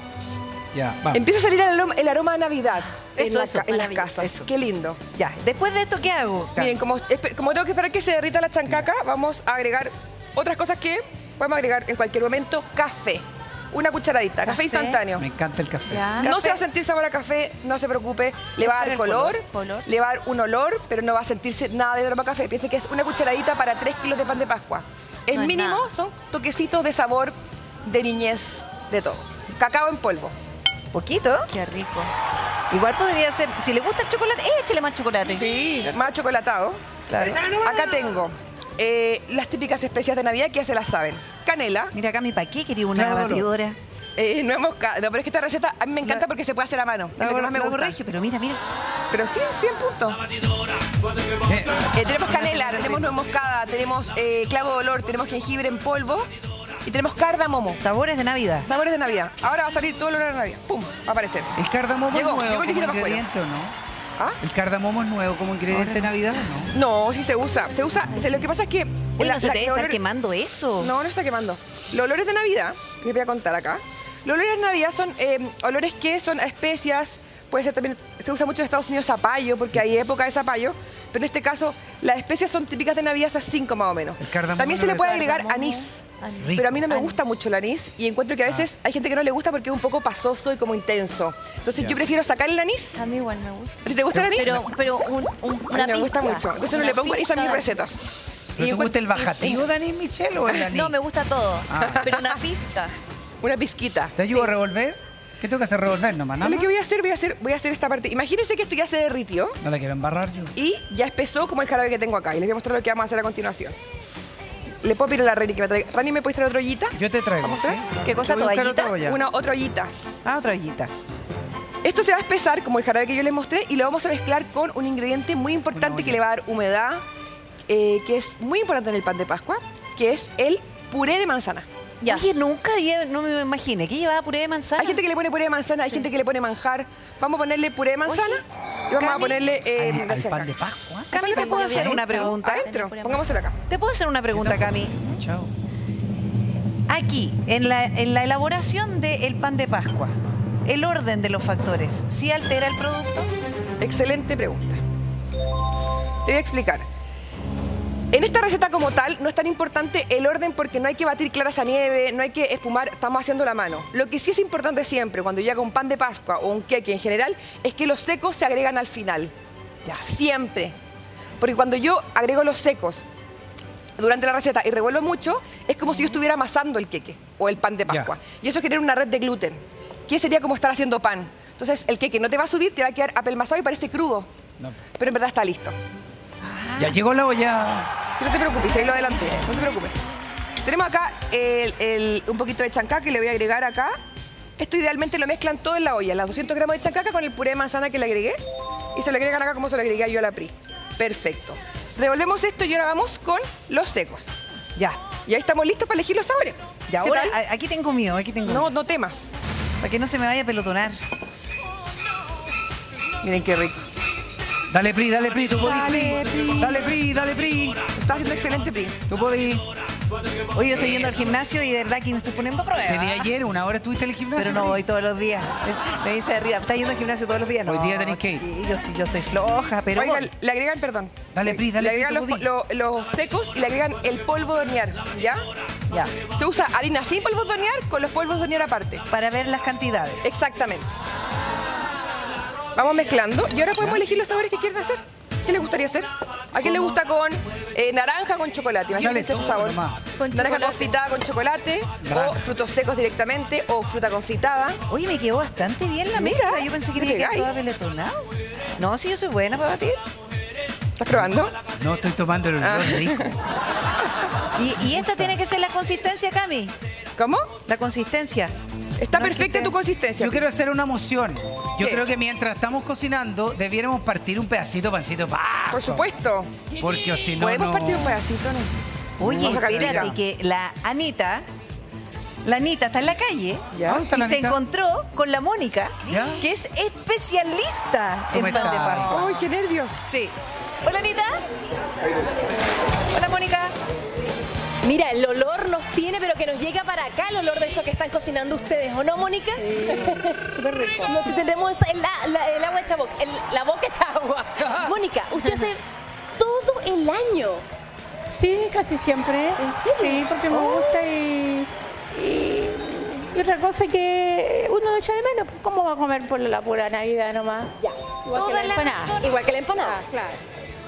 Ya, va. Empieza a salir el aroma, el aroma a Navidad en, Eso, la eso, ca- en las casas. Eso. Qué lindo. Ya, después de esto, ¿qué hago? Miren, como, espe- como tengo que esperar que se derrita la chancaca, vamos a agregar otras cosas que podemos agregar en cualquier momento. Café. Una cucharadita, café, instantáneo. Me encanta el café. No se va a sentir sabor a café, no se preocupe. Le va a dar el color, color, le va a dar un olor, pero no va a sentirse nada de aroma a café. Piense que es una cucharadita para 3 kilos de pan de Pascua. Es No mínimo, nada. son toquecitos de sabor, de niñez, de todo. Cacao en polvo. Poquito. Qué rico. Igual podría ser, si le gusta el chocolate, échale más chocolate. Sí, más chocolatado. Claro. Acá tengo eh, las típicas especias de Navidad que ya se las saben. Canela. Mira acá mi pa' qué quería una Claro. batidora. Eh, no hemos ca- no, pero es que esta receta a mí me encanta porque se puede hacer a mano. Es lo que más me gusta. corregio, pero mira, mira. Pero sí, 100 puntos. Eh, tenemos canela, tenemos nuez moscada, tenemos eh, clavo de olor, tenemos jengibre en polvo y tenemos cardamomo. Sabores de Navidad. Sabores de Navidad. Ahora va a salir todo el olor de Navidad. ¡Pum! Va a aparecer. ¿El cardamomo Llegó, es nuevo llegó el como hijito Pascuero. ingrediente o no? ¿Ah? ¿El cardamomo es nuevo como ingrediente de Navidad o no? No, sí se usa. Se usa. lo que pasa es que. Uy, la- no se la- te debe estar quemando eso. No, no está quemando. Los olores de Navidad, les voy a contar acá. Los olores de Navidad son eh, olores que son a especias. Puede ser también, se usa mucho en Estados Unidos zapallo, porque hay época de zapallo. Pero en este caso, las especias son típicas de Navidad, esas cinco más o menos. También se le puede agregar anís. anís. Pero a mí no me Anís. gusta mucho el anís y encuentro que a veces hay gente que no le gusta porque es un poco pasoso y como intenso. Entonces Ya. yo prefiero sacar el anís. A mí igual me gusta. ¿A ti ¿Te gusta el anís? Pero, pero un, un- A mí una me gusta pizca. mucho. Entonces no Una le pongo anís a mis recetas. ¿Pero Y te gusta el bajativo de anís, Michelle, o el anís? No, me gusta todo. Ah. Pero una pizca. Una pizquita. ¿Te ayudo a revolver? ¿Qué tengo que hacer? ¿Revolver nomás? ¿no? ¿Sabes qué voy a hacer? Voy a hacer, voy a hacer esta parte. Imagínense que esto ya se derritió No la quiero embarrar yo. y ya espesó como el jarabe que tengo acá. Y les voy a mostrar lo que vamos a hacer a continuación. Le puedo pedir a la Rani que me traiga. Rani, ¿me puedes traer otra ollita? Yo te traigo. ¿Vamos a. ¿Qué cosa, Te voy a buscar toallita? otra olla. Una otra ollita. Ah, otra ollita. Esto se va a espesar como el jarabe que yo les mostré y lo vamos a mezclar con un ingrediente muy importante que le va a dar humedad, eh, que es muy importante en el pan de Pascua, que es el puré de manzana. Ya. Oye, nunca, lle- no me imaginé que llevaba puré de manzana. Hay gente que le pone puré de manzana, hay gente que le pone manjar. Vamos a ponerle puré de manzana y vamos a Cami, ponerle... eh, Al, pan de Pascua. Cami, ¿te puedo hacer una pregunta? Adentro, pongámoselo acá. ¿Te puedo hacer una pregunta, Cami? Chao. Aquí, en la, en la elaboración del pan de Pascua, el orden de los factores, ¿sí altera el producto? Excelente pregunta. Te voy a explicar. En esta receta como tal no es tan importante el orden porque no hay que batir claras a nieve, no hay que espumar, estamos haciendo la mano. Lo que sí es importante siempre cuando llega un pan de Pascua o un queque en general es que los secos se agregan al final. Ya, siempre. Porque cuando yo agrego los secos durante la receta y revuelvo mucho, es como si yo estuviera amasando el queque o el pan de Pascua. Y eso genera una red de gluten, que sería como estar haciendo pan. Entonces el queque no te va a subir, te va a quedar apelmazado y parece crudo. No. Pero en verdad está listo. Ya llegó la olla. Si no te preocupes, ahí lo adelanté. No te preocupes. Tenemos acá el- el- un poquito de chancaca que le voy a agregar acá. Esto idealmente lo mezclan todo en la olla, las 200 gramos de chancaca con el puré de manzana que le agregué. Y se lo agregan acá como se lo agregué yo a la PRI. Perfecto. Revolvemos esto y ahora vamos con los secos. Ya. Y ahí estamos listos para elegir los sabores. Y ¿Qué ahora, tal? aquí tengo mío, aquí tengo No, no temas. Para que no se me vaya a pelotonar. Miren qué rico. Dale, Pri, dale, Pri, tú podís, Dale, Pri. Dale, Pri, dale, Pri. Está haciendo excelente PRI. Tú podís. Hoy yo estoy yendo al gimnasio y de verdad que me estoy poniendo a prueba. Te vi ayer, una hora estuviste en el gimnasio. Pero no voy todos los días. Es- me dice arriba, ¿estás yendo al gimnasio todos los días? Hoy No, día tenés que ir. chiquillo, sí, yo soy floja, pero Oigan, le agregan, perdón. Dale, Pri, dale, Le Pri, agregan tú los, podís. lo- los secos y le agregan el polvo de hornear, ¿ya? Ya. Se usa harina sin polvos de hornear con los polvos de hornear aparte. Para ver las cantidades. Exactamente. Vamos mezclando y ahora podemos elegir los sabores que quieren hacer. ¿Qué les gustaría hacer? ¿A quién le gusta con eh, naranja con chocolate? Imagínense ese sabor. Con naranja chocolate. confitada con chocolate o frutos secos directamente o fruta confitada. Oye, me quedó bastante bien la Mira, mezcla. Yo pensé que me quedaba toda peletonado. No, sí, yo soy buena para batir. ¿Estás probando? No, estoy tomando el olor Ah. rico. Y, y esta tiene que ser la consistencia, Cami. ¿Cómo? La consistencia. Está No, perfecta tu te- consistencia. Yo quiero hacer una moción. Yo ¿Qué? creo que mientras estamos cocinando, debiéramos partir un pedacito de pancito Pascua. Por supuesto. Porque si no, ¿Podemos no... partir un pedacito? No? Oye, espérate, que la Anita, la Anita está en la calle ¿Ya? ¿Dónde está y la se Anita? encontró con la Mónica, ¿Ya? que es especialista ¿Cómo en pan de? Pascua. ¡Ay, qué nervios! Sí. Hola, Anita. Hola, Mónica. Mira, el olor nos tiene, pero que nos llega para acá el olor de eso que están cocinando ustedes, ¿o no, Mónica? Súper rico. Tenemos el, la- la- el agua hecha boca, el- la boca hecha agua. Mónica, usted hace todo el año. Sí, casi siempre. ¿En serio? Sí, porque me Oh. gusta y, y Y otra cosa que uno lo echa de menos, ¿cómo va a comer por la pura Navidad nomás? Ya. Igual que la empanada. Igual que la empanada. claro.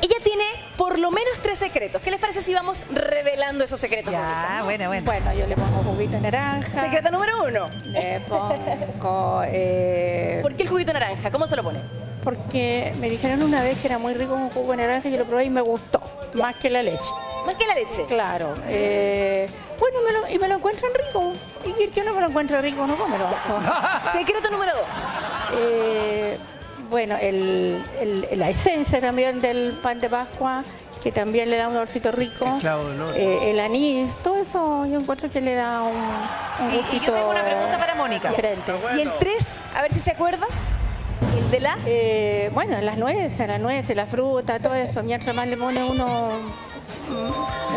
Ella tiene por lo menos tres secretos. ¿Qué les parece si vamos revelando esos secretos? Ya, bueno, bueno. Bueno, yo le pongo juguito de naranja. Secreto número uno. Le pongo... eh, ¿Por qué el juguito de naranja? ¿Cómo se lo pone? porque me dijeron una vez que era muy rico un jugo de naranja y yo lo probé y me gustó, más que la leche. Más que la leche. Claro. eh, bueno, me lo- y me lo encuentran rico. Y el que no me lo encuentra rico, no cómelo. Secreto número dos. Eh, bueno, el, el- la esencia también del pan de Pascua, que también le da un olorcito rico. El clavo de olor. Eh, el anís, todo eso yo encuentro que le da un, un Y- y gustito yo tengo una pregunta para Mónica. diferente. Y el tres, a ver si se acuerda. El de las... Eh, bueno, las nueces, las nueces, la fruta, todo eso. Mientras más le pone uno,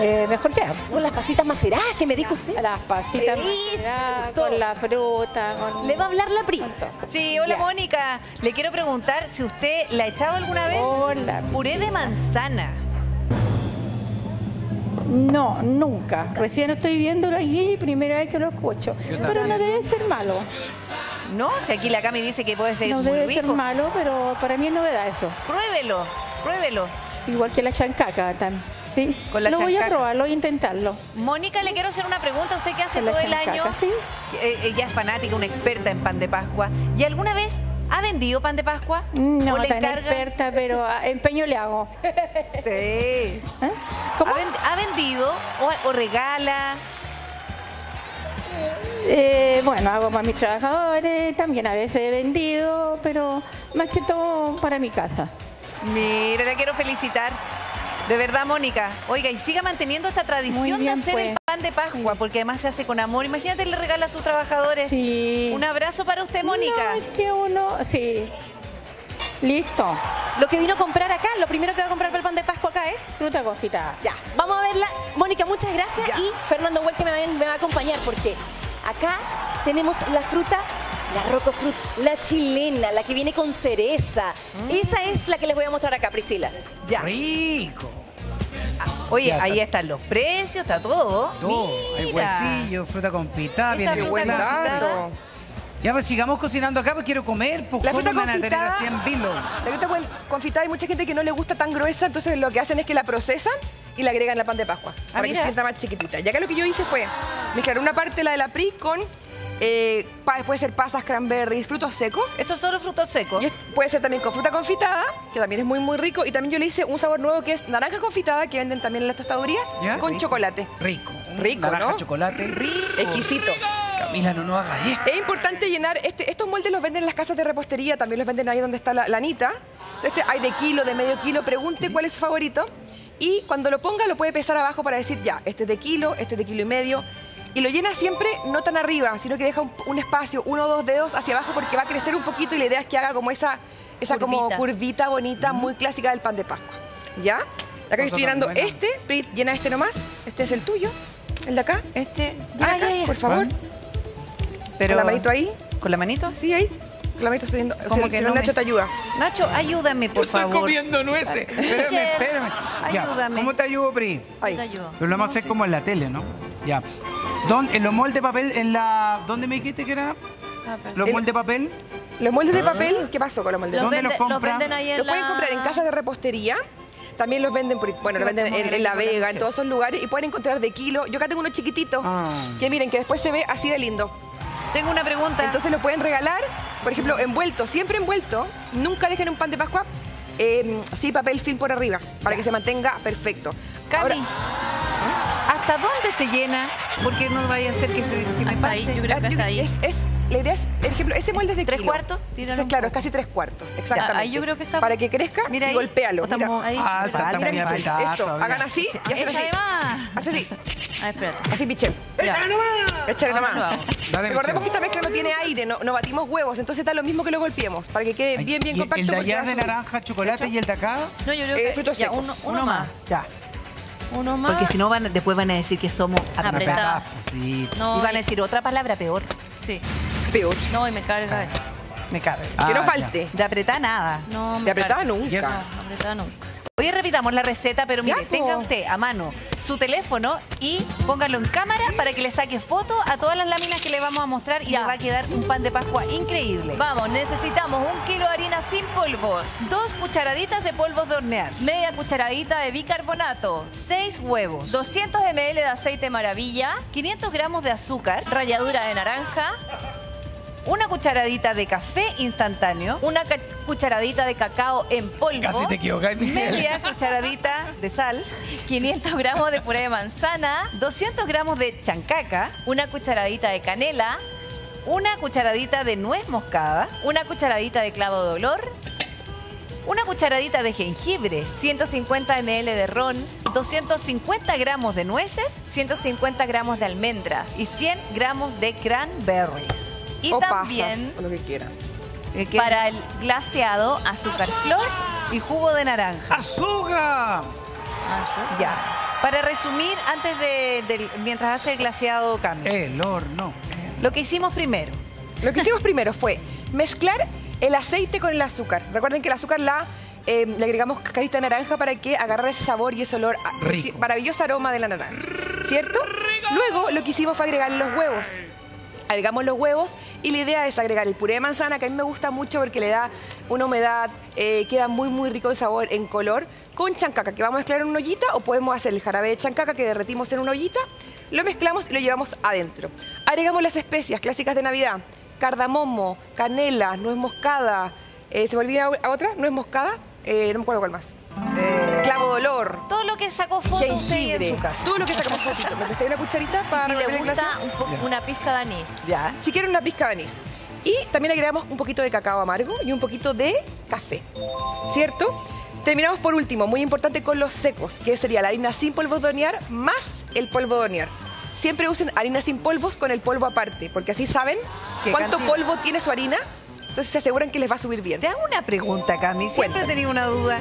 eh, mejor queda. Con las pasitas maceradas que me dijo usted. Las pasitas maceradas, con la fruta. Con... Le va a hablar la prima. Sí, hola Ya. Mónica. Le quiero preguntar si usted la ha echado alguna vez Hola. puré de manzana. No, nunca. Recién estoy viéndolo allí, primera vez que lo escucho. Pero no debe ser malo. ¿No? Si aquí la Cami dice que puede ser No debe rico. ser malo, pero para mí es novedad eso. Pruébelo, pruébelo. Igual que la chancaca también. Sí. Con la lo voy a probarlo e intentarlo. Mónica, le quiero hacer una pregunta. Usted que hace Con todo el año, ¿sí? eh, ella es fanática, una experta en pan de Pascua. ¿Y alguna vez ha vendido pan de Pascua? No ¿O le tan encarga? experta, pero ah, empeño le hago. Sí. ¿Cómo? ¿Ha, ven- ha vendido o, o regala? Eh, bueno, hago para mis trabajadores, también a veces he vendido, pero más que todo para mi casa. Mira, la quiero felicitar. De verdad, Mónica. Oiga, y siga manteniendo esta tradición bien, de hacer pues. el pan de Pascua, porque además se hace con amor. Imagínate, le regala a sus trabajadores. Sí. Un abrazo para usted, Mónica. No, es que uno, sí. Listo. Lo que vino a comprar acá, lo primero que va a comprar para el pan de Pascua acá es... Fruta confitada. Ya, vamos a verla. Mónica, muchas gracias. Y Fernando Huel que me va, me va a acompañar porque acá tenemos la fruta, la rocofrut, la chilena, la que viene con cereza. Esa es la que les voy a mostrar acá, Priscila. Ya. Rico. Oye, Ya, ahí está- están los precios, está todo. Todo. Hay Mira. huesillo, fruta con pita, Esa viene fruta. Ya pues sigamos cocinando acá, pues quiero comer. Pues, La ¿Cómo fruta me van a tener confitada- así en vilo? La fruta con- confitada hay mucha gente que no le gusta tan gruesa, entonces lo que hacen es que la procesan y la agregan al pan de Pascua para que se sienta más chiquitita. Y acá lo que yo hice fue mezclar una parte la de la PRI con, eh, pa- puede ser pasas, cranberries, frutos secos. Estos son los frutos secos. Y es- puede ser también con fruta confitada, que también es muy, muy rico. Y también yo le hice un sabor nuevo que es naranja confitada, que venden también en las tostadurías, ¿Ya? con Rico. chocolate. Rico. Rico, Naranja, ¿no? chocolate. Rico. Exquisito. Camila, no nos hagas esto. Es importante llenar, este, estos moldes los venden en las casas de repostería, también los venden ahí donde está la, la anita. Este hay de kilo, de medio kilo, pregunte cuál es su favorito. Y cuando lo ponga lo puede pesar abajo para decir, ya, este es de kilo, este es de kilo y medio. Y lo llena siempre no tan arriba, sino que deja un, un espacio, uno o dos dedos hacia abajo porque va a crecer un poquito y la idea es que haga como esa, esa como Curvita. curvita bonita, muy clásica del pan de Pascua. ¿Ya? Acá yo estoy llenando buena. este, Pri, llena este nomás. Este es el tuyo, el de acá. Este. Llena Ah, acá, ya, ya. por favor. Pero- Con la manito ahí. ¿Con la manito? Sí, ahí. La estoy yendo. Como que no Nacho me- te ayuda. Nacho, ayúdame, por Estoy favor. comiendo nueces. Espérame, espérame. Ya, Ayúdame. ¿Cómo te ayudo, Pri? Ahí. Te ayudo. Pero lo vamos a hacer como en la tele, ¿no? Ya. ¿Dónde, en los moldes de papel, en la... ¿Dónde me dijiste que era? Ah. ¿Los El- moldes de papel? Los moldes de Ah. papel, ¿qué pasó con los moldes? Los, ¿Dónde vende- los compra? venden ahí en Los pueden comprar en casas de repostería. También los venden, por, bueno, Sí, los venden en, La Vega, en todos esos lugares. Y pueden encontrar de kilo. Yo acá tengo uno chiquitito. Ah. Que miren, que después se ve así de lindo. Tengo una pregunta. Entonces lo pueden regalar, por ejemplo, envuelto, siempre envuelto. Nunca dejen un pan de Pascua eh, así papel film por arriba, para que se mantenga perfecto. Cami, Ahora- ¿hasta dónde se llena? Porque no vaya a ser que, se- que me Hasta ahí, pase. yo creo que hasta ahí. Es, es- la idea es, por ejemplo, ese molde es de ¿Tres kilo. cuartos? Entonces, un claro, es casi tres cuartos, exactamente. ahí yo creo que está- Para que crezca, Mira y ahí. golpéalo. Estamos- Mira. Ahí. Ah, está, está Mira, muy Esto, hagan así y hacen Échale así. más. Hace así, Ah, espérate. así, Michelle. Échale nomás. hago. Dale, Recordemos que esta mezcla no tiene aire, no, no batimos huevos, entonces está lo mismo que lo golpeemos, para que quede Ay, bien, bien ¿y compacto. ¿El de allá a de naranja, chocolate y el de acá? No, yo creo Eh, que frutos ya, secos. uno, uno más. Ya. Uno más. Porque si no, van, después van a decir que somos Apretada. apretadas. Pues sí. No, y van a decir otra palabra peor. Sí. Peor. No, y me carga eso. Me cabe. Ah, que no ya. falte. De apretar nada. No, me De apretada carga. nunca. No, apretada nunca. Hoy repitamos la receta, pero mire, Ya, tenga usted a mano su teléfono y póngalo en cámara para que le saque foto a todas las láminas que le vamos a mostrar y le va a quedar un pan de Pascua increíble. Vamos, necesitamos un kilo de harina sin polvos. Dos cucharaditas de polvos de hornear. Media cucharadita de bicarbonato. Seis huevos. 200 ml de aceite maravilla. 500 gramos de azúcar. Ralladura de naranja. Una cucharadita de café instantáneo. Una cucharadita de cacao en polvo. Casi te equivocás, Michelle. Media cucharadita de sal. 500 gramos de puré de manzana. 200 gramos de chancaca. Una cucharadita de canela. Una cucharadita de nuez moscada. Una cucharadita de clavo de olor. Una cucharadita de jengibre. 150 ml de ron. 250 gramos de nueces. 150 gramos de almendras. Y 100 gramos de cranberries. Y o también pasas, o lo que quieran. Para el glaseado, azúcar flor. y jugo de naranja. ¡Azúcar! Ya. Para resumir, antes de, mientras hace el glaseado cambio. El horno. Lo que hicimos primero. Lo que hicimos primero fue mezclar el aceite con el azúcar. Recuerden que el azúcar la eh, le agregamos cascarita de naranja para que agarre ese sabor y ese olor, a- Rico. ese maravilloso aroma de la naranja. ¿Cierto? Luego lo que hicimos fue agregar los huevos. Agregamos los huevos y la idea es agregar el puré de manzana, que a mí me gusta mucho porque le da una humedad, eh, queda muy muy rico el sabor en color, con chancaca, que vamos a mezclar en una ollita o podemos hacer el jarabe de chancaca que derretimos en una ollita, lo mezclamos y lo llevamos adentro. Agregamos las especias clásicas de Navidad, cardamomo, canela, nuez moscada, eh, ¿se me a otra? Nuez moscada, eh, no me acuerdo cuál más. Clavo de olor. Todo lo que sacó foto usted en su casa. Todo lo que sacamos fotito. ¿Me presté una cucharita para Si le gusta, un una pizca de anís. Ya. Si quieren una pizca de anís. Y también agregamos un poquito de cacao amargo y un poquito de café. ¿Cierto? Terminamos por último, muy importante, con los secos, que sería la harina sin polvos de hornear más el polvo de hornear. Siempre usen harina sin polvos con el polvo aparte, porque así saben ¿Qué cuánto cantidad? polvo tiene su harina. Entonces se aseguran que les va a subir bien. Te hago una pregunta, Cami. Siempre he tenido una duda.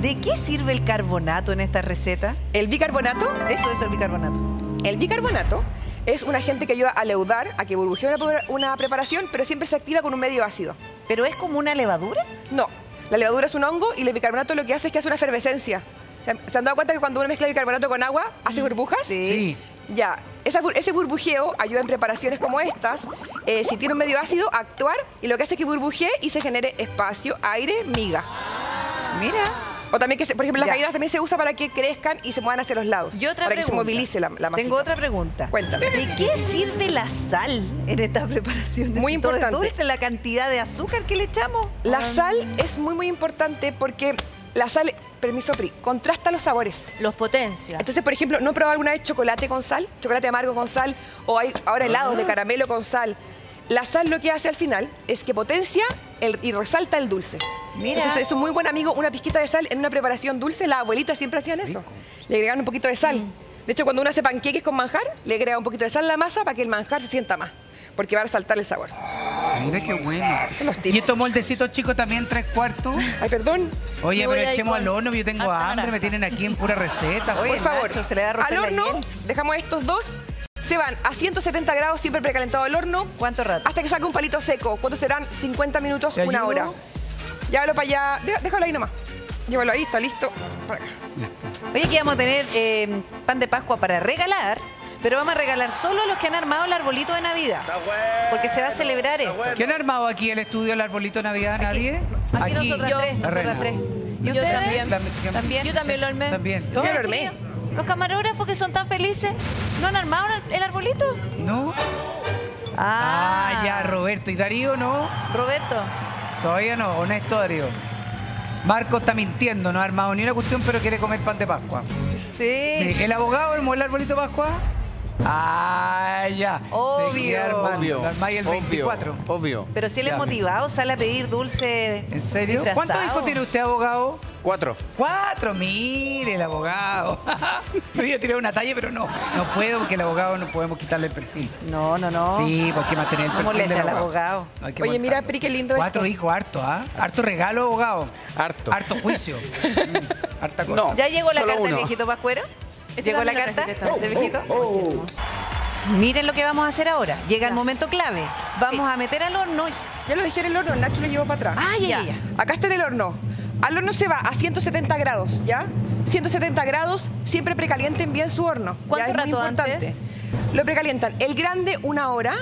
¿De qué sirve el carbonato en esta receta? El bicarbonato Eso es el bicarbonato. El bicarbonato es un agente que ayuda a leudar, a que burbujee una, una preparación, pero siempre se activa con un medio ácido. ¿Pero es como una levadura? No, la levadura es un hongo y el bicarbonato lo que hace es que hace una efervescencia. ¿Se- ¿Se han dado cuenta que cuando uno mezcla bicarbonato con agua hace burbujas? Sí. Ya, esa ese burbujeo ayuda en preparaciones como estas, eh, si tiene un medio ácido, actuar y lo que hace es que burbujee y se genere espacio, aire, miga. Mira. O también que, se- por ejemplo, las Ya. galletas también se usa para que crezcan y se muevan hacia los lados. Y otra para que se pregunta. movilice la, la masita. Tengo otra pregunta. Cuéntame. ¿De qué sirve la sal en estas preparaciones? Muy Si todo es importante. dulce la cantidad de azúcar que le echamos? La sal es muy, muy importante porque la sal, permiso, Pri, contrasta los sabores. Los potencia. Entonces, por ejemplo, ¿no he probado alguna vez chocolate con sal? Chocolate amargo con sal. O hay ahora helados de caramelo con sal. La sal lo que hace al final es que potencia el- y resalta el dulce. Mira. Entonces, es un muy buen amigo una pizquita de sal en una preparación dulce. Las abuelitas siempre hacían eso. Le agregaban un poquito de sal. Mm. De hecho, cuando uno hace panqueques con manjar, le agrega un poquito de sal a la masa para que el manjar se sienta más. Porque va a resaltar el sabor. Mira qué bueno. ¿Y estos moldecitos chicos también tres cuartos? Ay, perdón. Oye, pero echemos al horno, yo tengo hambre, me tienen aquí en pura receta. Oye, Por favor, Nacho, se le va a al horno, dejamos estos dos. Se van a 170 grados, siempre precalentado el horno. ¿Cuánto rato? Hasta que salga un palito seco. ¿Cuántos serán? 50 minutos, ¿Te una ayudo? hora. Llévalo para allá. Dé- Déjalo ahí nomás. Llévalo ahí, está listo. Para acá. Oye, aquí vamos a tener eh, pan de Pascua para regalar, pero vamos a regalar solo a los que han armado el arbolito de Navidad. Porque se va a celebrar esto. ¿Quién ha armado aquí el estudio del arbolito de Navidad? ¿Nadie? Aquí, nosotras Yo. tres, nosotras tres. ¿Y Yo ustedes? también. También. ¿También? Yo también lo armé. También. Yo Mira, lo armé. Los camarógrafos que son tan felices, ¿no han armado el arbolito? ¿No? Ah, Ah, ya, Roberto. ¿Y Darío no? Roberto. Todavía no, honesto Darío. Marco está mintiendo, no ha armado ni una cuestión, pero quiere comer pan de Pascua. Sí. Sí, ¿El abogado armó el arbolito de Pascua? Ah, ya. Obvio. Seguí armando. Obvio. El obvio, 24. Obvio. Pero si él es motivado, sale a pedir dulce. ¿En serio? disfrazado. ¿Cuántos hijos tiene usted, abogado? Cuatro. Cuatro, mire el abogado. Me iba a tirar una talla, pero no. No puedo porque el abogado no podemos quitarle el perfil. No, no, no. Sí, porque mantener el No perfil del al abogado. abogado. No Oye, mira. Pri, qué lindo Cuatro esto. hijos, harto, ¿ah? Harto regalo, abogado. Harto. Harto juicio. Mm, Harta cosa. No. ¿Ya llegó la carta del viejito Pascuero? Este ¿Llegó la carta traje, que está- del viejito? Miren lo que vamos a hacer ahora. Llega el momento clave. Vamos a meter al horno. Ya lo dejé en el horno, Nacho lo llevó para atrás. Ah, ya, ya, ya. Acá está en el horno. Al horno se va a 170 grados, ¿ya? 170 grados, siempre precalienten bien su horno. ¿ya? ¿Cuánto Es muy rato importante. antes? Lo precalientan. El grande, una hora.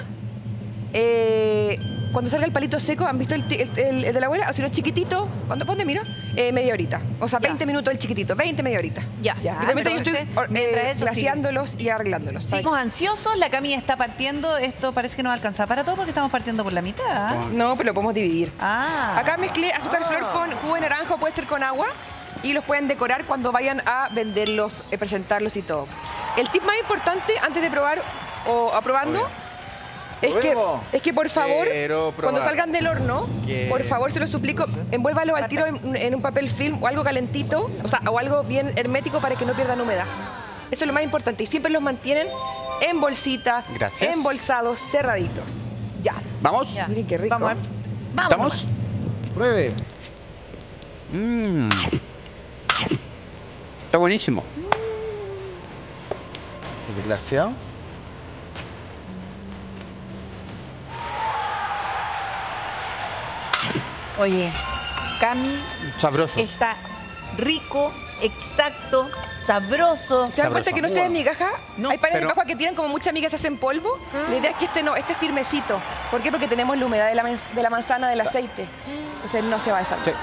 Eh, cuando salga el palito seco, ¿han visto el, el- el- el de la abuela? O si no, chiquitito, ¿cuándo, ¿dónde miro? Eh, media horita. O sea, 20 minutos el chiquitito, 20, media horita. Ya. Ya, y yo estoy or- eh, glaseándolos y arreglándolos. Seguimos ansiosos, la Cami está partiendo. Esto parece que no va a alcanzar para todo porque estamos partiendo por la mitad. No, pero lo podemos dividir. Ah. Acá mezclé azúcar flor con jugo de naranja o puede ser con agua y los pueden decorar cuando vayan a venderlos, presentarlos y todo. El tip más importante antes de probar o aprobando es que, es que por favor, cuando salgan del horno, Quiero. por favor se los suplico, envuélvalo al tiro en, en un papel film o algo calentito, o sea, o algo bien hermético para que no pierdan humedad. Eso es lo más importante y siempre los mantienen en bolsita, Gracias. embolsados, cerraditos. Ya. ¿Vamos? Miren qué rico. Vamos ver. Vamos. ¿Estamos? Pruebe. Mm. Está buenísimo. ¿El glaseado? Oye, Cami Sabroso. está rico, exacto, sabroso. ¿Se dan cuenta que no se ve migaja? Hay panes de Pero- Pascua que tienen como muchas migas se hacen polvo. La idea es que este no, este es firmecito. ¿Por qué? Porque tenemos la humedad de la, de la manzana, del aceite. Entonces no se va a desarmar.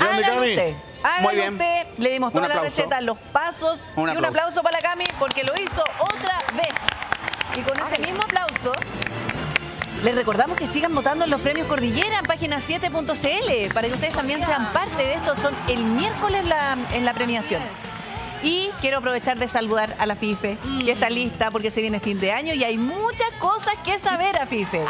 Hágalo usted. Hágalo Muy bien. usted. Le dimos Un toda la receta, los pasos. Un y un aplauso. aplauso para la Cami porque lo hizo otra vez. Y con ese mismo aplauso, les recordamos que sigan votando en los premios Cordillera en página 7.cl para que ustedes también sean parte de esto. Son el miércoles en la premiación. Y quiero aprovechar de saludar a la FIFE, que está lista porque se viene fin de año y hay muchas cosas que saber a FIFE.